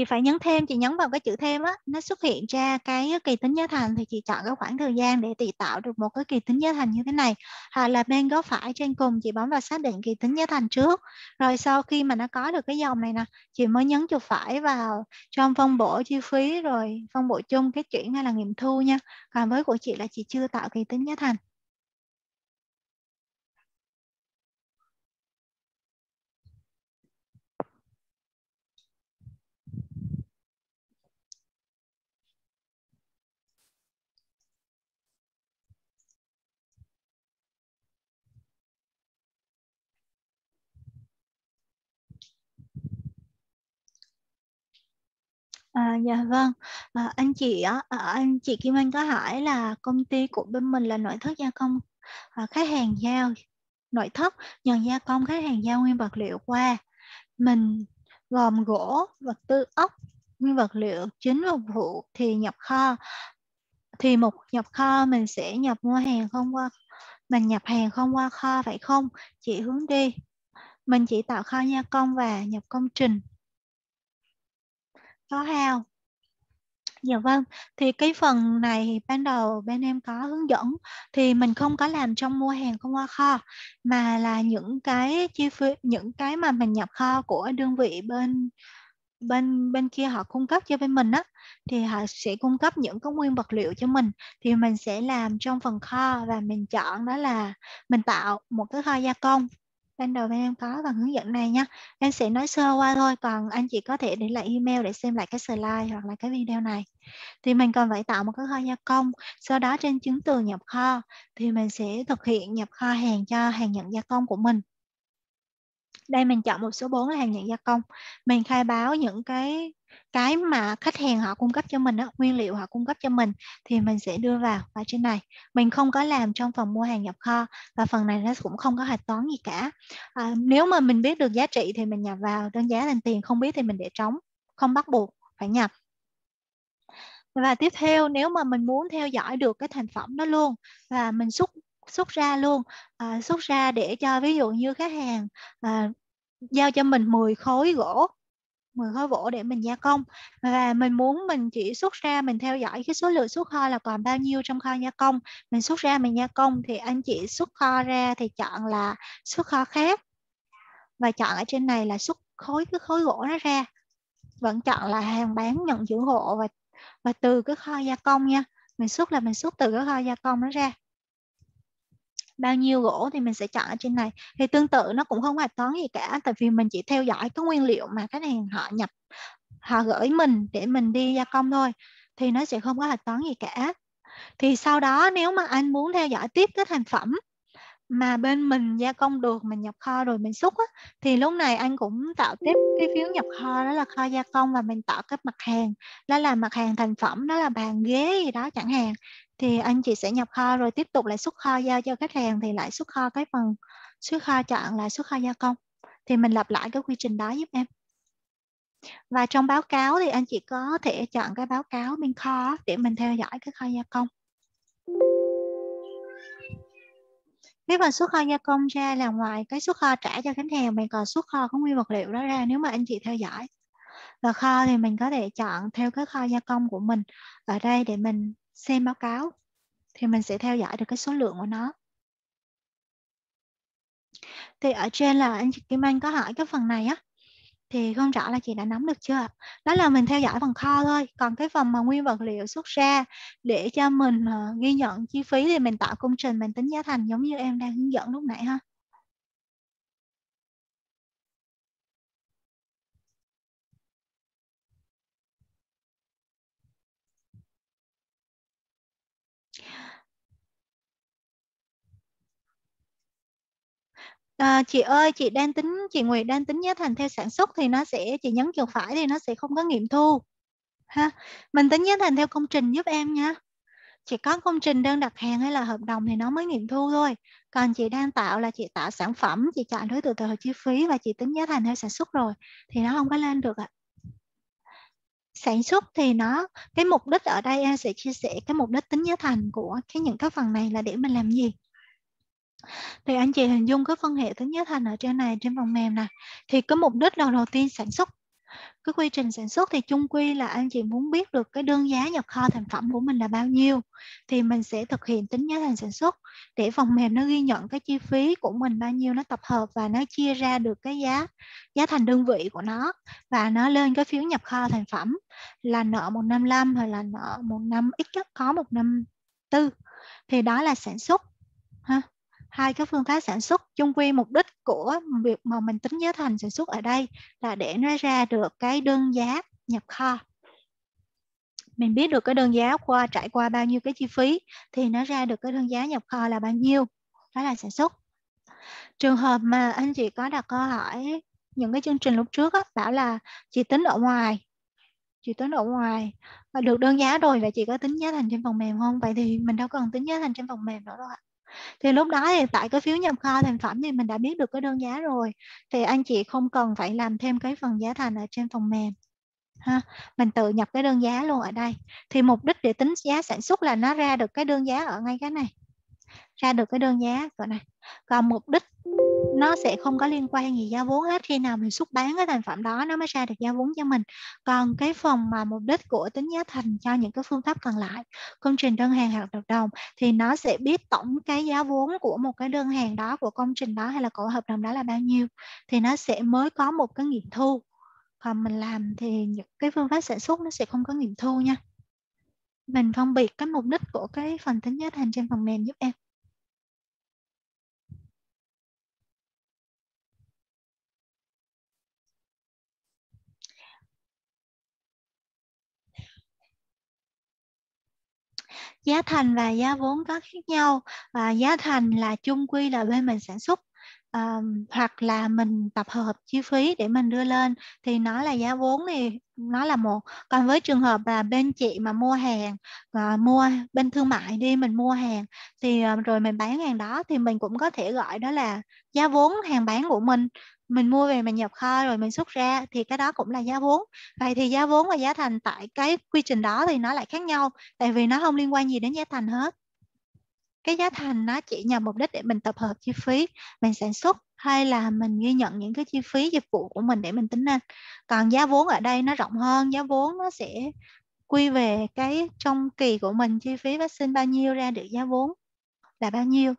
chị phải nhấn thêm, chị nhấn vào cái chữ thêm á, nó xuất hiện ra cái kỳ tính giá thành thì chị chọn cái khoảng thời gian để chị tạo được một cái kỳ tính giá thành như thế này. Hoặc là bên góc phải trên cùng, chị bấm vào xác định kỳ tính giá thành trước. Rồi sau khi mà nó có được cái dòng này nè, chị mới nhấn chuột phải vào trong phân bổ chi phí, rồi phân bổ chung cái chuyển hay là nghiệm thu nha. Còn với của chị là chị chưa tạo kỳ tính giá thành. À, dạ vâng, à, anh chị á, à, anh chị Kim Anh có hỏi là công ty của bên mình là nội thất gia công, à, khách hàng giao nội thất nhận gia công khách hàng giao nguyên vật liệu qua mình gồm gỗ, vật tư ốc, nguyên vật liệu chính phục vụ thì nhập kho thì một nhập kho mình sẽ nhập mua hàng không qua mình nhập hàng không qua kho phải không? Chị hướng đi. Mình chỉ tạo kho gia công và nhập công trình có hao. Dạ vâng, thì cái phần này ban đầu bên em có hướng dẫn thì mình không có làm trong mua hàng không qua kho mà là những cái chi phí những cái mà mình nhập kho của đơn vị bên bên bên kia họ cung cấp cho bên mình á thì họ sẽ cung cấp những cái nguyên vật liệu cho mình thì mình sẽ làm trong phần kho và mình chọn đó là mình tạo một cái kho gia công ban đầu bên em có phần hướng dẫn này nha em sẽ nói sơ qua thôi, còn anh chị có thể để lại email để xem lại cái slide hoặc là cái video này. Thì mình cần phải tạo một cái kho gia công, sau đó trên chứng từ nhập kho, thì mình sẽ thực hiện nhập kho hàng cho hàng nhận gia công của mình. Đây mình chọn một số 4 là hàng nhận gia công. Mình khai báo những cái cái mà khách hàng họ cung cấp cho mình đó, nguyên liệu họ cung cấp cho mình thì mình sẽ đưa vào ở trên này. Mình không có làm trong phần mua hàng nhập kho và phần này nó cũng không có hạch toán gì cả. À, nếu mà mình biết được giá trị thì mình nhập vào đơn giá thành tiền không biết thì mình để trống không bắt buộc phải nhập. Và tiếp theo nếu mà mình muốn theo dõi được cái thành phẩm đó luôn và mình xuất xuất ra luôn à, xuất ra để cho ví dụ như khách hàng à, giao cho mình 10 khối gỗ 10 khối gỗ để mình gia công. Và mình muốn mình chỉ xuất ra, mình theo dõi cái số lượng xuất kho là còn bao nhiêu trong kho gia công. Mình xuất ra, mình gia công thì anh chị xuất kho ra thì chọn là xuất kho khác. Và chọn ở trên này là xuất khối, cái khối gỗ nó ra. Vẫn chọn là hàng bán, nhận chữ hộ và và từ cái kho gia công nha. Mình xuất là mình xuất từ cái kho gia công nó ra bao nhiêu gỗ thì mình sẽ chọn ở trên này. Thì tương tự nó cũng không hạch toán gì cả tại vì mình chỉ theo dõi cái nguyên liệu mà khách hàng họ nhập họ gửi mình để mình đi gia công thôi thì nó sẽ không có hạch toán gì cả. Thì sau đó nếu mà anh muốn theo dõi tiếp cái thành phẩm mà bên mình gia công được mình nhập kho rồi mình xuất á, thì lúc này anh cũng tạo tiếp cái phiếu nhập kho đó là kho gia công và mình tạo cái mặt hàng. Đó là mặt hàng thành phẩm đó là bàn ghế gì đó chẳng hạn thì anh chị sẽ nhập kho rồi tiếp tục lại xuất kho giao cho khách hàng thì lại xuất kho cái phần xuất kho chọn là xuất kho gia công. Thì mình lặp lại cái quy trình đó giúp em. Và trong báo cáo thì anh chị có thể chọn cái báo cáo bên kho để mình theo dõi cái kho gia công. Cái phần xuất kho gia công ra là ngoài cái xuất kho trả cho khách hàng, mình còn xuất kho có nguyên vật liệu đó ra nếu mà anh chị theo dõi. Và kho thì mình có thể chọn theo cái kho gia công của mình ở đây để mình xem báo cáo thì mình sẽ theo dõi được cái số lượng của nó. Thì ở trên là anh chị Kim Anh có hỏi cái phần này á thì không rõ là chị đã nắm được chưa đó là mình theo dõi phần kho thôi còn cái phần mà nguyên vật liệu xuất ra để cho mình uh, ghi nhận chi phí thì mình tạo công trình mình tính giá thành giống như em đang hướng dẫn lúc nãy ha. À, chị ơi, chị đang tính chị Nguyệt đang tính giá thành theo sản xuất thì nó sẽ chị nhấn chuột phải thì nó sẽ không có nghiệm thu. Ha. Mình tính giá thành theo công trình giúp em nha. Chị có công trình đơn đặt hàng hay là hợp đồng thì nó mới nghiệm thu thôi. Còn chị đang tạo là chị tạo sản phẩm, chị chọn đối tượng từ chi phí và chị tính giá thành theo sản xuất rồi thì nó không có lên được ạ. Sản xuất thì nó cái mục đích ở đây em sẽ chia sẻ cái mục đích tính giá thành của cái những cái phần này là để mình làm gì thì anh chị hình dung cái phân hệ thứ nhất thành ở trên này, trên phần mềm này thì cái mục đích đầu đầu tiên sản xuất, cái quy trình sản xuất thì chung quy là anh chị muốn biết được cái đơn giá nhập kho thành phẩm của mình là bao nhiêu, thì mình sẽ thực hiện tính giá thành sản xuất để phần mềm nó ghi nhận cái chi phí của mình bao nhiêu, nó tập hợp và nó chia ra được cái giá giá thành đơn vị của nó và nó lên cái phiếu nhập kho thành phẩm là nợ 155 hay là nợ một năm ít nhất có một năm tư. Thì đó là sản xuất, ha hai cái phương pháp sản xuất chung quy mục đích của việc mà mình tính giá thành sản xuất ở đây là để nó ra được cái đơn giá nhập kho. Mình biết được cái đơn giá qua trải qua bao nhiêu cái chi phí thì nó ra được cái đơn giá nhập kho là bao nhiêu đó là sản xuất. Trường hợp mà anh chị có đặt câu hỏi những cái chương trình lúc trước á, bảo là chị tính ở ngoài chị tính ở ngoài và được đơn giá rồi và chị có tính giá thành trên phần mềm không? Vậy thì mình đâu cần tính giá thành trên phần mềm nữa đâu ạ thì lúc đó thì tại cái phiếu nhập kho thành phẩm thì mình đã biết được cái đơn giá rồi. Thì anh chị không cần phải làm thêm cái phần giá thành ở trên phần mềm, ha. Mình tự nhập cái đơn giá luôn ở đây. Thì mục đích để tính giá sản xuất là nó ra được cái đơn giá ở ngay cái này ra được cái đơn giá cỡ này còn mục đích nó sẽ không có liên quan gì giá vốn hết. Khi nào mình xuất bán cái thành phẩm đó, nó mới ra được giá vốn cho mình. Còn cái phần mà mục đích của tính giá thành cho những cái phương pháp còn lại, công trình đơn hàng hoặc hợp đồng, thì nó sẽ biết tổng cái giá vốn của một cái đơn hàng đó, của công trình đó hay là của hợp đồng đó là bao nhiêu, thì nó sẽ mới có một cái nghiệm thu. Còn mình làm thì những cái phương pháp sản xuất nó sẽ không có nghiệm thu nha. Mình phân biệt cái mục đích của cái phần tính giá thành trên phần mềm giúp em. Giá thành và giá vốn có khác nhau và giá thành là chung quy là bên mình sản xuất. À, hoặc là mình tập hợp chi phí để mình đưa lên thì nó là giá vốn thì nó là một. Còn với trường hợp là bên chị mà mua hàng à, mua bên thương mại đi mình mua hàng thì ờ, rồi mình bán hàng đó thì mình cũng có thể gọi đó là giá vốn hàng bán của mình mình mua về mình nhập kho rồi mình xuất ra, thì cái đó cũng là giá vốn. Vậy thì giá vốn và giá thành tại cái quy trình đó thì nó lại khác nhau, tại vì nó không liên quan gì đến giá thành hết. Cái giá thành nó chỉ nhằm mục đích để mình tập hợp chi phí, mình sản xuất hay là mình ghi nhận những cái chi phí, dịch vụ của mình để mình tính lên. Còn giá vốn ở đây nó rộng hơn, giá vốn nó sẽ quy về cái trong kỳ của mình chi phí vaccine bao nhiêu ra, được giá vốn là bao nhiêu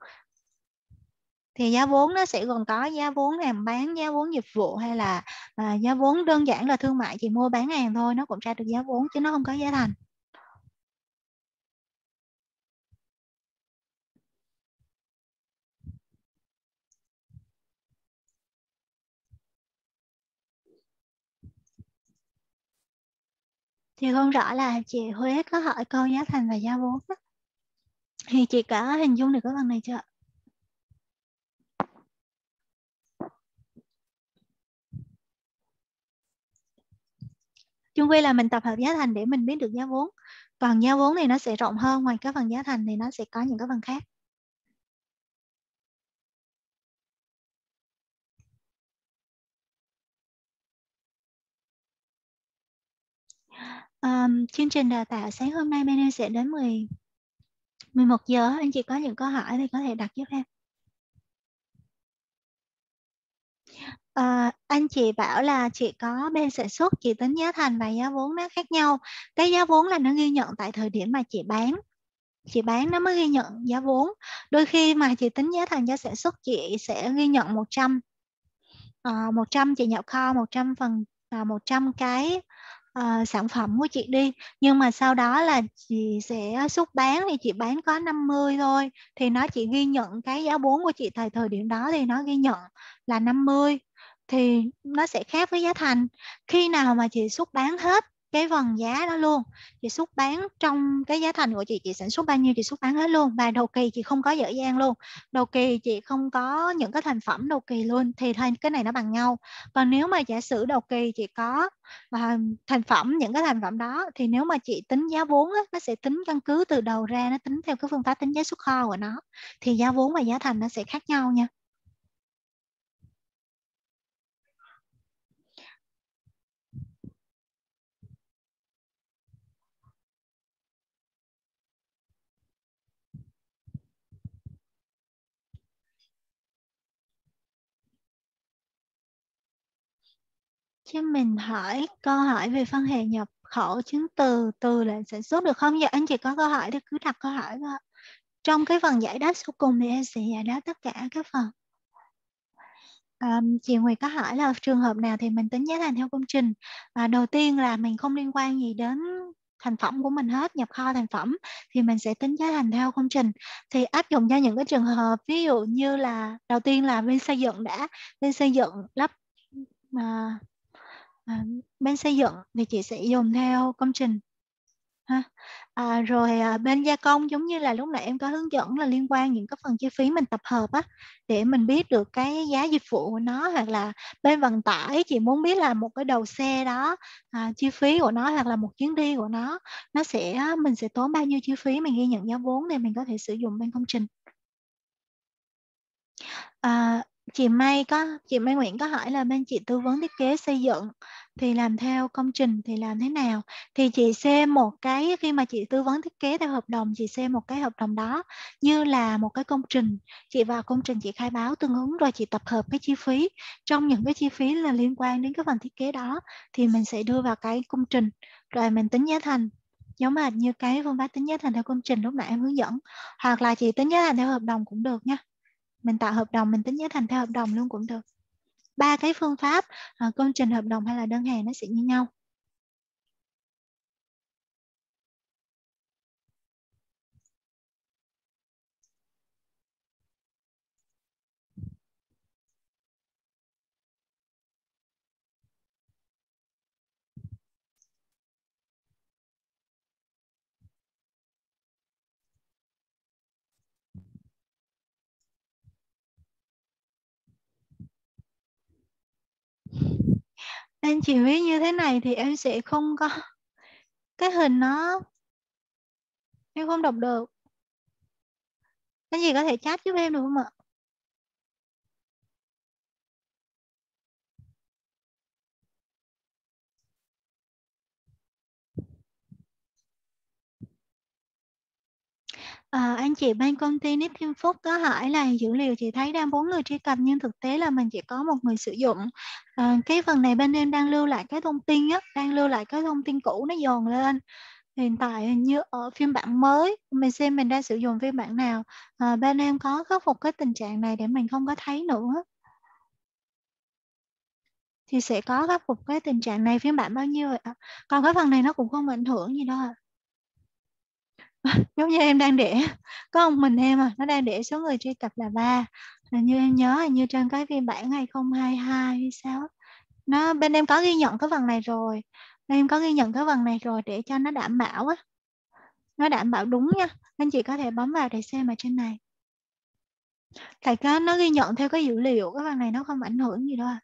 thì giá vốn nó sẽ gồm có giá vốn hàng bán giá vốn dịch vụ hay là à, giá vốn đơn giản là thương mại chỉ mua bán hàng thôi nó cũng ra được giá vốn chứ nó không có giá thành thì không rõ là chị Huế có hỏi câu giá thành và giá vốn đó. thì chị có hình dung được cái phần này chưa chung quy là mình tập hợp giá thành để mình biết được giá vốn. Còn giá vốn thì nó sẽ rộng hơn ngoài cái phần giá thành thì nó sẽ có những cái phần khác. Um, chương trình đào tạo sáng hôm nay bên em sẽ đến 10 11 giờ. Anh chị có những câu hỏi thì có thể đặt giúp em. À, anh chị bảo là chị có bên sản xuất chị tính giá thành và giá vốn nó khác nhau. Cái giá vốn là nó ghi nhận tại thời điểm mà chị bán. Chị bán nó mới ghi nhận giá vốn. Đôi khi mà chị tính giá thành cho sản xuất chị sẽ ghi nhận 100 à, 100 chị nhập kho 100 phần à, 100 cái uh, sản phẩm của chị đi. Nhưng mà sau đó là chị sẽ xuất bán thì chị bán có 50 thôi. Thì nó chỉ ghi nhận cái giá vốn của chị tại thời điểm đó thì nó ghi nhận là 50 thì nó sẽ khác với giá thành. Khi nào mà chị xuất bán hết cái phần giá đó luôn chị xuất bán trong cái giá thành của chị chị sản xuất bao nhiêu chị xuất bán hết luôn. Và đầu kỳ chị không có dở dang luôn. Đầu kỳ chị không có những cái thành phẩm đầu kỳ luôn thì thôi cái này nó bằng nhau. Còn nếu mà giả sử đầu kỳ chị có và thành phẩm những cái thành phẩm đó thì nếu mà chị tính giá vốn á, nó sẽ tính căn cứ từ đầu ra nó tính theo cái phương pháp tính giá xuất kho của nó. Thì giá vốn và giá thành nó sẽ khác nhau nha. Cho mình hỏi câu hỏi về phân hệ nhập khẩu chứng từ từ lệnh sản xuất được không? Dạ anh chị có câu hỏi thì cứ đặt câu hỏi thôi. Trong cái phần giải đáp sau cùng thì em sẽ giải đáp tất cả các phần. À, chị Nguyệt có hỏi là trường hợp nào thì mình tính giá thành theo công trình. À, đầu tiên là mình không liên quan gì đến thành phẩm của mình hết nhập kho thành phẩm thì mình sẽ tính giá thành theo công trình thì áp dụng cho những cái trường hợp ví dụ như là đầu tiên là bên xây dựng đã bên xây dựng lắp mà à, bên xây dựng thì chị sẽ dùng theo công trình ha. À, rồi à, bên gia công giống như là lúc nãy em có hướng dẫn là liên quan những cái phần chi phí mình tập hợp á để mình biết được cái giá dịch vụ của nó hoặc là bên vận tải chị muốn biết là một cái đầu xe đó à, chi phí của nó hoặc là một chuyến đi của nó nó sẽ mình sẽ tốn bao nhiêu chi phí mình ghi nhận giá vốn để mình có thể sử dụng bên công trình. À, chị May có, chị May Nguyễn có hỏi là bên chị tư vấn thiết kế xây dựng thì làm theo công trình thì làm thế nào? Thì chị xem một cái, khi mà chị tư vấn thiết kế theo hợp đồng, chị xem một cái hợp đồng đó như là một cái công trình. Chị vào công trình, chị khai báo tương ứng rồi chị tập hợp cái chi phí. Trong những cái chi phí là liên quan đến cái phần thiết kế đó thì mình sẽ đưa vào cái công trình rồi mình tính giá thành. Giống mà như cái phương pháp tính giá thành theo công trình lúc nãy em hướng dẫn. Hoặc là chị tính giá thành theo hợp đồng cũng được nha mình tạo hợp đồng, mình tính giá thành theo hợp đồng luôn cũng được. Ba cái phương pháp ờ, công trình hợp đồng hay là đơn hàng nó sẽ như nhau. Anh chị viết như thế này thì em sẽ không có cái hình nó, em không đọc được. Anh chị có thể chat giúp em được không ạ? À, anh chị bên công ty Nip Thiên Phúc có hỏi là dữ liệu chị thấy đang bốn người truy cập nhưng thực tế là mình chỉ có một người sử dụng. À, cái phần này bên em đang lưu lại cái thông tin á, đang lưu lại cái thông tin cũ nó dồn lên. Hiện tại như ở phiên bản mới, mình xem mình đang sử dụng phiên bản nào. À, bên em có khắc phục cái tình trạng này để mình không có thấy nữa. Thì sẽ có khắc phục cái tình trạng này phiên bản bao nhiêu ạ? Còn cái phần này nó cũng không ảnh hưởng gì đâu ạ. À giống như em đang để, có một mình em à nó đang để số người truy cập là ba. Là như em nhớ là như trên cái phiên bản 2022 hay sao nó, bên em có ghi nhận cái phần này rồi. Bên em có ghi nhận cái phần này rồi để cho nó đảm bảo á. Nó đảm bảo đúng nha. Anh chị có thể bấm vào để xem ở trên này. Tại cái nó ghi nhận theo cái dữ liệu, cái phần này nó không ảnh hưởng gì đâu à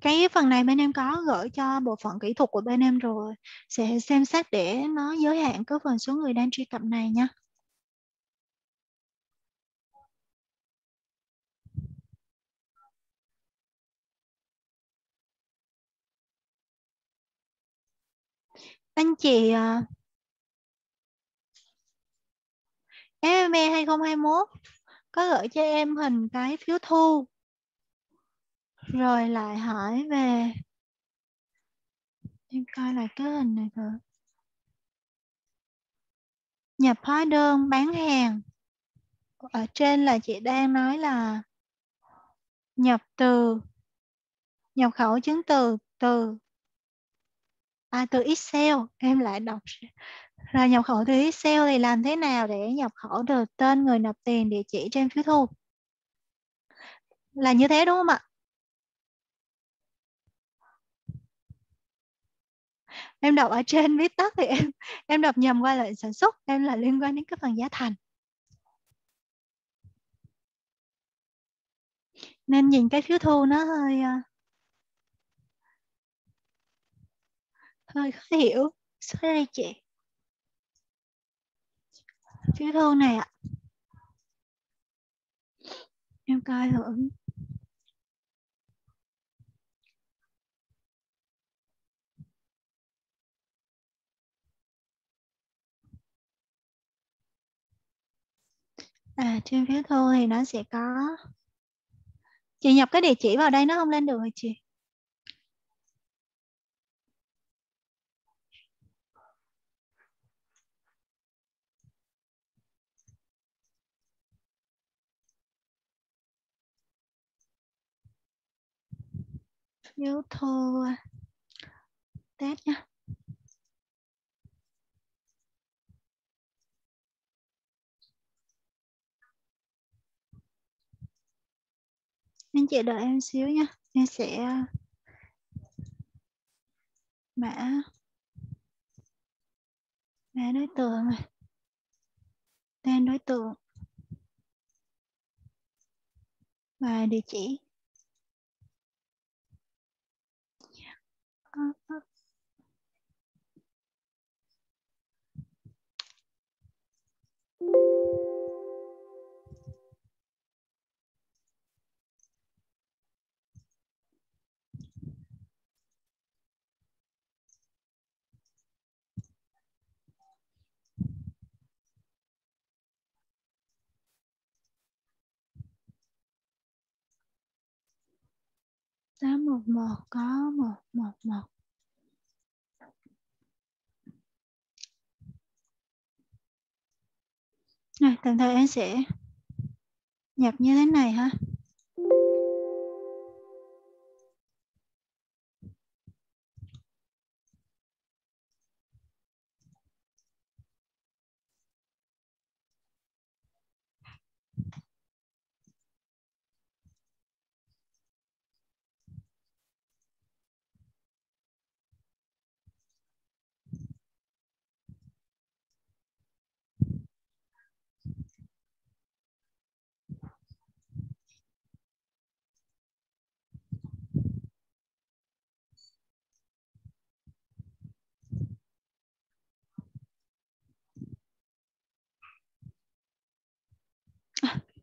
cái phần này bên em có gửi cho bộ phận kỹ thuật của bên em rồi. Sẽ xem xét để nó giới hạn cái phần số người đang truy cập này nha. Anh chị ờ, FME 2021 có gửi cho em hình cái phiếu thu rồi lại hỏi về em coi lại cái hình này thử nhập hóa đơn bán hàng. Ở trên là chị đang nói là nhập từ, nhập khẩu chứng từ từ à từ Excel. Em lại đọc là nhập khẩu từ Excel thì làm thế nào để nhập khẩu được tên người nộp tiền địa chỉ trên phiếu thu? Là như thế đúng không ạ? Em đọc ở trên viết tắt thì em em đọc nhầm qua lệnh sản xuất, em là liên quan đến cái phần giá thành. Nên nhìn cái phiếu thu nó hơi à, hơi khó hiểu. Sorry chị. Phiếu thu này ạ. Em coi thử. À, trên phiếu thu thì nó sẽ có. Chị nhập cái địa chỉ vào đây nó không lên được rồi chị? Phiếu thu à, test nha. Anh chị đợi em xíu nha. Em sẽ, mã mã đối tượng này. Tên đối tượng. Và địa chỉ. 811 có 111 Này, tạm thời em sẽ nhập như thế này ha.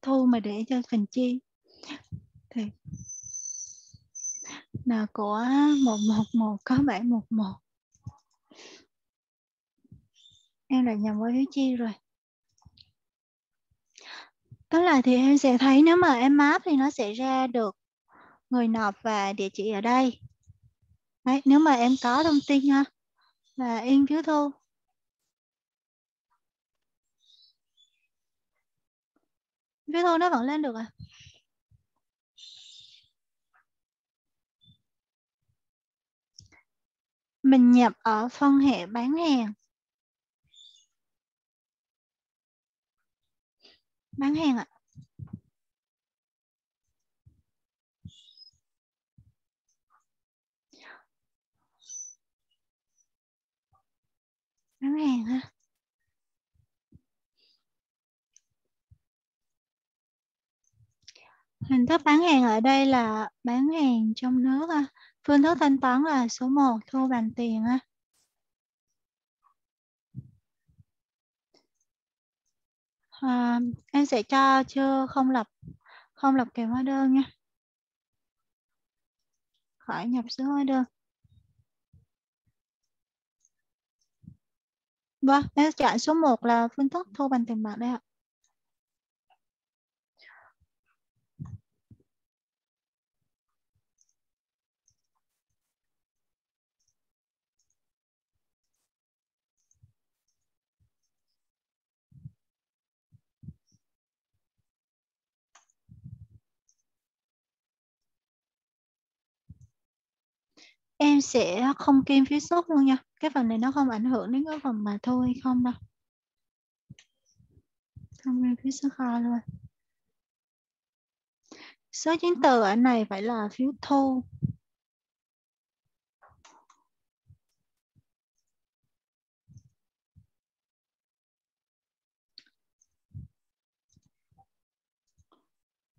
Thu mà để cho phần chi? Thì là của 111 có 711 em lại nhầm qua phiếu chi rồi. Tức là thì em sẽ thấy nếu mà em map thì nó sẽ ra được người nộp và địa chỉ ở đây. Đấy, nếu mà em có thông tin ha là in phiếu thu. Viết thôi, nó vẫn lên được à? Mình nhập ở phân hệ bán hàng. Bán hàng ạ. Bán hàng ha. Hình thức bán hàng ở đây là bán hàng trong nước. Phương thức thanh toán là số 1 thu bằng tiền. À, em sẽ cho chưa không lập không lập kèm hóa đơn nha. Khỏi nhập số hóa đơn. Vâng, em chọn số 1 là phương thức thu bằng tiền mặt đây ạ. Em sẽ không kim phí xuất luôn nha. Cái phần này nó không ảnh hưởng đến cái phần mà thu hay không đâu. Không kim phí xuất kho luôn. Số chứng từ ở này phải là phiếu thu.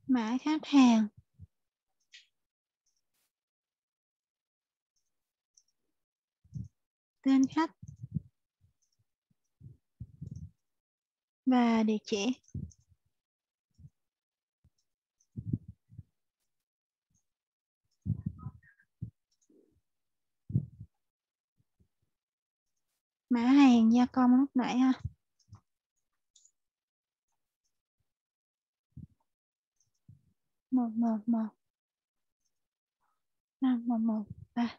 Mã khách hàng. Tên khách và địa chỉ. Mã hàng gia công lúc nãy ha. một một một năm, một một, ba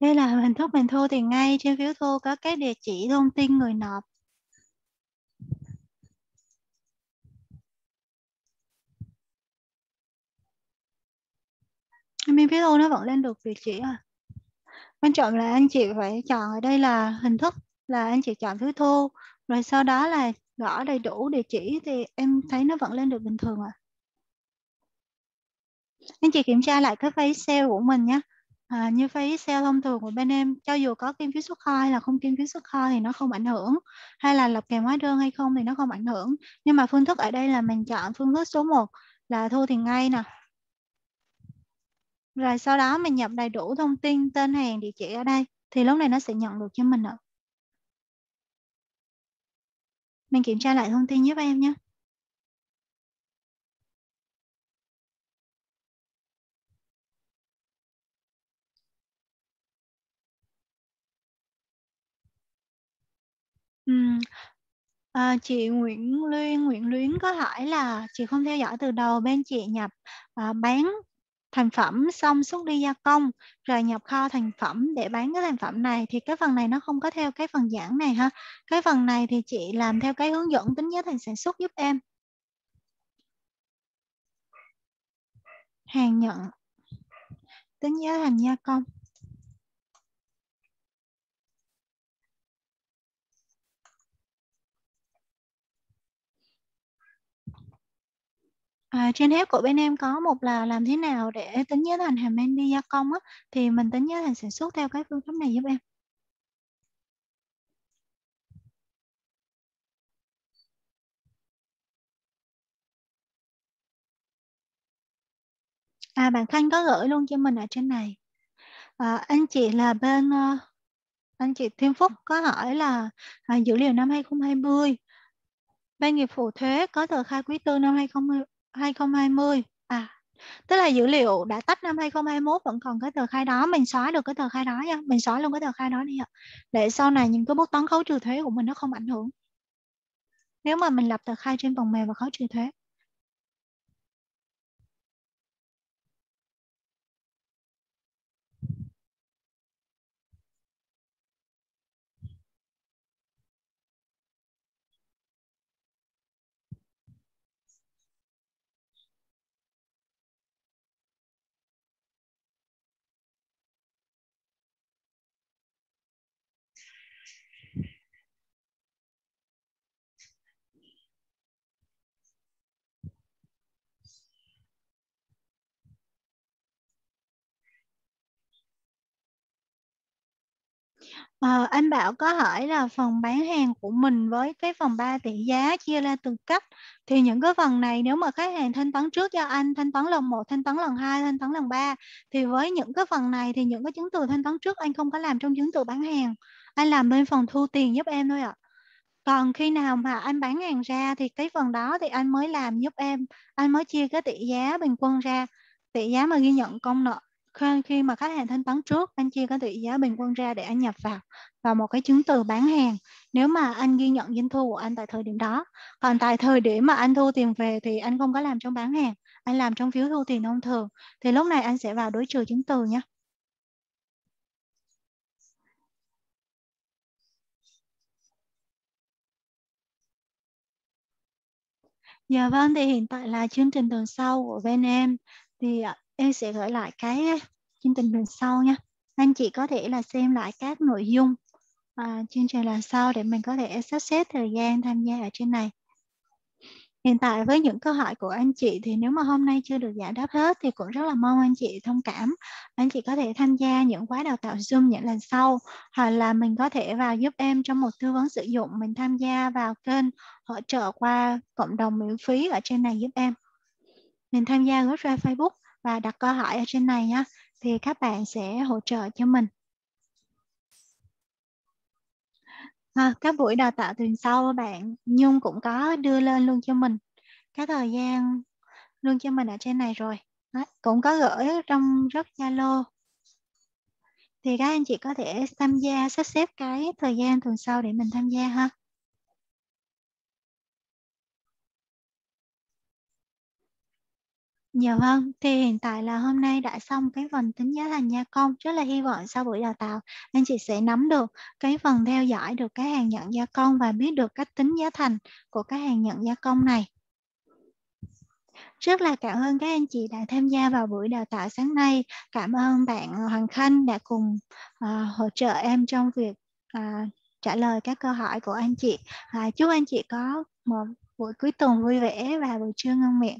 Đây là hình thức mình thu tiền ngay trên phiếu thu có các địa chỉ thông tin người nộp. Bên phiếu thu nó vẫn lên được địa chỉ à. Quan trọng là anh chị phải chọn ở đây là hình thức là anh chị chọn phiếu thu, rồi sau đó là gõ đầy đủ địa chỉ thì em thấy nó vẫn lên được bình thường à. Anh chị kiểm tra lại cái file Excel của mình nhé à, như phí sale thông thường của bên em cho dù có kim phiếu xuất kho hay là không kim phiếu xuất kho thì nó không ảnh hưởng. Hay là lập kèm hóa đơn hay không thì nó không ảnh hưởng. Nhưng mà phương thức ở đây là mình chọn phương thức số 1 là thu tiền ngay nè. Rồi sau đó mình nhập đầy đủ thông tin tên hàng địa chỉ ở đây thì lúc này nó sẽ nhận được cho mình ạ. Mình kiểm tra lại thông tin giúp em nhé. À, chị Nguyễn Luyên Nguyễn Luyến có hỏi là chị không theo dõi từ đầu bên chị nhập à, bán thành phẩm xong xuất đi gia công rồi nhập kho thành phẩm để bán cái thành phẩm này thì cái phần này nó không có theo cái phần giảng này ha? Cái phần này thì chị làm theo cái hướng dẫn tính giá thành sản xuất giúp em. Hàng nhận tính giá thành gia công. À, trên hết của bên em có một là làm thế nào để tính giá thành hàm men đi gia công á, thì mình tính giá thành sản xuất theo cái phương pháp này giúp em. À, bạn Khanh có gửi luôn cho mình ở trên này. À, anh chị là bên uh, anh chị Thiên Phúc có hỏi là à, dữ liệu năm 2020 bên nghiệp vụ thuế có tờ khai quý tư năm 2020 2020 à tức là dữ liệu đã tách năm 2021 vẫn còn cái tờ khai đó. Mình xóa được cái tờ khai đó nha. Mình xóa luôn cái tờ khai đó đi ạ. Để sau này những cái bút toán khấu trừ thuế của mình nó không ảnh hưởng. Nếu mà mình lập tờ khai trên phần mềm và khấu trừ thuế À, anh Bảo có hỏi là phần bán hàng của mình với cái phần 3 tỷ giá chia ra từng cách thì những cái phần này nếu mà khách hàng thanh toán trước cho anh thanh toán lần 1, thanh toán lần 2, thanh toán lần 3 thì với những cái phần này thì những cái chứng từ thanh toán trước anh không có làm trong chứng từ bán hàng. Anh làm bên phần thu tiền giúp em thôi ạ. À. còn khi nào mà anh bán hàng ra thì cái phần đó thì anh mới làm giúp em. Anh mới chia cái tỷ giá bình quân ra. Tỷ giá mà ghi nhận công nợ khi mà khách hàng thanh toán trước anh chia cái tỷ giá bình quân ra để anh nhập vào vào một cái chứng từ bán hàng. Nếu mà anh ghi nhận doanh thu của anh tại thời điểm đó còn tại thời điểm mà anh thu tiền về thì anh không có làm trong bán hàng anh làm trong phiếu thu tiền thông thường thì lúc này anh sẽ vào đối trừ chứng từ nhé. Dạ vâng, thì hiện tại là chương trình tuần sau của bên em. Thì em sẽ gửi lại cái à, chương trình lần sau nha. Anh chị có thể là xem lại các nội dung à, chương trình lần sau để mình có thể sắp xếp thời gian tham gia ở trên này. Hiện tại với những câu hỏi của anh chị thì nếu mà hôm nay chưa được giải đáp hết thì cũng rất là mong anh chị thông cảm. Anh chị có thể tham gia những khóa đào tạo zoom những lần sau hoặc là mình có thể vào giúp em trong một tư vấn sử dụng mình tham gia vào kênh hỗ trợ qua cộng đồng miễn phí ở trên này giúp em. Mình tham gia group ra Facebook và đặt câu hỏi ở trên này nhé thì các bạn sẽ hỗ trợ cho mình. À, các buổi đào tạo tuần sau bạn Nhung cũng có đưa lên luôn cho mình cái thời gian luôn cho mình ở trên này rồi. Đấy, cũng có gửi trong rất Zalo. Thì các anh chị có thể tham gia sắp xếp cái thời gian tuần sau để mình tham gia ha. Dạ vâng, thì hiện tại là hôm nay đã xong cái phần tính giá thành gia công. Rất là hy vọng sau buổi đào tạo anh chị sẽ nắm được cái phần theo dõi được cái hàng nhận gia công và biết được cách tính giá thành của cái hàng nhận gia công này. Rất là cảm ơn các anh chị đã tham gia vào buổi đào tạo sáng nay. Cảm ơn bạn Hoàng Khanh đã cùng uh, hỗ trợ em trong việc uh, trả lời các câu hỏi của anh chị. Uh, chúc anh chị có một buổi cuối tuần vui vẻ và buổi trưa ngon miệng.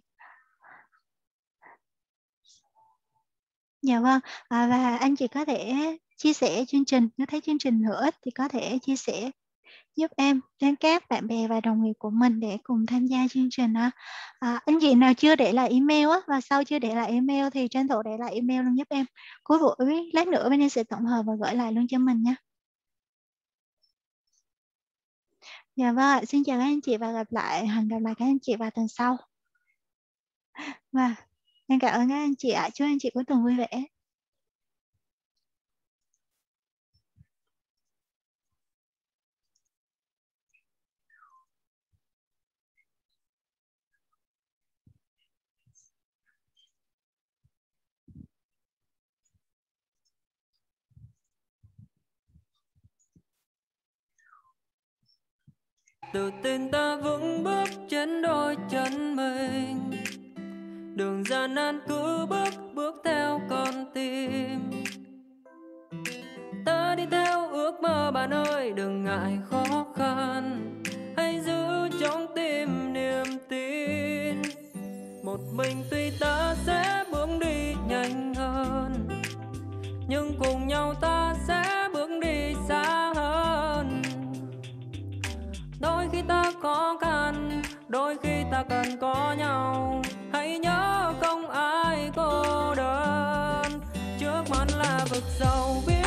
Dạ vâng, à, và anh chị có thể chia sẻ chương trình, nếu thấy chương trình hữu ích thì có thể chia sẻ giúp em đến các bạn bè và đồng nghiệp của mình để cùng tham gia chương trình ha. À, anh chị nào chưa để lại email á và sau chưa để lại email thì tranh thủ để lại email luôn giúp em. Cuối buổi lát nữa bên em sẽ tổng hợp và gửi lại luôn cho mình nha. Dạ vâng, xin chào các anh chị và gặp lại, hẹn gặp lại các anh chị vào tuần sau. Và em cảm ơn các anh chị ạ, chúc anh chị cuối tuần vui vẻ. tự tin ta vững bước trên đôi chân mình đường gian nan cứ bước bước theo con tim. Ta đi theo ước mơ bạn ơi đừng ngại khó khăn. Hãy giữ trong tim niềm tin. Một mình tuy ta sẽ bước đi nhanh hơn, nhưng cùng nhau ta sẽ bước đi xa hơn. Đôi khi ta khó khăn đôi khi ta cần có nhau hãy nhớ không ai cô đơn. Trước mắt là vực sâu biết